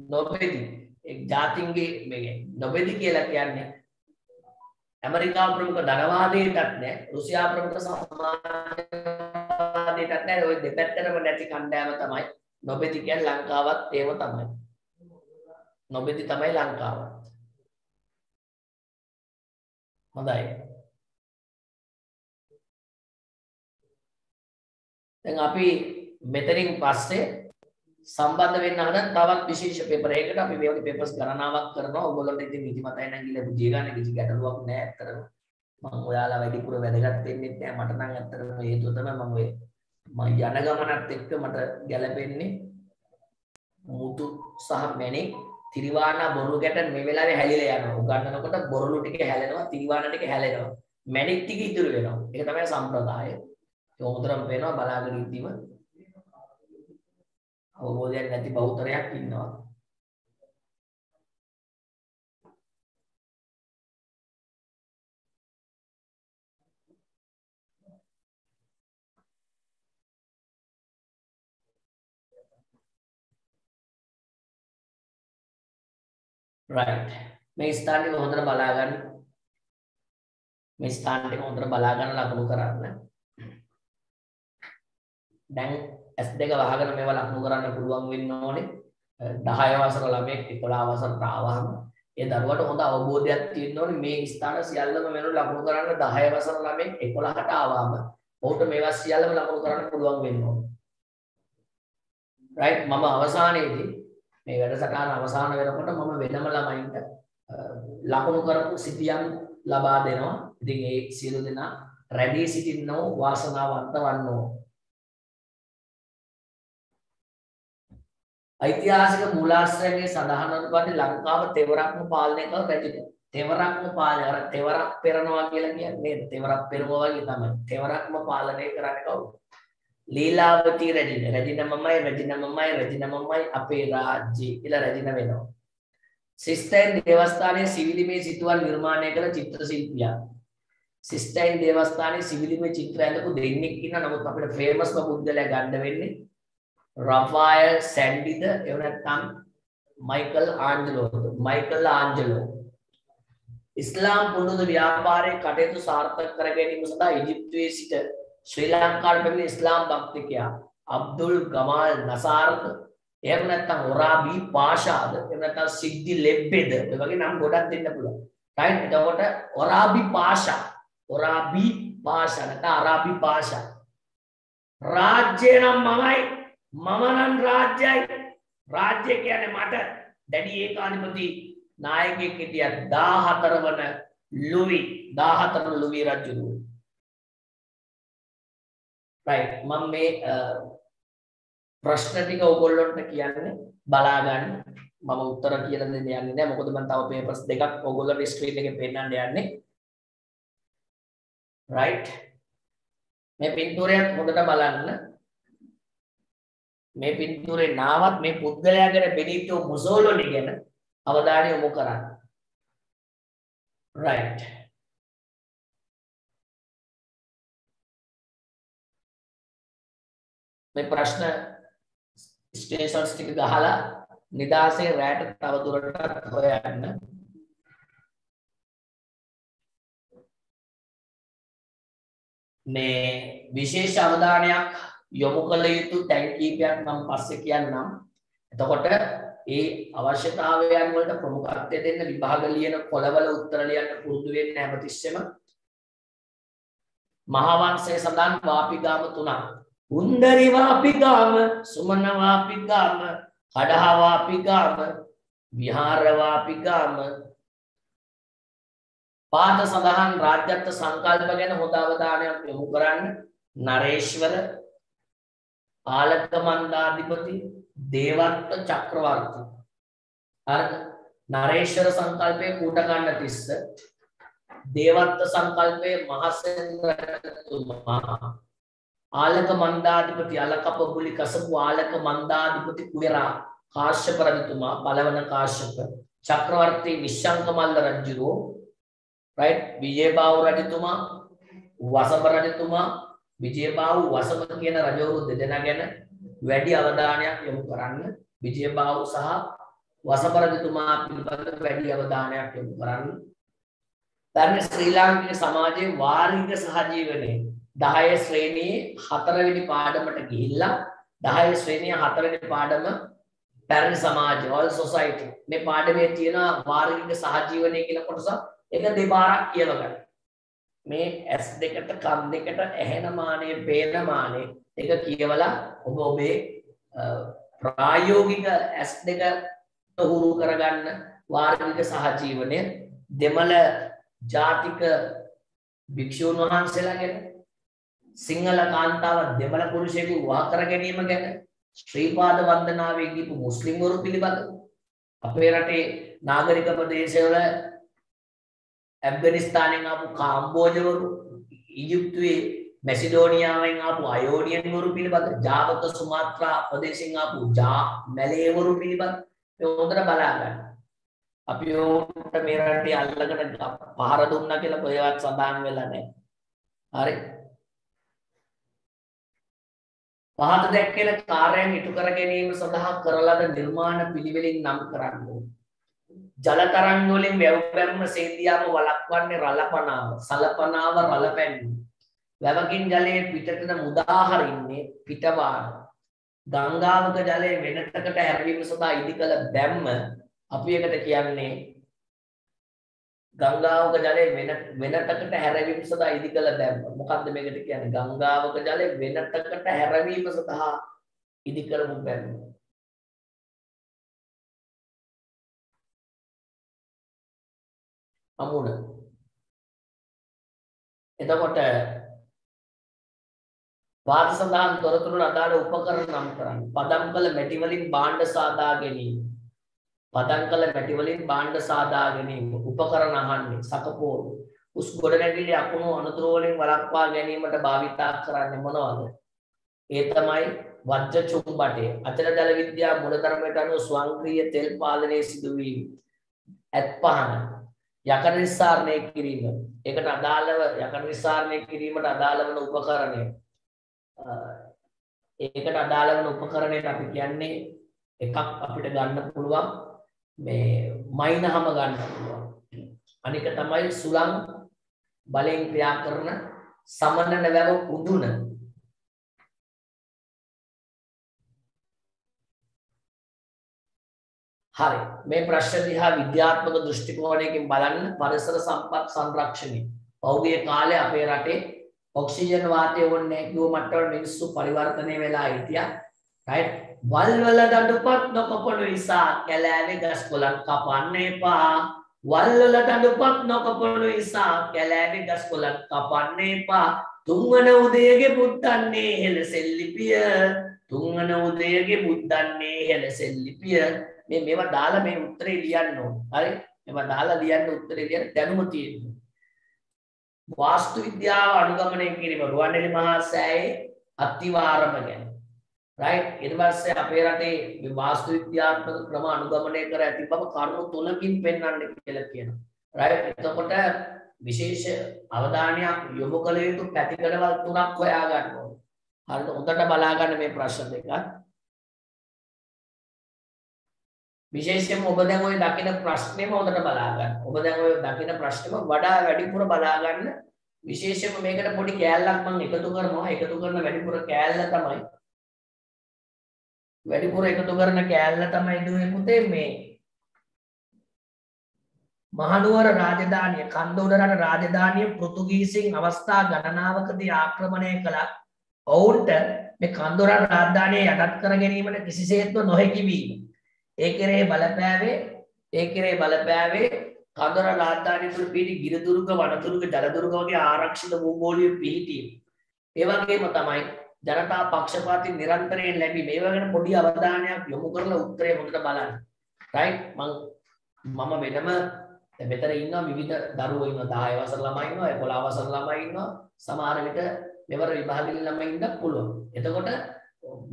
නොබෙදි එක් ජාතින්ගේ මේ නොබෙදි කියලා කියන්නේ ඇමරිකා ප්‍රමුඛ ධනවාදයටත් නෑ රුසියා ප්‍රමුඛ සමාජවාදයටත් නෑ ওই දෙපැත්තටම නැති කණ්ඩායම තමයි නොබෙදි කියන්නේ ලංකාවත් ඒව තමයි. නොබෙදි තමයි ලංකාව. හොඳයි. දැන් අපි මෙතනින් පස්සේ සම්බන්ධ වෙන්න හදන තවත් විශේෂ පේපර් එකකට අපි මේ වගේ පේපර්ස් ගණනාවක් කරනවා. ඔයගොල්ලන්ට ඉතින් නිදිමතයි නම් ගිහලා බුදිය ගන්න කිසි ගැටලුවක් නෑ ඇත්තටම. මම ඔයාලා වැඩිපුර වැදගත් වෙන්නේ නැහැ. මට නම් ඇත්තටම හේතුව තමයි මම ඔය මම යන ගමනත් එක්ක මට ගැළපෙන්නේ මුතු සහ මැණික් තිරිවානා බොරු ගැට මේ වෙලාවේ හැලිලා යනවා. උගන්නනකොට බොරළු ටික හැලෙනවා, තිරිවානා ටික හැලෙනවා. මැණික් ටික ඉතුරු වෙනවා. ඒක තමයි සම්ප්‍රදාය. ඒක හොඳටම පේනවා බලාගෙන ඉඳීම අවබෝධයක් නැති බෞතරයක් ඉන්නවා. right. මේ ස්ථාන ටික හොඳට බලා ගන්න මේ ස්ථාන ටික හොඳට බලා ගන්න ලකුණු කරන්න. දැන් S2 වහගෙන මේවා ලකුණු කරන්න පුළුවන් වෙන්න ඕනේ 10 වසර ළමයෙක් 11 වසරට ආවහම ඒ දරුවට හොඳ අවබෝධයක් තියෙන්න ඕනේ මේ ස්ථාන සියල්ලම වෙන ලකුණු කරන්න 10 වසර ළමයෙක් 11ට ආවම ඔහුට මේවා සියල්ලම ලකුණු කරන්න පුළුවන් වෙන්න ඕනේ right මම අවසානයේදී මේ වැඩසටහන අවසාන වෙනකොට මම වෙනම ළමයින්ට ලකුණු කරපු සිතියම් ලබා දෙනවා. ඉතින් ඒ සියලු දෙනා රැඳී සිටින්නෝ වාසනාවන්ත වන්නෝ. ඓතිහාසික මූලාශ්‍රයන්ගේ සඳහන් වන පරිදි ලංකාව තෙවරක්ම පාලනය කළ රජුද. තෙවරක්ම පාලනය අර තෙවරක් පෙරනවා කියලා කියන්නේ නේද? තෙවරක් පෙරුවා වගේ තමයි. තෙවරක්ම පාලනය කරන්නේ කවුද? ලීලාවතී රැජින රැජින මමයි රැජින මමයි රැජින මමයි අපේ රාජ්‍යය කියලා රැජින වෙනවා. සිස්ටයින් දේවස්ථානයේ සිවිලිමේ සිතුවල් නිර්මාණය කළ චිත්‍ර ශිල්පියා. සිස්ටයින් දේවස්ථානයේ සිවිලිමේ චිත්‍ර ඇඳපු දෙන්නෙක් ඉන්න නමුත් අපිට ෆේමස්ම පුද්ගලයා ගන්න වෙන්නේ රෆායල් සැන්ඩිද එහෙම නැත්නම් මයිකල් ආන්ජලෝද මයිකල් ආන්ජලෝ. ඉස්ලාම් පුරුදු ව්‍යාපාරයේ කටයුතු සාර්ථක කර ගැනීම සඳහා ඊජිප්තුවේ සිට ශ්‍රී ලංකාවට පැමිණි ඉස්ලාම් භක්තිකයා අබ්දුල් ගමාල් නසාර්ද එහෙම නැත්නම් ඔරාබි පාෂාද එහෙම නැත්නම් සිද්දි ලෙබ්බෙද ඔය වගේ නම් ගොඩක් දෙන්න පුළුවන්. රයිට් එතකොට ඔරාබි පාෂා ඔරාබි පාෂා නැත්නම් අරාබි පාෂා. රාජ්‍ය නම් මමයි. මම නම් රාජ්‍යයි. රාජ්‍ය කියන්නේ මට. දැඩි ඒකාධිපති නායකයෙක් හිටියා 14 වන ලුවි 14 වන ලුවි රජු රයිට් මම මේ ප්‍රශ්න ටික ඔයගොල්ලන්ට කියන්නේ බලා ගන්න. මම උත්තර කියලා දෙන්න යන්නේ නැහැ. මොකද මම තව පේපර්ස් දෙකක් ඔයගොල්ලන්ට ස්ක්‍රීන් එකේ පෙන්නන්න යන්නේ. රයිට් මේ පින්තූරයත් හොඳට බලන්න. මේ පින්තූරේ නාවත් මේ පුද්ගලයා ගැන බෙනිටෝ මුසෝලිනි ගැන අවධානය යොමු කරන්න. රයිට් මේ ප්‍රශ්න ස්ටේෂන්ස් ටික ගහලා නිදාසේ රැට තව දුරටත් හොයන්න. මේ විශේෂ අවධානයක් යොමු කළ යුතු තැන් කීපයක් මම පස්සේ කියන්නම්. එතකොට ඒ අවශ්‍යතාවයන් වලට ප්‍රමුඛත්වය දෙන්න විභාග ලියන කොළවල උත්තර ලියන්න පුරුදු වෙන්න හැමතිස්සෙම මහාවංශයේ සඳහන් වාපිගාම තුනක්. උන්දරි වාපිගාම, සුමන වාපිගාම, කඩහ වාපිගාම, විහාර වාපිගාම පාත සඳහන් රාජ්‍යත්ව සංකල්ප ගැන හොඳ අවධානයක් යොමු කරන්න. නරේශ්වර ආලක මන්දාධිපති දේවත්ව චක්‍රවර්ති. හරිද නරේශ්වර සංකල්පයේ කූටකන්න තිස්ස දේවත්ව සංකල්පයේ මහසෙන්රතුමා ආලක මන්දාධිපති අලකප බුලි කසපු ආලක මන්දාධිපති කුවරා කාශ්‍යප රජතුමා බලවන කාශ්‍යප චක්‍රවර්ති විශ්ෂංකමල්ල රජුරෝ රයිට් විජයබාහු රජතුමා වසප රජතුමා විජයබාහු වසප කියන රජවරු දෙදෙනා ගැන වැඩි අවධානයක් යොමු කරන්න විජයබාහු සහ වසප රජතුමා පිළිබඳ වැඩි අවධානයක් යොමු කරන්න දැන් ශ්‍රී ලාංකික සමාජයේ වාරික සහජීවනයේ 10 ශ්‍රේණියේ හතරවෙනි පාඩමට ගිහිල්ලා 10 ශ්‍රේණිය හතරවෙනි පාඩම පැරණි සමාජ all society මේ පාඩමේ තියෙන වාරික සහජීවනය කියලා කොටසක් එක දෙපාරක් කියව ගන්න. මේ ඇස් දෙකට කන් දෙකට ඇහෙන මානෙ පේන මානෙ එක කියවලා ඔබ ඔබේ ප්‍රායෝගික ඇස් දෙක හුරු කරගන්න වාර්ගික සහජීවනය දෙමළ ජාතික භික්‍ෂූන් වහන්සේලා ගැන සිංහල කාන්තාව දෙමළ පුරුෂයකු වා කර ගැනීම ගැන ශ්‍රීපාද වන්දනාවේ ගිපු මුස්ලිම්වරු පිළිබඳ අපේ රටේ නාගරික ප්‍රදේශවල ඇෆ්ගනිස්තානෙන් ආපු කාම්බෝජවරු ඊජිප්තුවේ මැසිඩෝනියාවෙන් ආපු අයෝනියන්වරු පිළිබඳ ජාවක සුමාත්‍රා ප්‍රදේශයෙන් ආපු ජා මැලේවරු පිළිබඳ මේ හොඳට බලා ගන්න. අපි ඕන්ට මේ රටේ අල්ලගෙන පහර දුන්නා කියලා කොහෙවත් සඳහන් වෙලා නැහැ. හරි. පහත දැක්කෙන කාර්යයන් ඉටු කර ගැනීම සඳහා කරලද නිර්මාණ පිළිවෙලින් නම් කරන්න ඕනේ. ජලතරංග වලින් වැව් බැරුම සේන්දියාව වළක්වන්නේ රළපනාව. සලපනාව රළපැන්වීම. වැවකින් ජලය පිටතට මුදා හරින්නේ පිටවාන ගංගාවක ජලය වෙනතකට හැරවීම සඳහා ඉදි කළ දැම්ම අපි එකට කියන්නේ ගංගාවක ජලය වෙන වෙනතකට හැරවීම සඳහා ඉදි කළ දැම්ම. මොකක්ද මේකට කියන්නේ? ගංගාවක ජලය වෙනතකට හැරවීම සඳහා ඉදි කරපු බැම්ම අමුණ එතකොට වාද සඳහන් තොරතුරු අදාළ උපකරණ නම් කරන්න. පදම් කළ මැටි වලින් භාණ්ඩ සාදා ගැනීම. පදම් කළ මැටි වලින් භාණ්ඩ සාදා ගැනීම. උපකරණ අහන්නේ සකපෝරු උස් ගොඩනැගිලි අකුණු අනුතුරු වලින් වළක්වා ගැනීමට භාවිතා කරන්නේ මොනවද? ඒ තමයි වජ්‍ර චුම්බටය. අචල ජල විද්‍යා මූලධර්මයට අනුව ස්වංක්‍රීය තෙල් පාලනයේ සිදුවීම. ඇත් පහන. යකඩ නිස්සාරණය කිරීම. ඒකට අදාළව යකඩ නිස්සාරණය කිරීමට අදාළ වන උපකරණය. ඒකට අදාළ වන උපකරණයට අපි කියන්නේ එකක් අපිට ගන්න පුළුවන් මේ මයිනහම ගන්න පුළුවන්. අනික තමයි සුළං බලෙන් ක්‍රියා කරන සමනන වැව උදුන. හරි. මේ ප්‍රශ්න දිහා විද්‍යාත්මක දෘෂ්ටි කෝණයකින් බලන්න පරිසර සම්පත් සංරක්ෂණය. පෞද්ගලික කාලේ අපේ රටේ ඔක්සිජන් වාතය ඕනේ කිව්ව මට්ටමට මිනිස්සු පරිවර්තනය වෙලා හිටියා. රයිට් වල් වල දඬුපත් නොකපනු නිසා කැලෑවේ ගස් කොළන් කපන්න එපා. වල් වල දඬුපත් නොකපනු නිසා කැලෑවේ ගස් කොළන් කපන්න එපා. තුන්වන උදයගේ බුද්ධන්නේ හෙළ සෙල්ලිපිය. තුන්වන උදයගේ බුද්ධන්නේ හෙළ සෙල්ලිපිය. මේ මේවා දාලා මේ උත්තරේ ලියන්න ඕන. හරි? මේවා දාලා ලියන්න උත්තරේ ලියන්න දැනුම තියෙන්න. වාස්තු විද්‍යාව අනුගමනය කිරීම රුවන්වැලි මහා සෑයේ අතිවාරම ගැන. රයිට්? ඊට පස්සේ අපේ රටේ මේ වාස්තු විද්‍යාත්මක ක්‍රම අනුගමනය කර ඇති බව කරුණු තුනකින් පෙන්වන්න කියලා කියනවා. රයිට්? එතකොට විශේෂ අවධානයක් යොමු කළ යුතු පැතිකඩවල් තුනක් හොයා ගන්න ඕනේ. හරිද හොඳට බලා ගන්න මේ ප්‍රශ්න දෙක විශේෂයෙන්ම ඔබ දැන් ওই දකින ප්‍රශ්නේම හොඳට බලා ගන්න. ඔබ දැන් ওই දකින ප්‍රශ්නේම වඩා වැඩිපුර බලා ගන්න. විශේෂයෙන්ම මේකට පොඩි කෑල්ලක් මම එකතු කරනවා. එකතු කරන වැඩිපුර කෑල්ල තමයි වැඩිපුර එකතු කරන කෑල්ල තමයි දුවේ පුතේ මේ මහනුවර රාජධානිය කන්දෝඩරට රාජධානිය පෘතුගීසින් අවස්ථා ගණනාවකදී ආක්‍රමණය කළා. ඔවුන්ට මේ කන්දෝඩර රාජධානිය යටත් කර ගැනීමට කිසිසේත්ම නොහැකි වීම. ඒ කෙරේ බලපෑවේ ඒ කෙරේ බලපෑවේ කන්දෝඩර රාජධානිය තුළ පිහිටි ගිරදුර්ග වනතුරුග ජලදුර්ග වගේ ආරක්ෂිත භූගෝලීය පිහිටීම. ඒ වගේම තමයි ජනතා පක්ෂපාති නිරන්තරයෙන් ලැබීම. ඒ වගේම පොඩි අවධානයක් යොමු කරලා උත්තරේ හොඳට බලන්න. රයිට් මම මම වෙනම දැන් මෙතන ඉන්නවා විවිධ දරුවෝ ඉන්නවා 10 වසර ළමයි ඉන්නවා 11 වසර ළමයි ඉන්නවා සමහර විට මෙවර විභාගෙල ළමයි ඉන්න පුළුවන්. එතකොට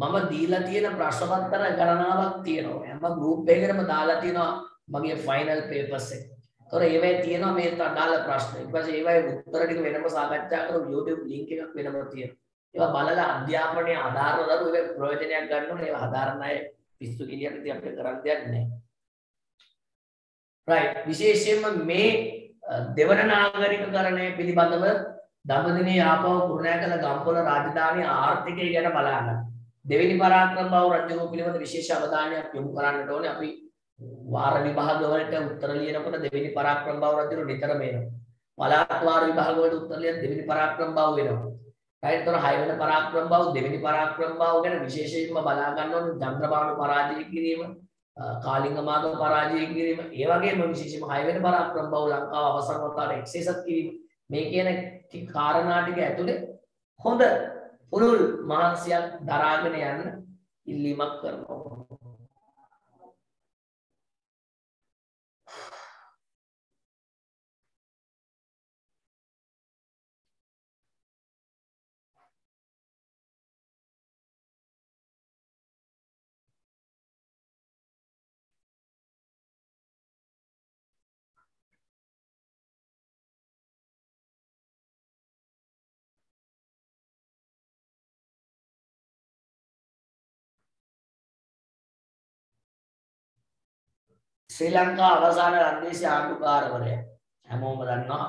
මම දීලා තියෙන ප්‍රශ්න පත්‍ර ගණනාවක් තියෙනවා. හැම ගෲප් එකකටම දාලා තියෙනවා මගේ ෆයිනල් පේපර්ස් එක. ඒතොර ඒවැය තියෙනවා මේ අදාළ ප්‍රශ්න. ඊට පස්සේ ඒවැය උත්තර ටික වෙනම සාකච්ඡා කරමු YouTube link එකක් වෙනම තියෙනවා. ඒවා බලලා අධ්‍යාපනයේ ආධාරව දරුවෝ ඒවා ප්‍රයෝජනයක් ගන්න ඕනේ. ඒවා හදාරන්න අය පිස්සු කිලියට ඉතින් අපිට කරන්න දෙයක් නැහැ. right විශේෂයෙන්ම මේ දෙවන නාගරිකකරණය පිළිබඳව දඹදිනේ ආපහු කුරුණෑගල ගම්පොළ රාජධානී ආර්ථිකය ගැන බලන්න. දෙවෙනි පරාක්‍රම බව රජුගේ පිළිබඳ විශේෂ අවධානයක් යොමු කරන්නට ඕනේ. අපි වාර විභාග වලට උත්තර ලියනකොට දෙවෙනි පරාක්‍රම බව රජු නිතරම එනවා. පළාත් වාර විභාග වලට උත්තර ලියන දෙවෙනි පරාක්‍රම බව වෙනවා. right එතකොට හය වෙනි පරාක්‍රම බව දෙවෙනි පරාක්‍රම බව ගැන විශේෂයෙන්ම බලා ගන්න ඕනේ. චන්ද්‍රබානු පරාජය කිරීම කාලිංග මාර්ග පරාජය කිරීම ඒ වගේම විශේෂයෙන්ම 6 වෙනි පරාක්‍රම බහුල ලංකාව අවසන් වතාවට එක්සේසත් කිරීම මේ කියන කාරණා ටික ඇතුලේ හොඳ පුළුල් මහන්සියක් දරාගෙන යන්න ඉල්ලීමක් කරනවා. ශ්‍රී ලංකා අවසාන රන්දේශ ආණ්ඩුකාරවරයා හැමෝම දන්නවා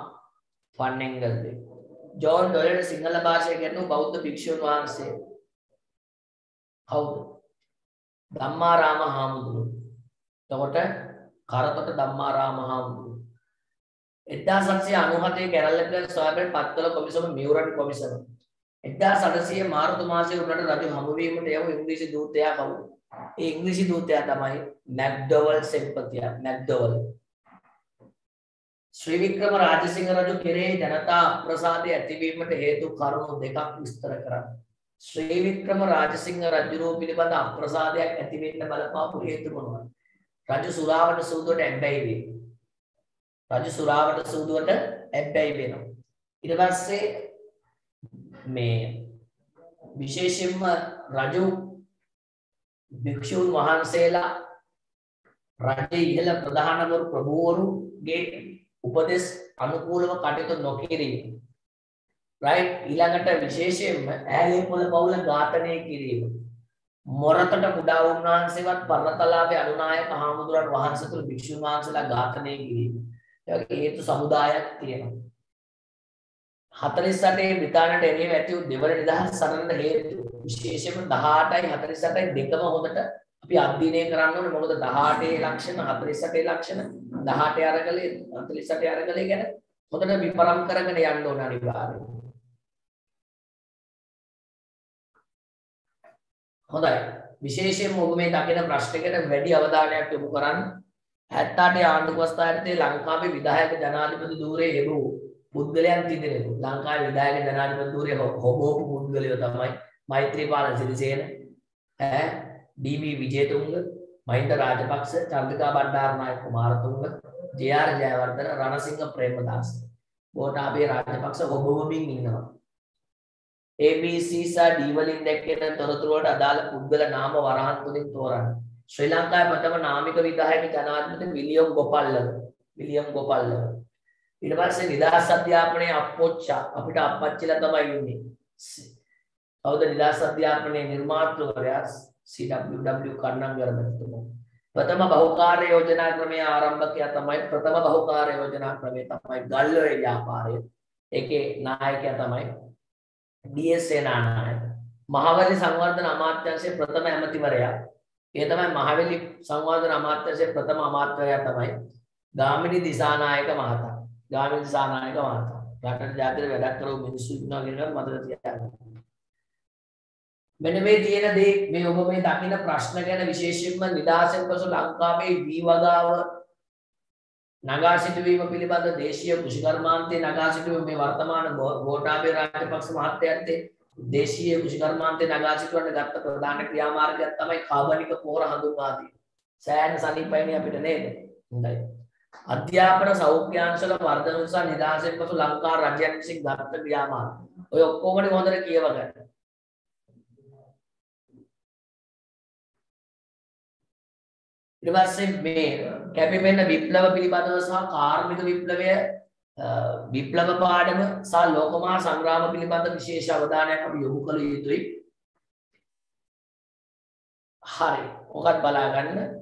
ෆන්නෙන්ගල්දේ ජෝන් ඩොලට සිංහල භාෂය ගැනු බෞද්ධ භික්ෂූන් වහන්සේ. කවුද? ධම්මාරාම හාමුදුරුවෝ. එතකොට කරතොට ධම්මාරාම හාමුදුරුවෝ. 1797 කැරල්ලක සොයාබැලි පත්වල කොමිසම මියුරන් කොමිසම. 1800 මාර්තු මාසයේ උඩට රජු හමු වීමට යව ඉංග්‍රීසි දූතයා කවුද? ඒ ඉංග්‍රීසි දූතයා තමයි මැක්ඩොවල් සෙන්පතියා මැක්ඩොවල් ශ්‍රී වික්‍රම රාජසිංහ රජු කෙරෙහි ජනතා අප්‍රසාදය ඇතිවීමට හේතු කරුණු දෙකක් විස්තර කරන්න. ශ්‍රී වික්‍රම රාජසිංහ රජුරෝ පිළිබඳ අප්‍රසාදයක් ඇති වෙන්න බලපාපු හේතු මොනවද? රජු සුරාවට සූදුවට ඇබ්බැහි වේ. රජු සුරාවට සූදුවට ඇබ්බැහි වෙනවා. ඊට පස්සේ මේ විශේෂයෙන්ම රජු භික්ෂූන් වහන්සේලා රජයේ ඉහළ ප්‍රධානවරු ප්‍රභූවරුගේ උපදෙස් අනුකූලව කටයුතු නොකිරීම. රයිට් ඊළඟට විශේෂයෙන්ම ඈලේ පොළ පවුල ඝාතනය කිරීම. මොරතට කුඩා උන්වහන්සේවත් පර්ණතලාවේ අනුනායක හාමුදුරන් වහන්සේ තුළු භික්ෂුන් වහන්සේලා ඝාතනය කිරීම. ඒ වගේ හේතු සමුදායක් තියෙනවා. 48 බ්‍රිතාන්‍යයට එරෙහිව ඇති වූ දෙවන නිදහස් සටනට හේතු විශේෂයෙන්ම 18යි 48යි දෙකම හොඳට අපි අධ්‍යයනය කරන්න ඕනේ. මොකද 18 ලක්ෂණ 48 ලක්ෂණ 18 අරගලේ 48 අරගලේ ගැන හොඳට විපරම් කරගෙන යන්න ඕන අනිවාර්යයෙන්. හොඳයි. විශේෂයෙන්ම ඔබ මේ දකින ප්‍රශ්නයකට වැඩි අවධානයක් යොමු කරන්න. 78 ආණ්ඩුක අවස්ථාවේ ලංකාවේ විධායක ජනාධිපති ධූරයේ යෙදූ පුද්ගලයන් තිදෙනෙකු. ලංකාවේ විධායක ජනාධිපති ධූරයේ හොබෝපු පුද්ගලයෝ තමයි. මෛත්‍රීපාල සිරිසේන ඈ D B. Wijetunga Mahinda Rajapaksa Chandrika Bandaranaike Kumaratunga J R. Jayewardene Ranasinghe Premadasa. Gotabaya Rajapaksa ඔබවමින් ඉන්නවා. ABC සහ D වලින් දැක්කෙන තොරතුරු වලට අදාළ පුද්ගල නාම වරහන් තුලින් තෝරන්න. ශ්‍රී ලංකාවේ ප්‍රථම නාමික විධායක ජනාධිපති විලියම් ගෝපල්ලව විලියම් ගෝපල්ලව. ඊට පස්සේ නිදහස් අධ්‍යාපනයේ අප්පොච්චා අපිට අප්පච්චිලා තමයි ඉන්නේ. කවුද නිදහස් අධ්‍යාපනයේ නිර්මාතෘවරයා CWW කන්නංගර මැතිතුමෝ. ප්‍රථම බහුකාර්ය යෝජනා ක්‍රමය ආරම්භකයා තමයි ප්‍රථම බහුකාර්ය යෝජනා ක්‍රමය තමයි ගල්ලොය ව්‍යාපාරය. ඒකේ නායකයා තමයි ඩී.එස්. සේනානායක. මහවැලි සංවර්ධන අමාත්‍යාංශයේ ප්‍රථම ඇමතිවරයා. ඒ තමයි මහවැලි සංවර්ධන අමාත්‍යාංශයේ ප්‍රථම අමාත්‍යවරයා තමයි ගාමිණී දිසානායක මහතා. ගාමිණී දිසානායක මහතා. රටට ජාතියට වැඩක් කරපු මිනිස්සු ඉන්නවා කියන එක මතක තියාගන්න. මෙන්න මේ තියෙන දේ මේ ඔබ මේ දකින ප්‍රශ්න ගැන විශේෂයෙන්ම නිදහසෙන් පසු ලංකාවේ වී වගාව නගා සිටුවීම පිළිබඳ දේශීය කෘෂිකර්මාන්තයේ නගා සිටුවීම මේ වර්තමාන ගෝඨාභය රාජපක්ෂ මහත්තයාත් දේශීය කෘෂිකර්මාන්තයේ නගා සිටුවන්න ගත්ත ප්‍රධාන ක්‍රියාමාර්ගයක් තමයි කාබනික පොහොර හඳුන්වා දීම. සෑහෙන සනීපයිනේ අපිට නේද? හොඳයි. අධ්‍යාපන සෞඛ්‍යාංශවල වර්ධන නිසා නිදහසෙන් පසු ලංකා රජයක් විසින් ගත්ත ක්‍රියාමාර්ග. ඔය ඔක්කොම හොඳට කියව ගන්න. ඊට පස්සේ මේ කැපිපෙන විප්ලව පිළිබඳව සහ කාර්මික විප්ලවය විප්ලව පාඩම සහ ලෝකමහා සංග්‍රාම පිළිබඳ විශේෂ අවධානයක් අපි යොමු කළ යුතුයි. හරි. ඔකත් බලා ගන්න.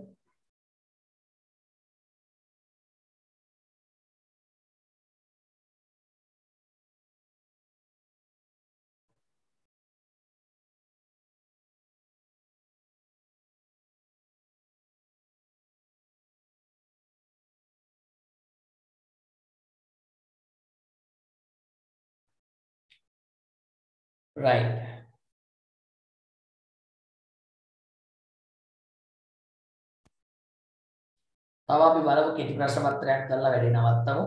Right. තව අපි බලමු කෙටි ප්‍රශ්න පත්‍රයක් කරලා වැඩේ නවත්තමු.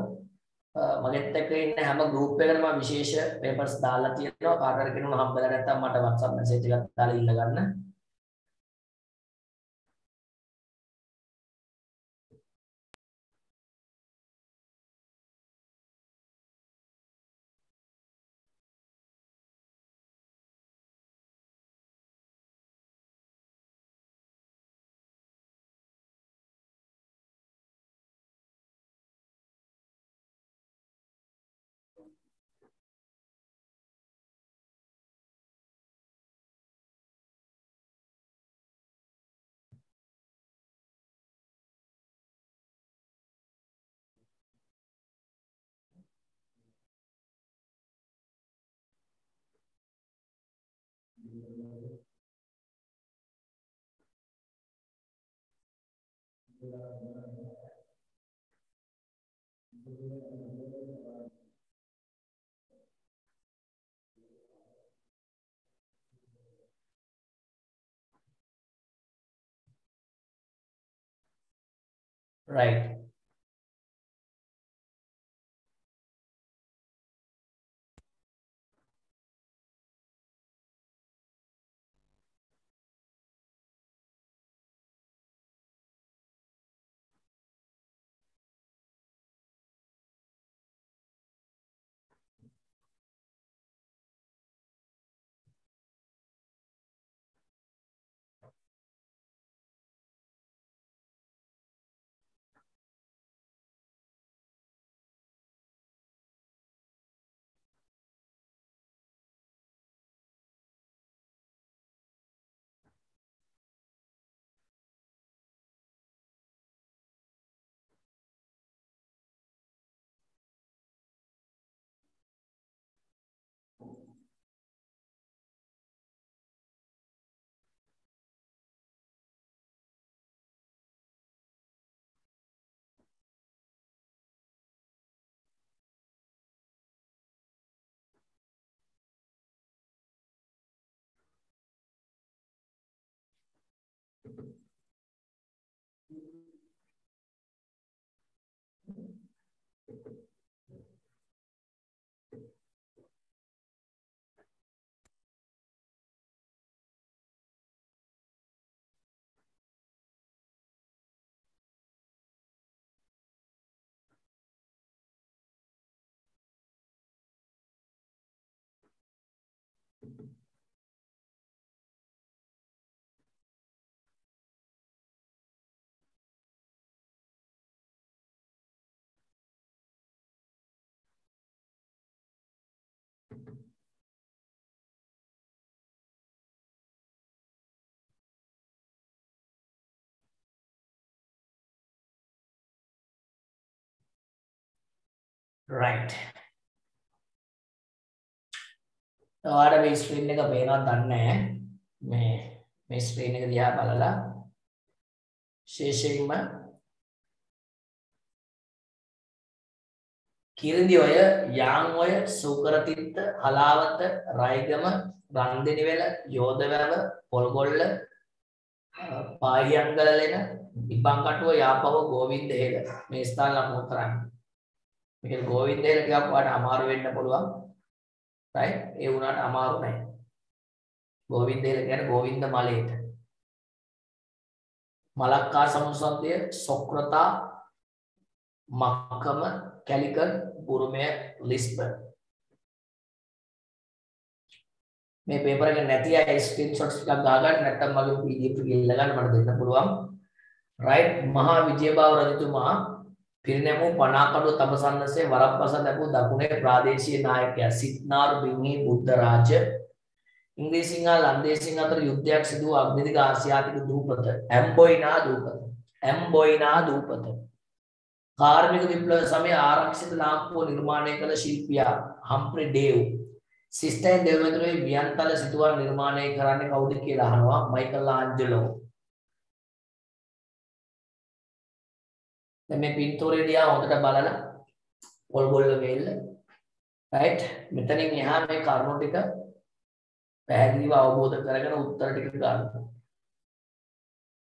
මගෙත් එක්ක ඉන්න හැම ගෲප් එකකටම විශේෂ පේපර්ස් දාලා තියෙනවා. කාට හරි කෙනෙකුට හම්බෙලා නැත්නම් මට WhatsApp message එකක් දාලා ඉල්ල ගන්න. Right right. ඔයාලට මේ ස්ක්‍රීන් එක පේනවද දන්නේ නැහැ. මේ මේ ස්ක්‍රීන් එක දිහා බලලා විශේෂයෙන්ම කිරිඳි ඔය යාන් ඔය සූකරතිත්ත හලාවත රයිගම රන්දිනිවෙල යෝධවැව පොල්ගොල්ල පාහියන්ගලලෙන ඉබ්බන්කටුව යාපව ගෝවින්ද හේල මේ ස්ථාන ලකුණු කරන්න. මේක ගෝවින්ද හේල ටිකක් ඔයාලට අමාරු වෙන්න පුළුවන්. right? ඒ වුණාට අමාරු නැහැ ගෝවින්ද හේල කියන්නේ ගෝවින්ද මලේට මලක්කා සමුසන්දය සොක්‍රතා මක්කම කැලිකන් බුරුමය ලිස්බන් මේ පේපර් එක නැති අය ස්ක්‍රීන්ෂොට්ස් ටිකක් ගාගන්න නැත්නම් මගේ PDF එක ඉල්ල ගන්න මට දෙන්න පුළුවන්. රයිට් මහා විජයබාහු රජතුමා පිරිනැමූ පනාකඩුව තපසන්නසේ වරප්පස ලැබූ දකුණේ ප්‍රාදේශීය නායකයා සිත්නාරු බින්හි බුද්ධරාජ ඉංග්‍රීසින් හා ලන්දේසින් අතර යුද්ධයක් සිදු වූ අග්නිදිග ආසියාතික දූපත ඇම්බොයිනා දූපත ඇම්බොයිනා දූපත. කාර්මික විප්ලව සමයේ ආරක්ෂිත ලාම්පුව නිර්මාණය කළ ශිල්පියා හම්ප්‍රි ඩේව්. සිස්ටයින් දෙවතුනේ වියන්තල සිතුවම් නිර්මාණය කරන්නේ කවුද කියලා අහනවා මයිකල් ආන්ජලෝ. දැන් මේ පින්තූරේ දිහා හොඳට බලලා පොල් බොල්ල වේල්ල රයිට් මෙතනින් එහා මේ කරුණු ටික පැහැදිලිව අවබෝධ කරගෙන උත්තර ටික ගන්න.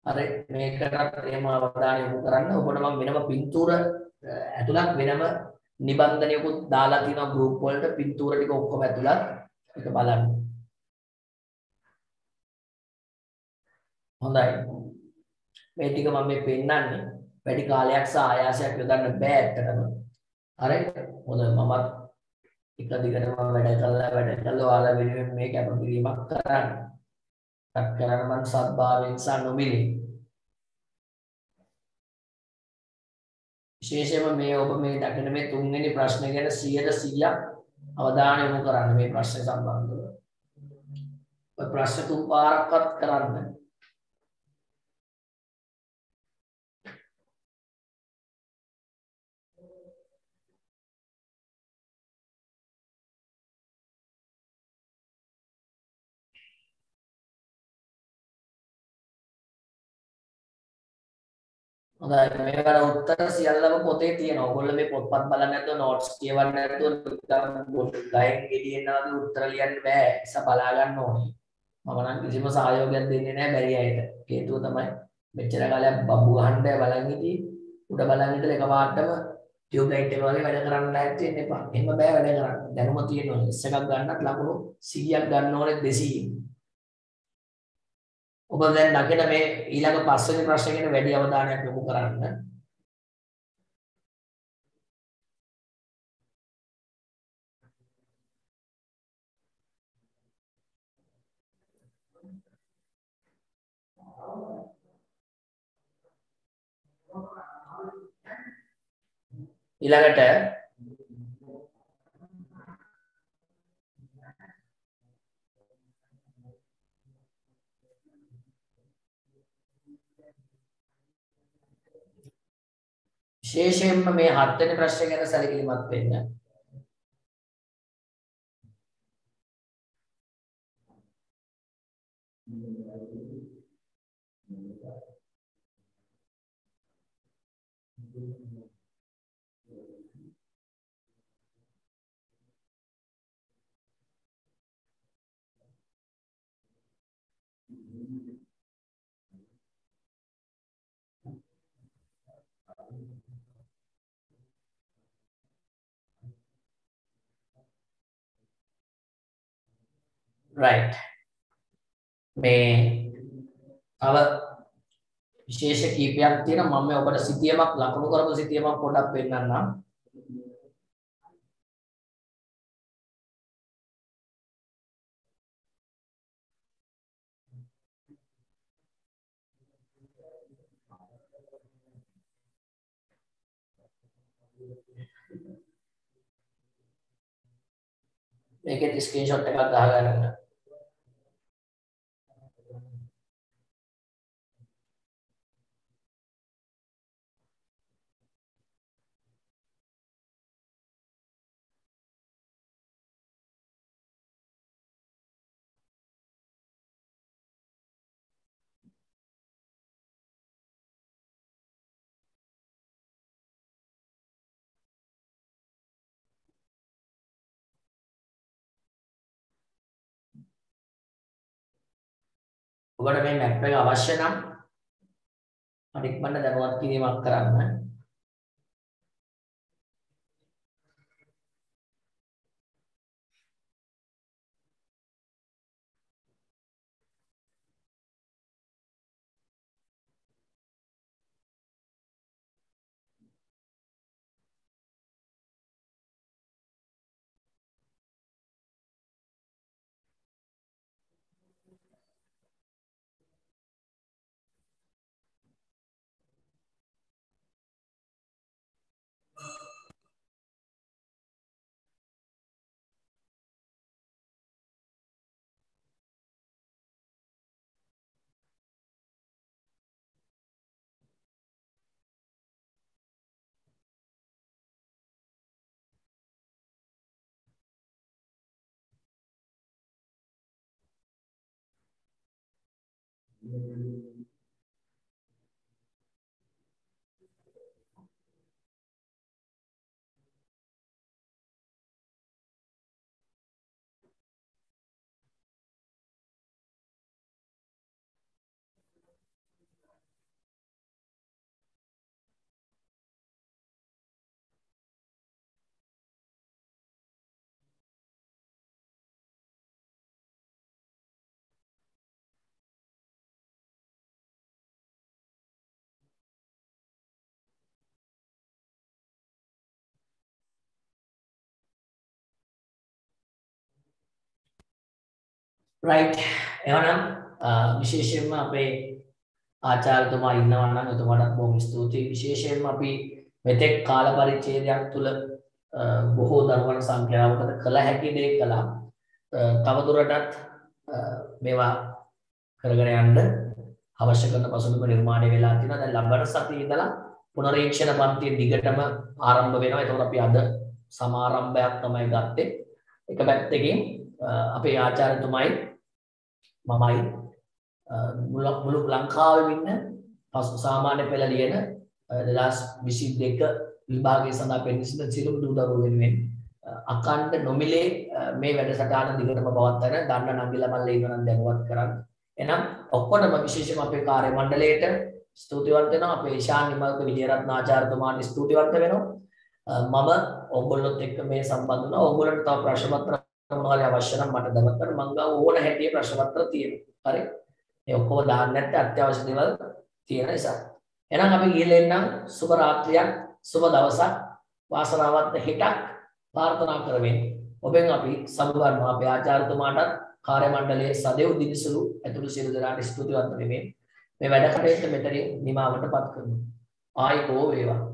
හරි මේකටත් එහෙම අවධානය යොමු කරන්න. ඔබට මම වෙනම පින්තූර ඇතුළත් වෙනම නිබන්ධනයකුත් දාලා තියෙනවා ගෲප් වලට පින්තූර ටික ඔක්කොම ඇතුළත් ඒක බලන්න. හොඳයි. මේ ටික මම මේ පෙන්නන්නේ වැඩි කාලයක් සහ ආයාසයක් යොදන්න බෑ ඇත්තටම. හරි. හොඳයි මමත් එක දිගටම වැඩ කළා වැඩ කළා ඔයාලා වෙනුවෙන් මේ කැපකිරීමක් කරන්න. ටක් කරන්න මම සත්භාවයෙන් සහ නොමිලේ. විශේෂයෙන්ම මේ ඔබ මේ දකින මේ තුන්වෙනි ප්‍රශ්න ගැන 100% අවධානය යොමු කරන්න මේ ප්‍රශ්න සම්බන්ධව. ඔය ප්‍රශ්න තුන් පාරක්වත් කරන්න. හොඳයි මේකට උත්තර සියල්ලම පොතේ තියෙනවා. ඔයගොල්ලෝ මේ පොත්පත් බලන්න නැතුව නෝට්ස් කියවන්න නැතුව ගයින් ගෙඩියෙන් ආවි උත්තර ලියන්න බෑ. ඒක බලා ගන්න ඕනේ. මම නම් කිසිම සහයෝගයක් දෙන්නේ නැහැ බැරි අයට. හේතුව තමයි මෙච්චර කාලයක් බම්බු ගහන්න බලන් හිටියේ. උඩ බලන් ඉඳලා එකපාරටම ටියුබ් ලයිට් එක වගේ වැඩ කරන්න නැති වෙන්න එපා. එහෙම බෑ වැඩ කරන්න. දැනුම තියෙනවා. එස් එකක් ගන්නත් ලකුණු 100ක් ගන්න ඕනේ 200. ඔබ දැන් දකින මේ ඊළඟ පස්වෙනි ප්‍රශ්නේ ගැන වැඩි අවධානයක් යොමු කරන්න. ඊළඟට විශේෂයෙන්ම මේ හත්වෙනි ප්‍රශ්නය ගැන සැලකිලිමත් වෙන්න. Right. මේ තව විශේෂ කීපයක් තියෙනවා. මම ඔබට සිතියමක් ලකුණු කරපු සිතියමක් පොඩ්ඩක් පෙන්නන්නම්. මේකෙත් ස්ක්‍රීන්ෂොට් එකක් ගහගන්න ඔබට මේ මැප් එක අවශ්‍ය නම් අනික්මන්න දැනුවත් කිරීමක් කරන්න. Amen. රයිට් එවනම් විශේෂයෙන්ම අපේ ආචාර්යතුමා ඉන්නවා නම් එතුමාටත් බොහොම ස්තුතියි. විශේෂයෙන්ම අපි මෙතෙක් කාල පරිච්ඡේදයක් තුල බොහෝ දරුවන් සංඛ්‍යාවකට කළ හැකි දේ කළා. තවදුරටත් මේවා කරගෙන යන්න අවශ්‍ය කරන පසුබිම නිර්මාණය වෙලා තියෙනවා. දැන් ලබන සතියේ ඉඳලා පුනරීක්ෂණ පන්තිය දිගටම ආරම්භ වෙනවා. ඒතකොට අපි අද සමාරම්භයක් තමයි ගත්තේ. එක පැත්තකින් අපේ ආචාර්යතුමයි මමයි මුළු ලංකාවේ ඉන්න පසු සාමාන්‍ය පෙළ ලියන 2022 විභාගය සඳහා පෙන්සින සියලුම දූ දරුවෝ වෙනුවෙන් අකණ්ඩ නොමිලේ මේ වැඩසටහන දිගටම පවත්වන දන්න නංගිලා මල්ලේ ඉන්නවා නම් දැනුවත් කරන්න. එහෙනම් ඔක්කොටම විශේෂම අපේ කාර්ය මණ්ඩලයට ස්තුතිවන්ත වෙනවා අපේ ශාන් නිමල්ක විජේරත්න ආචාර්යතුමාට ස්තුතිවන්ත වෙනවා. මම ඔයගොල්ලොත් එක්ක මේ සම්බන්ධ වුණා. ඔයගොල්ලන්ට තව ප්‍රශ්න පත්‍ර මොනවාරි අවශ්‍ය නම් මට දැනුවත් කරන්න මං ගාව ඕන හැටියේ ප්‍රශ්න පත්‍ර තියෙනවා. හරි. මේ ඔක්කොම දාන්න නැත්නම් අත්‍යවශ්‍ය දේවල් තියෙන නිසා. එහෙනම් අපි ගිහලා එන්නම් සුබ රාත්‍රියක් සුබ දවසක් වාසනාවන්ත හෙටක් ප්‍රාර්ථනා කරමින් ඔබෙන් අපි සමුගන්නවා අපේ ආචාර්යතුමාටත් කාර්ය මණ්ඩලයේ සදෙව් දිනිසුළු ඇතුළු සියලු දෙනාට ස්තුතිවන්ත වෙමින් මේ වැඩ කටයුත්ත මෙතනින් නිමාවට පත් කරනවා. ආයිකෝ වේවා